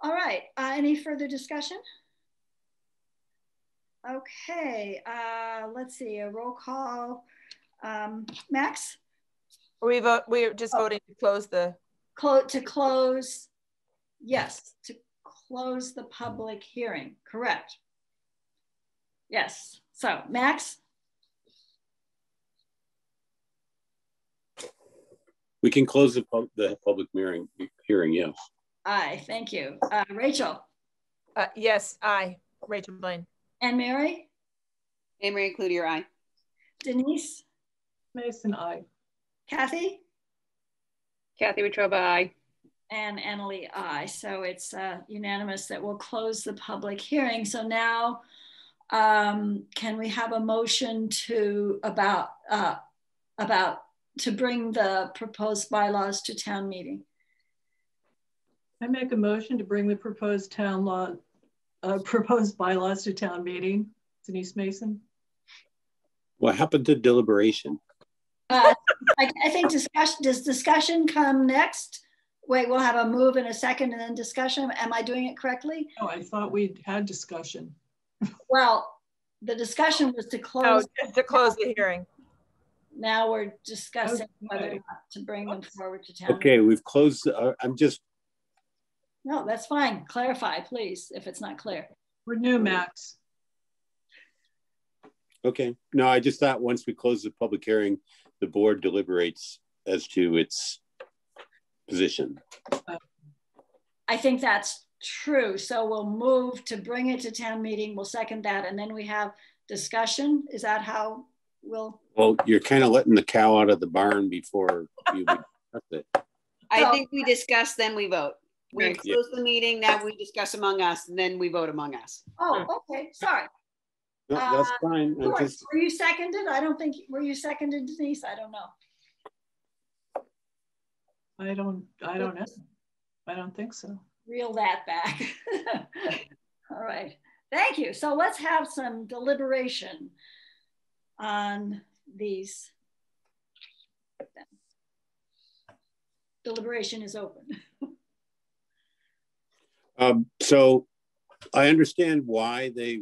All right, uh, any further discussion? Okay, uh, let's see, a roll call. Um, Max? We vote, we're just oh. voting to close the. Clo to close, yes, to close the public hearing, correct. Yes, so Max? We can close the, pub the public hearing, hearing, yes. Aye, thank you. Uh, Rachel? Uh, yes, aye. Rachel Blaine. And Mary? Anne Marie Cloutier, aye. Denise? Mason, aye. Kathy? Kathy Wetruba, aye. And Annalee, aye. So it's uh, unanimous that we'll close the public hearing. So now um, can we have a motion to about uh, about to bring the proposed bylaws to town meeting. I make a motion to bring the proposed town law, uh, proposed bylaws to town meeting. Denise Mason. What happened to deliberation? Uh, I, I, think discussion, does discussion come next? Wait, we'll have a move in a second and then discussion. Am I doing it correctly? No, I thought we had discussion. Well, the discussion was to No, close. just to close the hearing. Now we're discussing whether or Okay. not to bring them forward to town. Okay, we've closed, uh, I'm just, No, that's fine. Clarify, please, if it's not clear. We're new, Max. okay. No, I just thought once we close the public hearing, the board deliberates as to its position. I think that's true. So we'll move to bring it to town meeting. We'll second that. And then we have discussion. Is that how we'll? Well, you're kind of letting the cow out of the barn before you discuss it. I So- think we discuss, then we vote. We Right. close the meeting, now we discuss among us, and then we vote among us. Oh, okay, sorry. No, that's Uh, fine. I George, just, Were you seconded? I don't think, were you seconded Denise? I don't know. I don't, I don't know. I don't think so. Reel that back. All right, thank you. So let's have some deliberation on these. Deliberation is open. um, so I understand why they,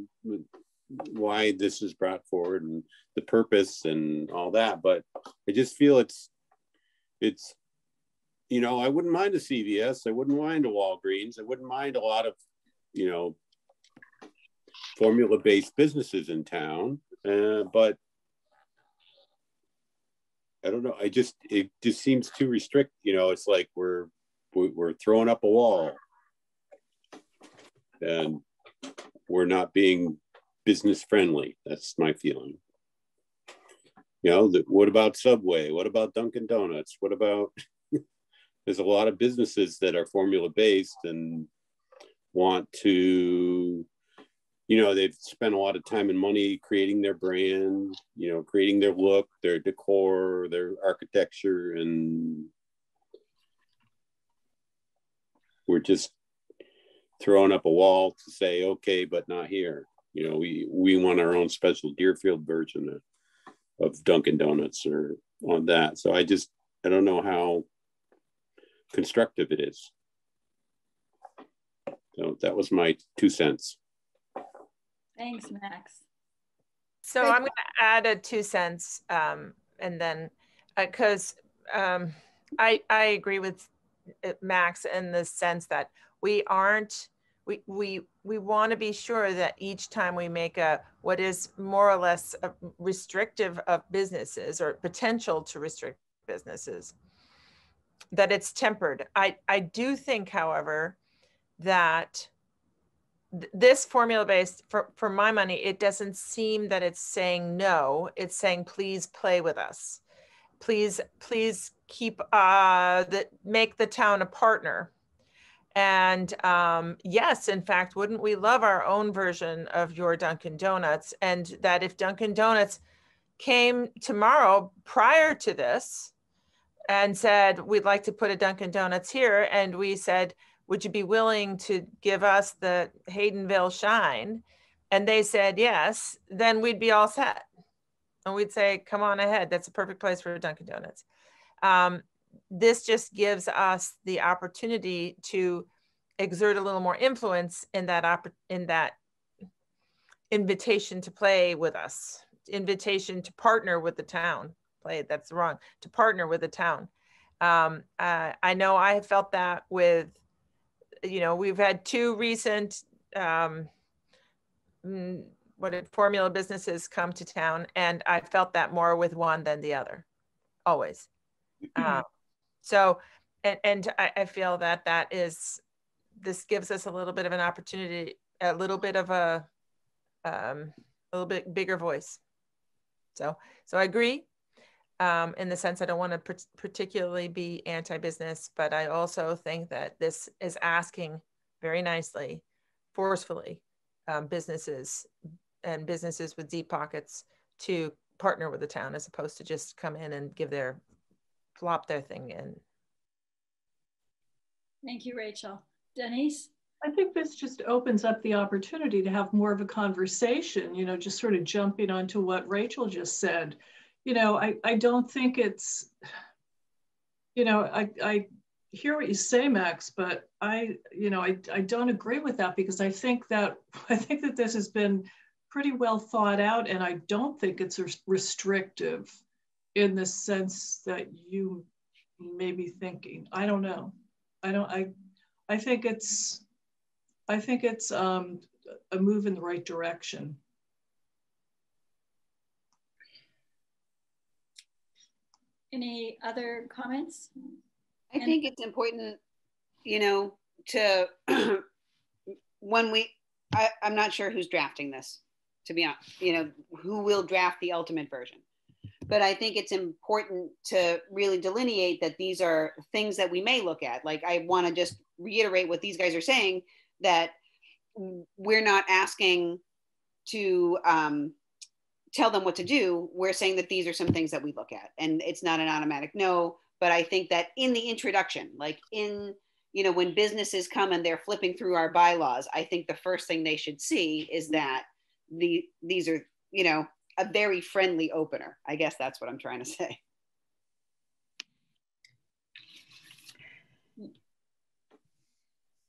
why this is brought forward and the purpose and all that, but I just feel it's, it's, you know, I wouldn't mind a CVS, I wouldn't mind a Walgreens, I wouldn't mind a lot of, you know, formula-based businesses in town, uh, but I don't know. I just it just seems too restrict. You know, it's like we're we're throwing up a wall, and we're not being business friendly. That's my feeling. You know, the, what about Subway? What about Dunkin' Donuts? What about? there's a lot of businesses that are formula based and want to you know they've spent a lot of time and money creating their brand you know creating their look their decor their architecture and we're just throwing up a wall to say okay but not here you know we we want our own special deerfield version of, of dunkin donuts or on that. So i just i don't know how constructive it is. So that was my two cents. Thanks, Max. So I'm going to add a two cents, um, and then because um, I I agree with uh, Max in the sense that we aren't we we we want to be sure that each time we make a what is more or less restrictive of businesses or potential to restrict businesses that it's tempered. I I do think, however, that th- this formula based for, for my money it doesn't seem that it's saying no. It's saying please play with us. Please please keep uh the make the town a partner and um, yes in fact wouldn't we love our own version of your dunkin donuts and that if dunkin donuts came tomorrow prior to this and said we'd like to put a dunkin donuts here and we said would you be willing to give us the Haydenville shine? And they said yes, then we'd be all set. And we'd say, come on ahead. That's a perfect place for Dunkin' Donuts. Um, this just gives us the opportunity to exert a little more influence in that oppor- in that invitation to play with us, invitation to partner with the town. Play that's wrong. To partner with the town. Um, uh, I know I have felt that with you know, we've had two recent, um, mm, what did formula businesses come to town, and I felt that more with one than the other, always. Um, so, and and I, I feel that that is, this gives us a little bit of an opportunity, a little bit of a, um, a little bit bigger voice. So, so I agree um, in the sense I don't want to particularly be anti-business, but I also think that this is asking very nicely, forcefully, um, businesses and businesses with deep pockets to partner with the town as opposed to just come in and give their flop their thing in. Thank you, Rachel. Denise? I think this just opens up the opportunity to have more of a conversation, you know, just sort of jumping onto what Rachel just said you know, I, I don't think it's, you know, I, I hear what you say, Max, but I, you know, I, I don't agree with that because I think that, I think that this has been pretty well thought out, and I don't think it's restrictive in the sense that you may be thinking. I don't know. I don't. I. I think it's. I think it's um, a move in the right direction. Any other comments? I think it's important, you know, to when we, I, I'm not sure who's drafting this, to be honest, you know, who will draft the ultimate version. But I think it's important to really delineate that these are things that we may look at. Like, I want to just reiterate what these guys are saying that we're not asking to um, tell them what to do. We're saying that these are some things that we look at, and it's not an automatic no. But I think that in the introduction, like in you know when businesses come and they're flipping through our bylaws, I think the first thing they should see is that the these are you know a very friendly opener. I guess that's what I'm trying to say.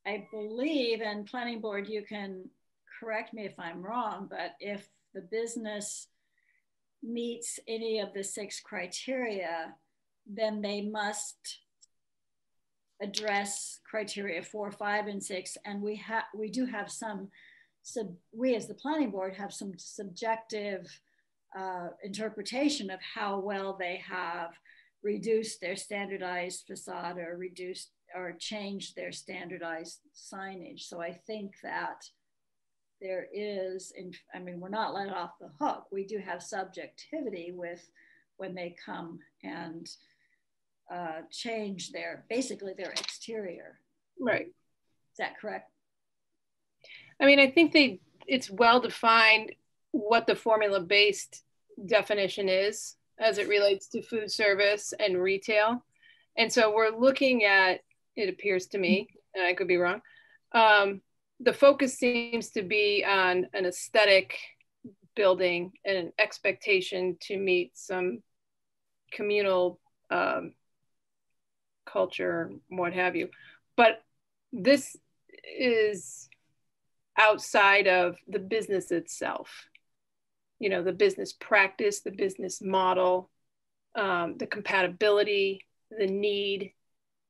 I believe, and planning board, you can correct me if I'm wrong, but if the business meets any of the six criteria, then they must address criteria four, five, and six. And we have we do have some sub we as the planning board have some subjective uh, interpretation of how well they have reduced their standardized facade or reduced or changed their standardized signage. So I think that there is, in, I mean, we're not let off the hook. We do have subjectivity with when they come and uh, change their, basically their exterior. Right. Is that correct? I mean, I think they, it's well defined what the formula based definition is as it relates to food service and retail. And so we're looking at, it appears to me, and I could be wrong, um, the focus seems to be on an aesthetic building and an expectation to meet some communal um, culture, what have you. But this is outside of the business itself. You know, the business practice, the business model, um, the compatibility, the need,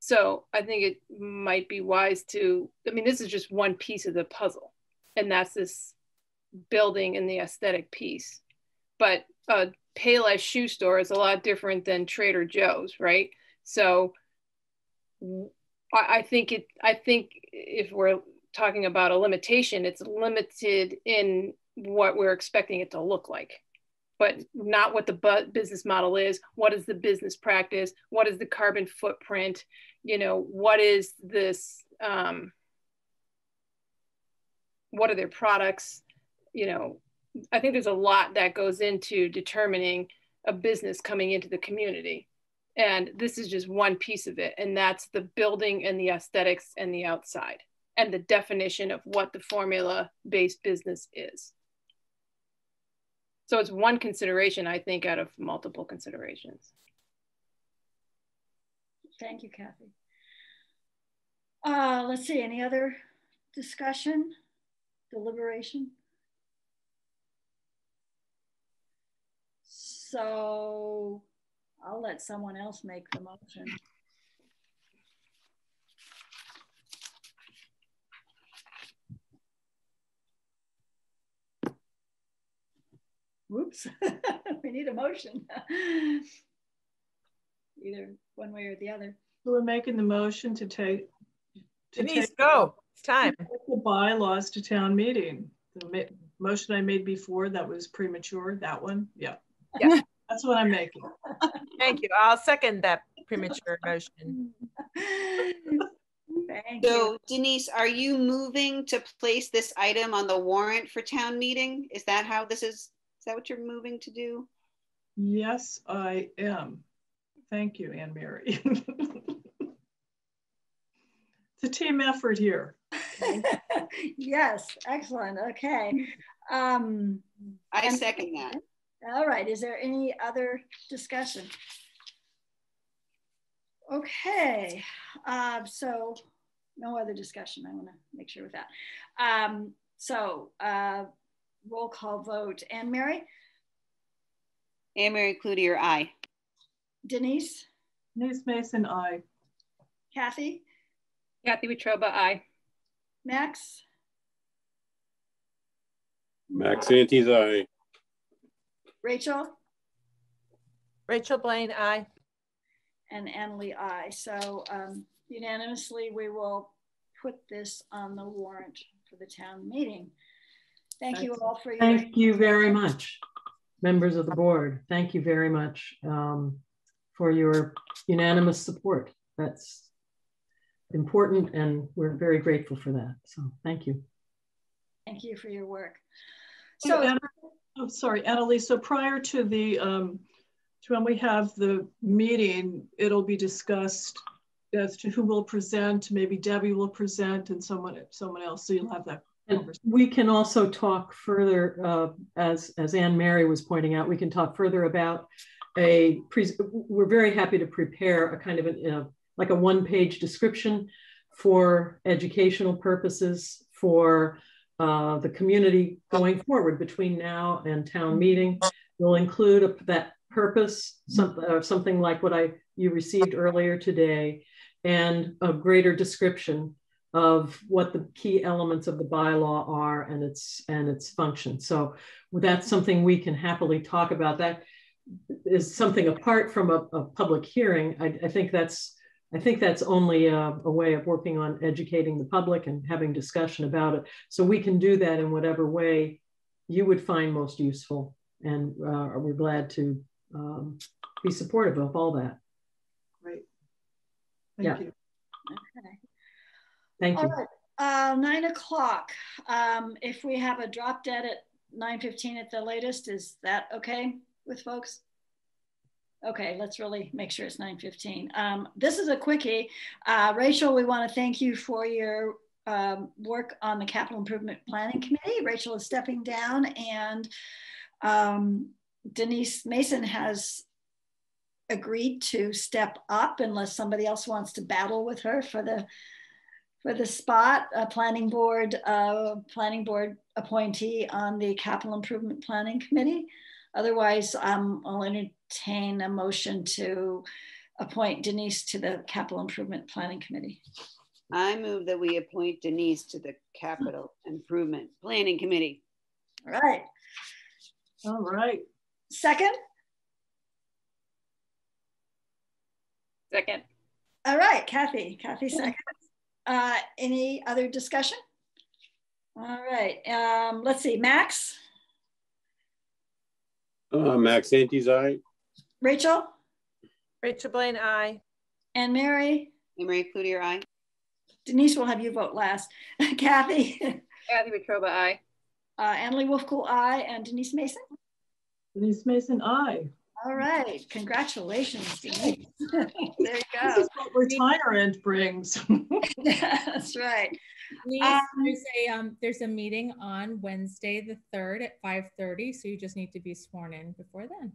so I think it might be wise to, I mean, this is just one piece of the puzzle, and that's this building and the aesthetic piece. But a Payless shoe store is a lot different than Trader Joe's, right? So I, I think it, I think if we're talking about a limitation, it's limited in what we're expecting it to look like but not what the business model is. What is the business practice? What is the carbon footprint? you know, what is this, um, what are their products? You know, I think there's a lot that goes into determining a business coming into the community. And this is just one piece of it. And that's the building and the aesthetics and the outside and the definition of what the formula based business is. So it's one consideration, I think, out of multiple considerations. Thank you, Kathy. Uh, let's see, any other discussion, deliberation? So I'll let someone else make the motion. Whoops, we need a motion. Either one way or the other. We're making the motion to take. To Denise, take, go. It's time. The bylaws to town meeting. The motion I made before that was premature. That one, yeah. Yeah, that's what I'm making. Thank you. I'll second that premature motion. Thank so, you. Denise, are you moving to place this item on the warrant for town meeting? Is that how this is? Is that what you're moving to do? Yes, I am. Thank you, Anne Mary. it's a team effort here. yes, excellent. Okay. Um, I second that. All right. Is there any other discussion? Okay. Uh, so no other discussion. I want to make sure with that. Um, so uh, roll call vote. Anne Mary, Anne Mary Cloutier, aye. Denise, Denise Mason, aye. Kathy, Kathy Wetruba, aye. Max, Max Antes, aye. Rachel, Rachel Blaine, aye. and Annalee, I. So um, unanimously, we will put this on the warrant for the town meeting. Thank you all for your. Thank you very much, members of the board. Thank you very much um, for your unanimous support. That's important and we're very grateful for that. So thank you. Thank you for your work. So, So, Anna, oh, sorry, Annalise, so prior to the, um, to when we have the meeting, it'll be discussed as to who will present, maybe Debbie will present and someone, someone else, so you'll have that. And we can also talk further, uh, as, as Anne Mary was pointing out, we can talk further about a, we're very happy to prepare a kind of, a, uh, like a one-page description for educational purposes, for uh, the community going forward between now and town meeting. We'll include a, that purpose, something, uh, something like what I you received earlier today, and a greater description of what the key elements of the bylaw are and its and its function. So that's something we can happily talk about. That is something apart from a, a public hearing. I, I, think that's I think that's only a, a, way of working on educating the public and having discussion about it. So we can do that in whatever way you would find most useful, and uh, we're glad to um, be supportive of all that. Great. Thank yeah. you. Okay. Thank you. All right, uh, nine o'clock. Um, if we have a drop dead at 9.15 at the latest, is that okay with folks? Okay, let's really make sure it's 9.15. Um, this is a quickie. Uh, Rachel, we wanna thank you for your um, work on the Capital Improvement Planning Committee. Rachel is stepping down and um, Denise Mason has agreed to step up unless somebody else wants to battle with her for the for the spot, a planning board, uh, planning board appointee on the capital improvement planning committee. Otherwise, um, I'll entertain a motion to appoint Denise to the capital improvement planning committee. I move that we appoint Denise to the capital improvement planning committee. All right. All right. Second? Second. All right, Kathy. Kathy second. Uh, any other discussion? All right, um, let's see, Max, Uh, Max Antes, aye. Rachel, Rachel Blaine, aye. and Mary. Anne Marie Cloutier, aye. Denise will have you vote last. Kathy, Kathy Wetruba, aye. uh, Annalee Wolfcool, I, and Denise Mason. Denise Mason, aye. All right, congratulations, Denise. there you go. This go. is what retirement brings. That's right. Denise, Um, there's a um, there's a meeting on Wednesday the third at five thirty, so you just need to be sworn in before then.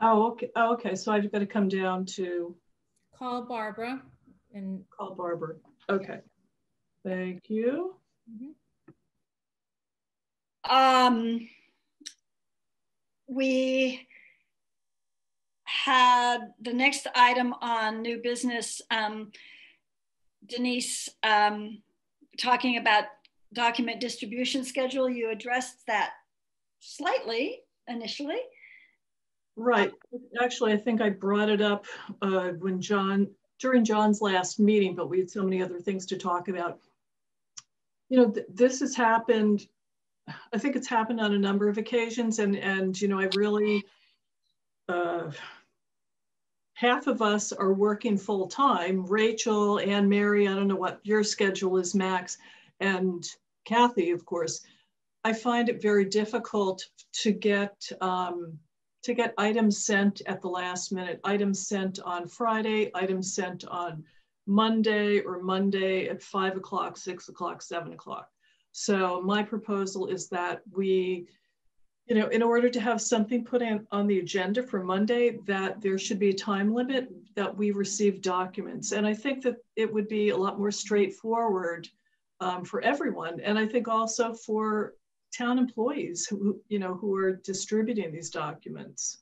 Oh, okay. Oh, okay. So I've got to come down to Call Barbara and call Barbara. Okay. Thank you. Mhm. Um, we had the next item on new business, um, Denise, um, talking about document distribution schedule. You addressed that slightly initially. Right. Actually, I think I brought it up uh, when John, during John's last meeting, but we had so many other things to talk about. You know, th this has happened, I think it's happened on a number of occasions and, and you know, I really, uh, half of us are working full time. Rachel and Mary, I don't know what your schedule is, Max, and Kathy, of course. I find it very difficult to get um, to get items sent at the last minute, items sent on Friday, items sent on Monday or Monday at five o'clock, six o'clock, seven o'clock. So my proposal is that we, you know, in order to have something put in on the agenda for Monday, that there should be a time limit that we receive documents. And I think that it would be a lot more straightforward um, for everyone. And I think also for town employees who, you know, who are distributing these documents.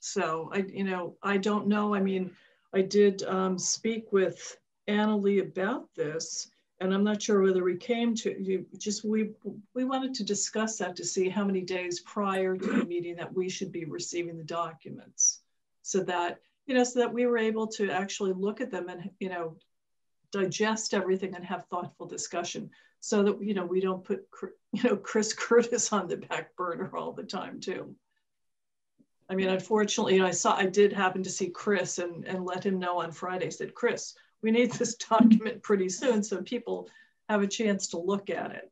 So I, you know, I don't know. I mean, I did um, speak with Annalee about this, and I'm not sure whether we came to you. Just we we wanted to discuss that to see how many days prior to the meeting that we should be receiving the documents, so that you know, so that we were able to actually look at them and you know digest everything and have thoughtful discussion so that you know we don't put you know chris curtis on the back burner all the time too i mean unfortunately you know i saw i did happen to see chris and and let him know on friday said chris we need this document pretty soon so people have a chance to look at it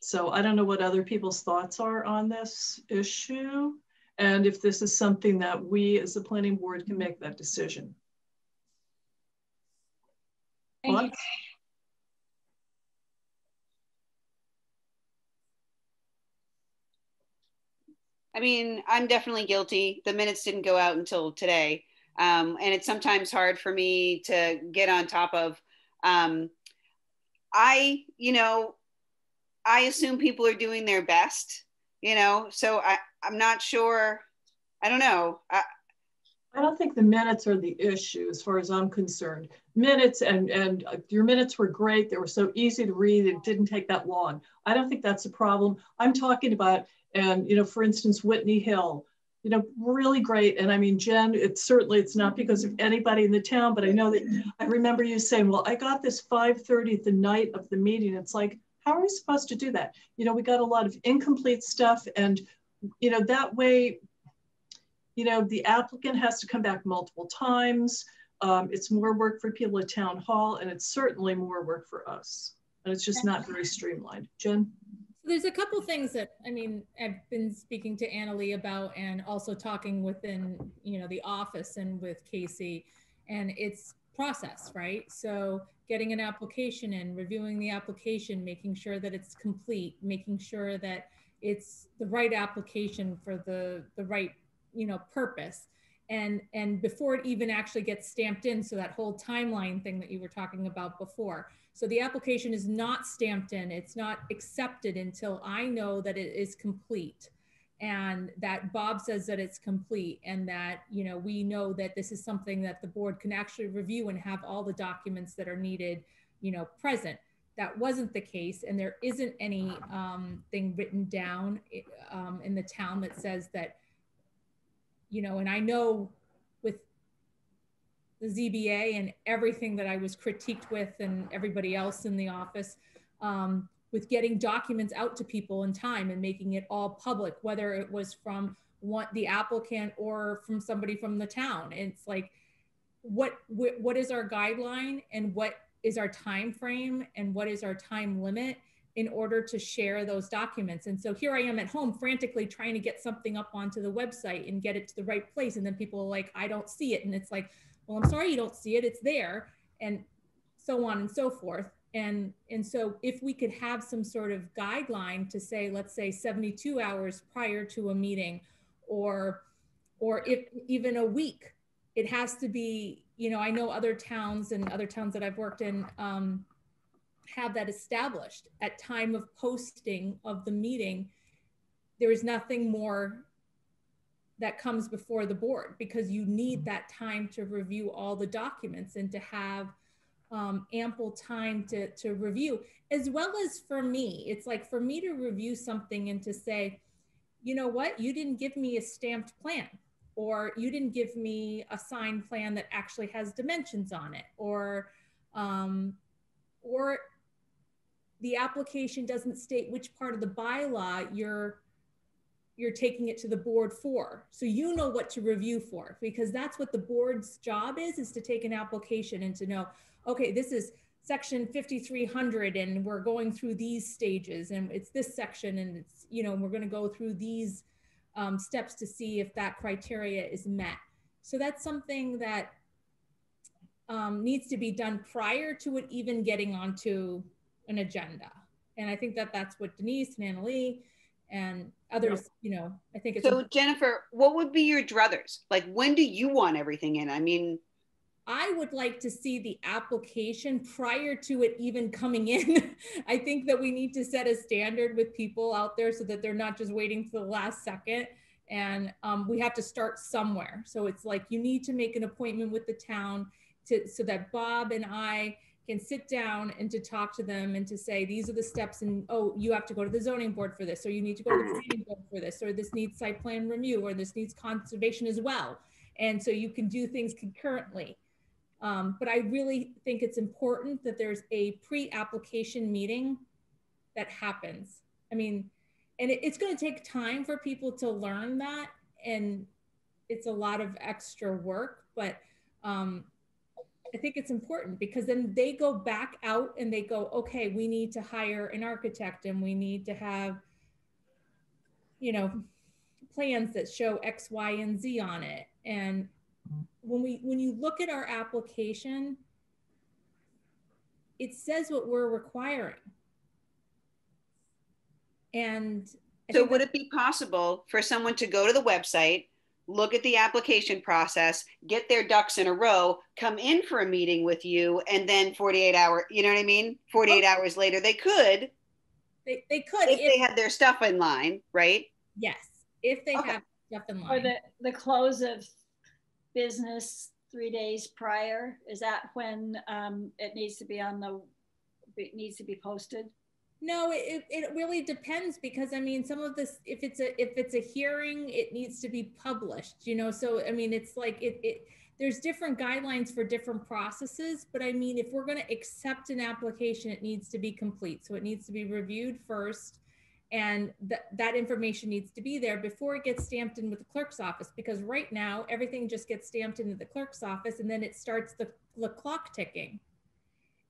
so i don't know what other people's thoughts are on this issue and if this is something that we as the planning board can make that decision Thank. I mean, I'm definitely guilty. The minutes didn't go out until today. Um, and it's sometimes hard for me to get on top of. Um, I, you know, I assume people are doing their best, you know, so I, I'm not sure. I don't know. I, I don't think the minutes are the issue as far as I'm concerned. Minutes and, and your minutes were great. They were so easy to read. It didn't take that long. I don't think that's a problem. I'm talking about, and, you know, for instance, Whitney Hill, you know, really great. And I mean, Jen, it's certainly, it's not because of anybody in the town, but I know that I remember you saying, well, I got this 5.30 the night of the meeting. It's like, how are we supposed to do that? You know, we got a lot of incomplete stuff and, you know, that way you know, the applicant has to come back multiple times. Um, it's more work for people at town hall and it's certainly more work for us. And it's just not very streamlined. Jen? There's a couple things that, I mean, I've been speaking to Annalee about and also talking within, you know, the office and with Casey and it's process, right? So getting an application in, reviewing the application, making sure that it's complete, making sure that it's the right application for the, the right you know purpose and and before it even actually gets stamped in so that whole timeline thing that you were talking about before so the application is not stamped in. It's not accepted until i know that it is complete and that bob says that it's complete and that you know we know that this is something that the board can actually review and have all the documents that are needed you know present. That wasn't the case and there isn't any um, thing written down um, in the town that says that you know, and I know the ZBA and everything that I was critiqued with and everybody else in the office, um, with getting documents out to people in time and making it all public, whether it was from the applicant or from somebody from the town. It's like, what what is our guideline and what is our time frame and what is our time limit in order to share those documents. And so here I am at home frantically trying to get something up onto the website and get it to the right place. And then people are like, I don't see it. And it's like, well, I'm sorry you don't see it, it's there. And so on and so forth. And, and so if we could have some sort of guideline to say, let's say 72 hours prior to a meeting or, or if even a week, it has to be, you know, I know other towns and other towns that I've worked in, um, have that established at time of posting of the meeting there is nothing more that comes before the board because you need that time to review all the documents and to have um, ample time to, to review. As well as for me it's like for me to review something and to say you know what? You didn't give me a stamped plan or you didn't give me a signed plan that actually has dimensions on it or um, or the application doesn't state which part of the bylaw you're you're taking it to the board for. So you know what to review for because that's what the board's job is, is to take an application and to know, okay, this is section 5300 and we're going through these stages and it's this section and it's, you know, we're going to go through these um, steps to see if that criteria is met. So that's something that um, needs to be done prior to it even getting onto an agenda. And I think that that's what Denise and Annalee and others, you know, I think it's. So Jennifer, what would be your druthers? Like, when do you want everything in? I mean, I would like to see the application prior to it even coming in. I think that we need to set a standard with people out there so that they're not just waiting for the last second. And um, we have to start somewhere. So it's like you need to make an appointment with the town to so that Bob and I can sit down and to talk to them and to say these are the steps and oh you have to go to the zoning board for this or you need to go to the planning board for this or this needs site plan review or this needs conservation as well. And so you can do things concurrently. Um, but i really think it's important that there's a pre-application meeting that happens. I mean and it, it's going to take time for people to learn that and it's a lot of extra work but um, I think it's important because then they go back out and they go, okay, we need to hire an architect and we need to have, you know, plans that show X, Y, and Z on it. And when we when you look at our application, it says what we're requiring. And so would it be possible for someone to go to the website look at the application process, get their ducks in a row, come in for a meeting with you, and then 48 hour, you know what I mean? 48 hours later, they could. They, they could. If, if they had their stuff in line, right? Yes. If they okay. have stuff in line. Or the, the close of business three days prior, is that when um, it needs to be on the, it needs to be posted? No, it, it really depends because I mean, some of this, if it's a if it's a hearing, it needs to be published. You know, so I mean, it's like it. it there's different guidelines for different processes, but I mean, if we're going to accept an application, it needs to be complete. So it needs to be reviewed first, and that that information needs to be there before it gets stamped in with the clerk's office. Because right now, everything just gets stamped into the clerk's office, and then it starts the, the clock ticking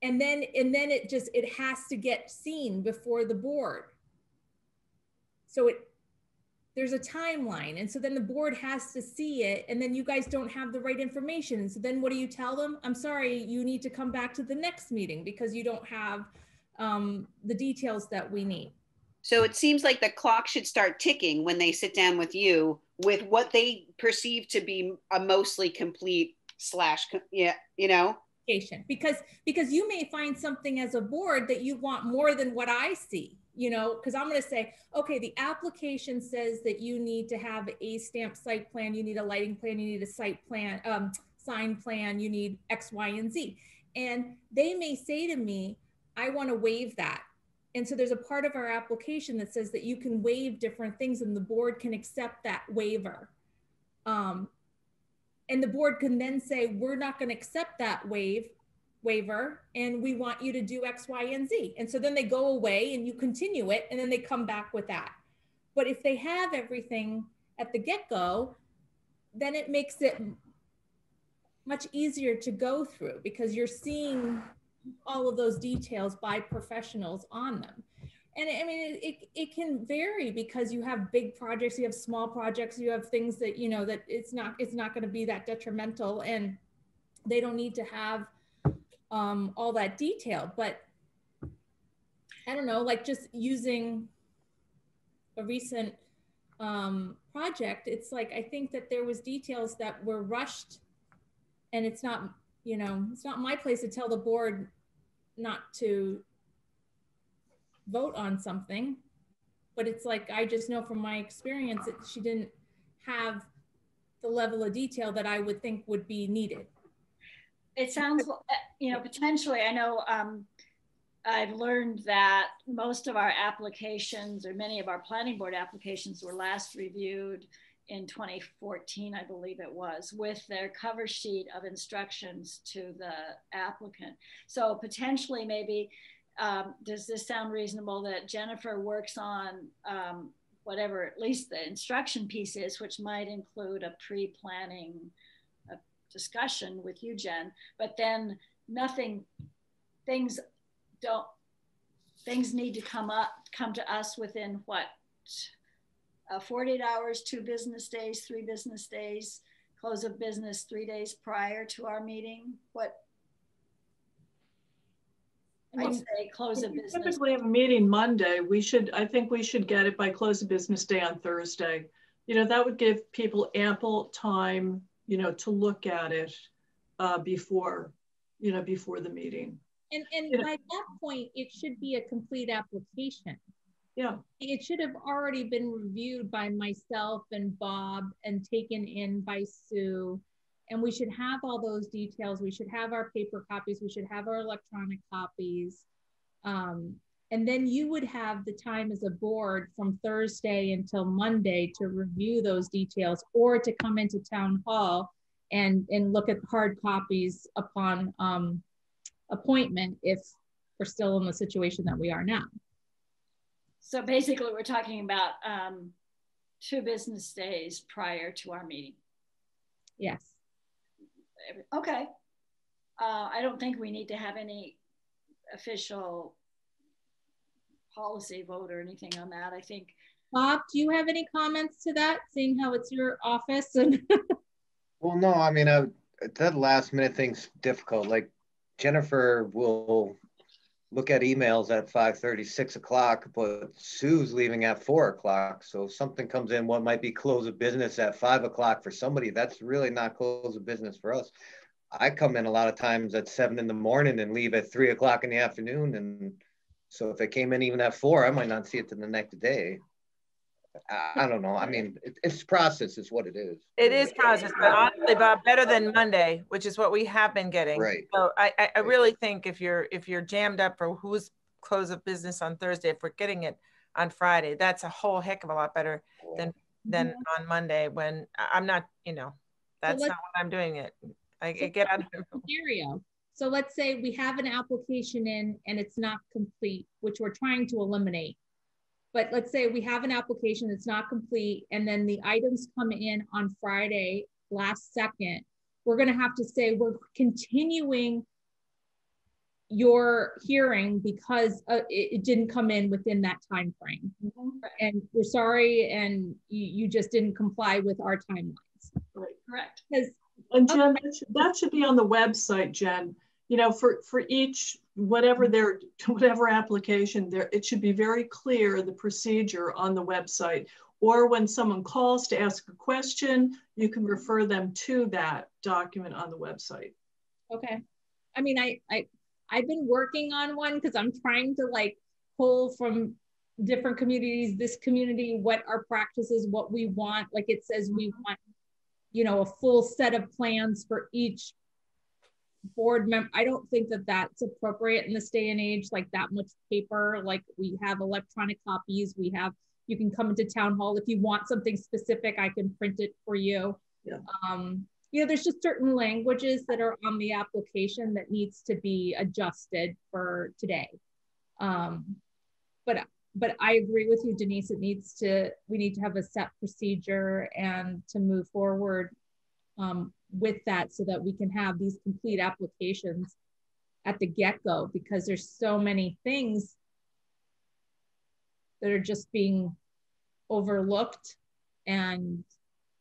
and then and then it just it has to get seen before the board. So it there's a timeline and so then the board has to see it and then you guys don't have the right information. So then what do you tell them? I'm sorry you need to come back to the next meeting because you don't have um, the details that we need. So it seems like the clock should start ticking when they sit down with you with what they perceive to be a mostly complete slash yeah you know because because you may find something as a board that you want more than what I see you know because i'm going to say okay the application says that you need to have a stamp site plan you need a lighting plan you need a site plan um, sign plan you need x y and z. And they may say to me i want to waive that. And so there's a part of our application that says that you can waive different things and the board can accept that waiver. Um, and the board can then say we're not going to accept that waive waiver and we want you to do x y and z. And so then they go away and you continue it and then they come back with that. But if they have everything at the get-go then it makes it much easier to go through because you're seeing all of those details by professionals on them and I mean, it, it, can vary because you have big projects, you have small projects, you have things that, you know, that it's not, it's not going to be that detrimental and they don't need to have um, all that detail, but I don't know, like just using a recent um, project, it's like, I think that there was details that were rushed and it's not, you know, it's not my place to tell the board not to vote on something but it's like i just know from my experience that she didn't have the level of detail that i would think would be needed. It sounds you know potentially i know um, i've learned that most of our applications or many of our planning board applications were last reviewed in 2014 i believe it was with their cover sheet of instructions to the applicant. So potentially maybe um, does this sound reasonable that Jennifer works on um, whatever at least the instruction piece is, which might include a pre-planning discussion with you, Jen, but then nothing, things don't, things need to come up, come to us within what, uh, 48 hours, two business days, three business days, close of business three days prior to our meeting? What I'd say close of business. Typically have a meeting Monday. We should, I think we should get it by close of business day on Thursday. You know, that would give people ample time, you know, to look at it. uh, before, you know, before the meeting. And, and You know- by that point, it should be a complete application. Yeah. It should have already been reviewed by myself and Bob and taken in by Sue. And we should have all those details. We should have our paper copies. We should have our electronic copies. Um, and then you would have the time as a board from Thursday until Monday to review those details or to come into town hall and, and look at hard copies upon um, appointment if we're still in the situation that we are now. So basically, we're talking about um, two business days prior to our meeting. Yes. Okay. Uh, I don't think we need to have any official policy vote or anything on that. I think Bob, do you have any comments to that, seeing how it's your office and Well, no, I mean, I, that last minute thing's difficult. Like Jennifer will look at emails at 5:30, 6 o'clock, but Sue's leaving at four o'clock. So if something comes in, what might be close of business at five o'clock for somebody, that's really not close of business for us. I come in a lot of times at seven in the morning and leave at three o'clock in the afternoon. And so if it came in even at four, I might not see it till the next day. I, I don't know. I mean, it, it's process is what it is. It is process, but honestly, Bob, better than Monday, which is what we have been getting. Right. So I, I, I really think if you're, if you're jammed up for who's close of business on Thursday, if we're getting it on Friday, that's a whole heck of a lot better than, than on Monday when I- I'm not, you know, that's let's- not what I'm doing it. I I get out of scenario? So let's say we have an application in and it's not complete, which we're trying to eliminate. But let's say we have an application that's not complete and then the items come in on Friday, last second. We're gonna have to say we're continuing your hearing because uh, it, it didn't come in within that time frame. And we're sorry, and you, you just didn't comply with our timelines. Right. Correct. Because And Jen, that should, that should be on the website, Jen. You know, for, for each, whatever their, whatever application there, it should be very clear, the procedure on the website. Or when someone calls to ask a question, you can refer them to that document on the website. Okay. I mean, I, I, I've been working on one because I'm trying to like pull from different communities, this community, what our practices, what we want. Like it says we want, you know, a full set of plans for each board member. I don't think that that's appropriate in this day and age, like that much paper. Like we have electronic copies, we have, you can come into town hall. If you want something specific, I can print it for you. Yeah. Um, you know, there's just certain languages that are on the application that needs to be adjusted for today. Um, but but I agree with you, Denise. It needs to we need to have a set procedure and to move forward um, with that so that we can have these complete applications at the get go because there's so many things that are just being overlooked and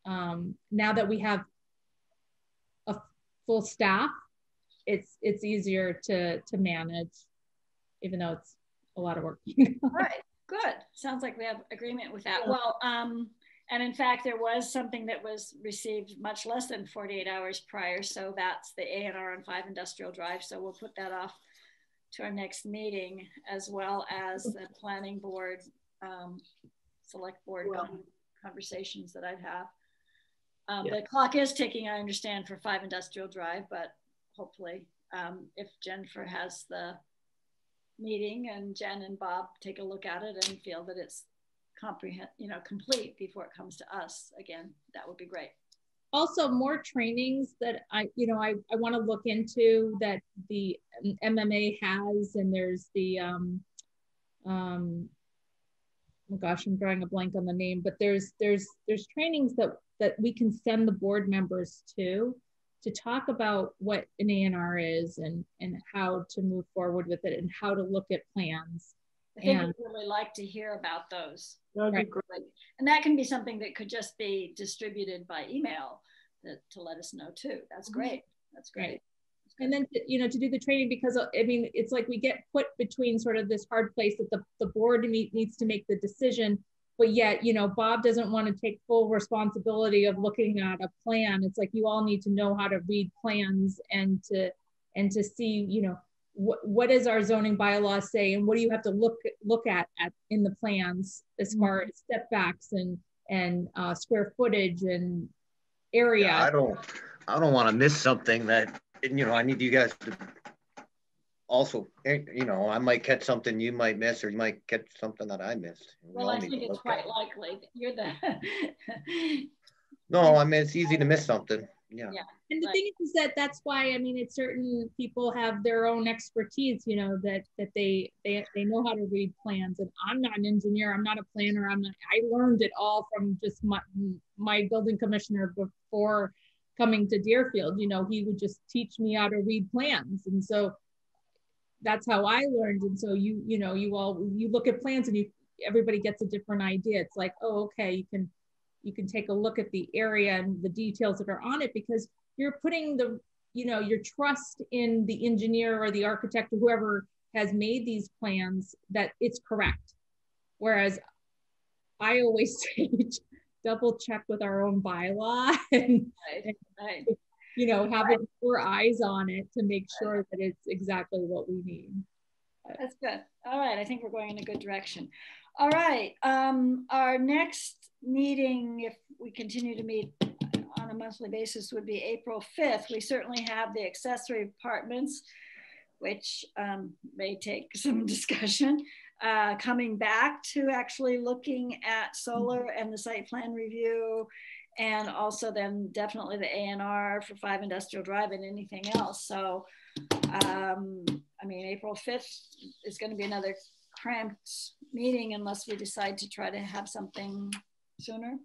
um, now that we have a full staff, it's it's easier to to manage, even though it's a lot of work. All right, good. Sounds like we have agreement with that. Well, um, and in fact, there was something that was received much less than 48 hours prior. So that's the A and R on five Industrial Drive. So we'll put that off to our next meeting as well as the planning board, um, select board con- conversations that I'd have. Um, Yeah. The clock is ticking, I understand, for five Industrial Drive, but hopefully, um, if Jennifer has the meeting and Jen and Bob take a look at it and feel that it's comprehend, you know, complete before it comes to us again, that would be great. also more trainings that I, you know, I, I want to look into that the MMA has, and there's the, um, um, oh gosh, I'm drawing a blank on the name, but there's, there's, there's trainings that, that we can send the board members to, to talk about what an ANR is and, and how to move forward with it and how to look at plans. I think And- we'd really like to hear about those. That'd be great. And that can be something that could just be distributed by email to, to let us know too. That's Mhm. great. That's great. Right. And then, to- you know, to do the training, because uh, I mean, it's like we get put between sort of this hard place that the, the board meet, needs to make the decision but yet, you know, Bob doesn't want to take full responsibility of looking at a plan. It's like you all need to know how to read plans and to and to see, you know, what what does our zoning bylaw say and what do you have to look look at, at in the plans as far as setbacks and and uh, square footage and area. Yeah, I don't I don't want to miss something that you know I need you guys to also eh, you know I might catch something you might miss or you might catch something that I missed. We Well, I think it's quite at it. likely. You're the. No, I mean it's easy to miss something. Yeah. Yeah. And the Right. thing is that that's why I mean, it's certain people have their own expertise, you know, that that they they they know how to read plans. And I'm not an engineer, I'm not a planner. I'm not. I learned it all from just my my building commissioner before coming to Deerfield. You know, he would just teach me how to read plans, and so that's how I learned. And so you you know you all you look at plans and you everybody gets a different idea. It's like oh okay you can you can take a look at the area and the details that are on it because you're putting the you know your trust in the engineer or the architect or whoever has made these plans that it's correct whereas i always say double check with our own bylaw and, Right, right. you know having four eyes on it to make sure that it's exactly what we need That's good. All right, I think we're going in a good direction. All right, um, our next meeting, if we continue to meet on a monthly basis, would be April 5th. We certainly have the accessory apartments, which um, may take some discussion, uh, coming back to actually looking at solar and the site plan review, and also then definitely the ANR for Five Industrial Drive and anything else. So um, I mean, April 5th is going to be another cramped meeting unless we decide to try to have something sooner.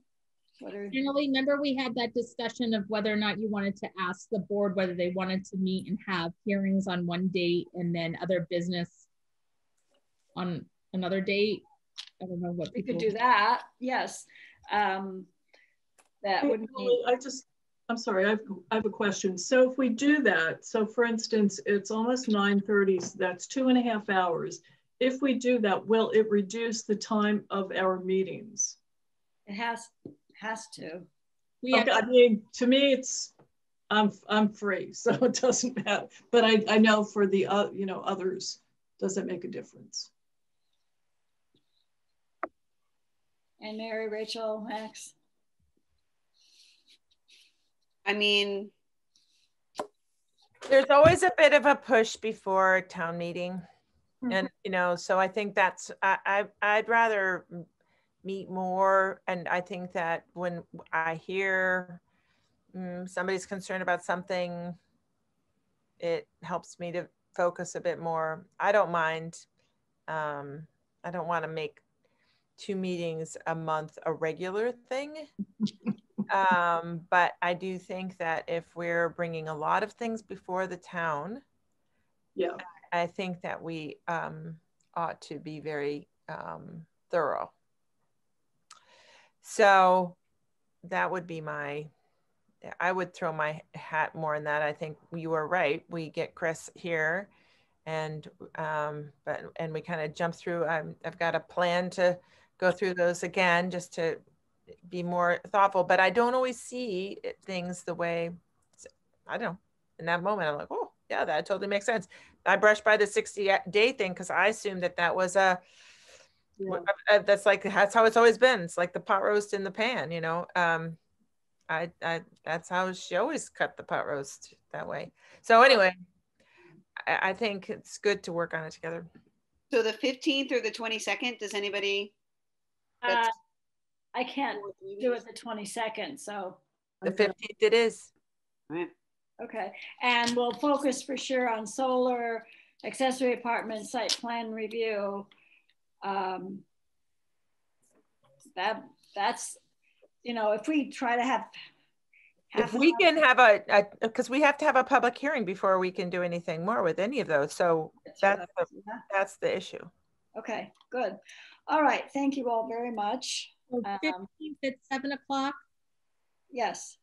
What are, Finally, remember we had that discussion of whether or not you wanted to ask the board whether they wanted to meet and have hearings on one date and then other business on another date. I don't know what we could do that, yes. Um, that wouldn't be, I just, I'm sorry, I have, I have a question. So if we do that, so for instance, it's almost 9:30, so that's two and a half hours. If we do that, will it reduce the time of our meetings? It has, has to. We have- Okay, I mean, to me, it's, I'm, I'm free, so it doesn't matter. But I, I know for the, uh, you know, others, does it make a difference? And Mary, Rachel, Max, I mean, There's always a bit of a push before town meeting. Mhm. And, you know, so I think that's, I, I, I'd rather m- meet more. And I think that when I hear mm, somebody's concerned about something, it helps me to focus a bit more. I don't mind. Um, I don't want to make two meetings a month a regular thing. um, but I do think that if we're bringing a lot of things before the town, Yeah, I think that we um, ought to be very um, thorough. So that would be my, I would throw my hat more in that. I think you were right. We get Chris here and, um, but, and we kind of jump through, I'm, I've got a plan to go through those again, just to be more thoughtful, but I don't always see things the way, I don't know, in that moment, I'm like, oh, yeah, that totally makes sense. I brushed by the 60 day thing because I assumed that that was a, yeah. that's like, that's how it's always been. It's like the pot roast in the pan, you know? Um, I, I, that's how she always cut the pot roast that way. So anyway, I, I think it's good to work on it together. so the 15th or the 22nd, does anybody? uh, I can't do it the 22nd, so, The 15th it is. Right. okay. And we'll focus for sure on solar, accessory apartment, site plan review. Um, That, that's, you know, if we try to have. If we can have a, because we have to have a public hearing before we can do anything more with any of those. So That's that's, I the- yeah. that's the issue. Okay, good. All right, thank you all very much. So Um, at seven o'clock, Yes.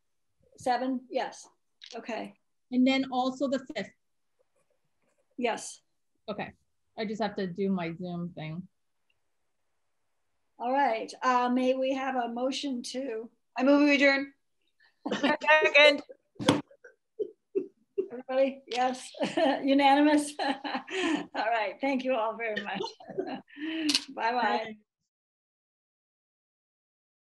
Seven, yes. Okay, and then also the fifth. yes. Okay, I just have to do my Zoom thing. All right, uh, may we have a motion to, I move we adjourn. Second. everybody, yes, unanimous? All right, thank you all very much. Bye-bye.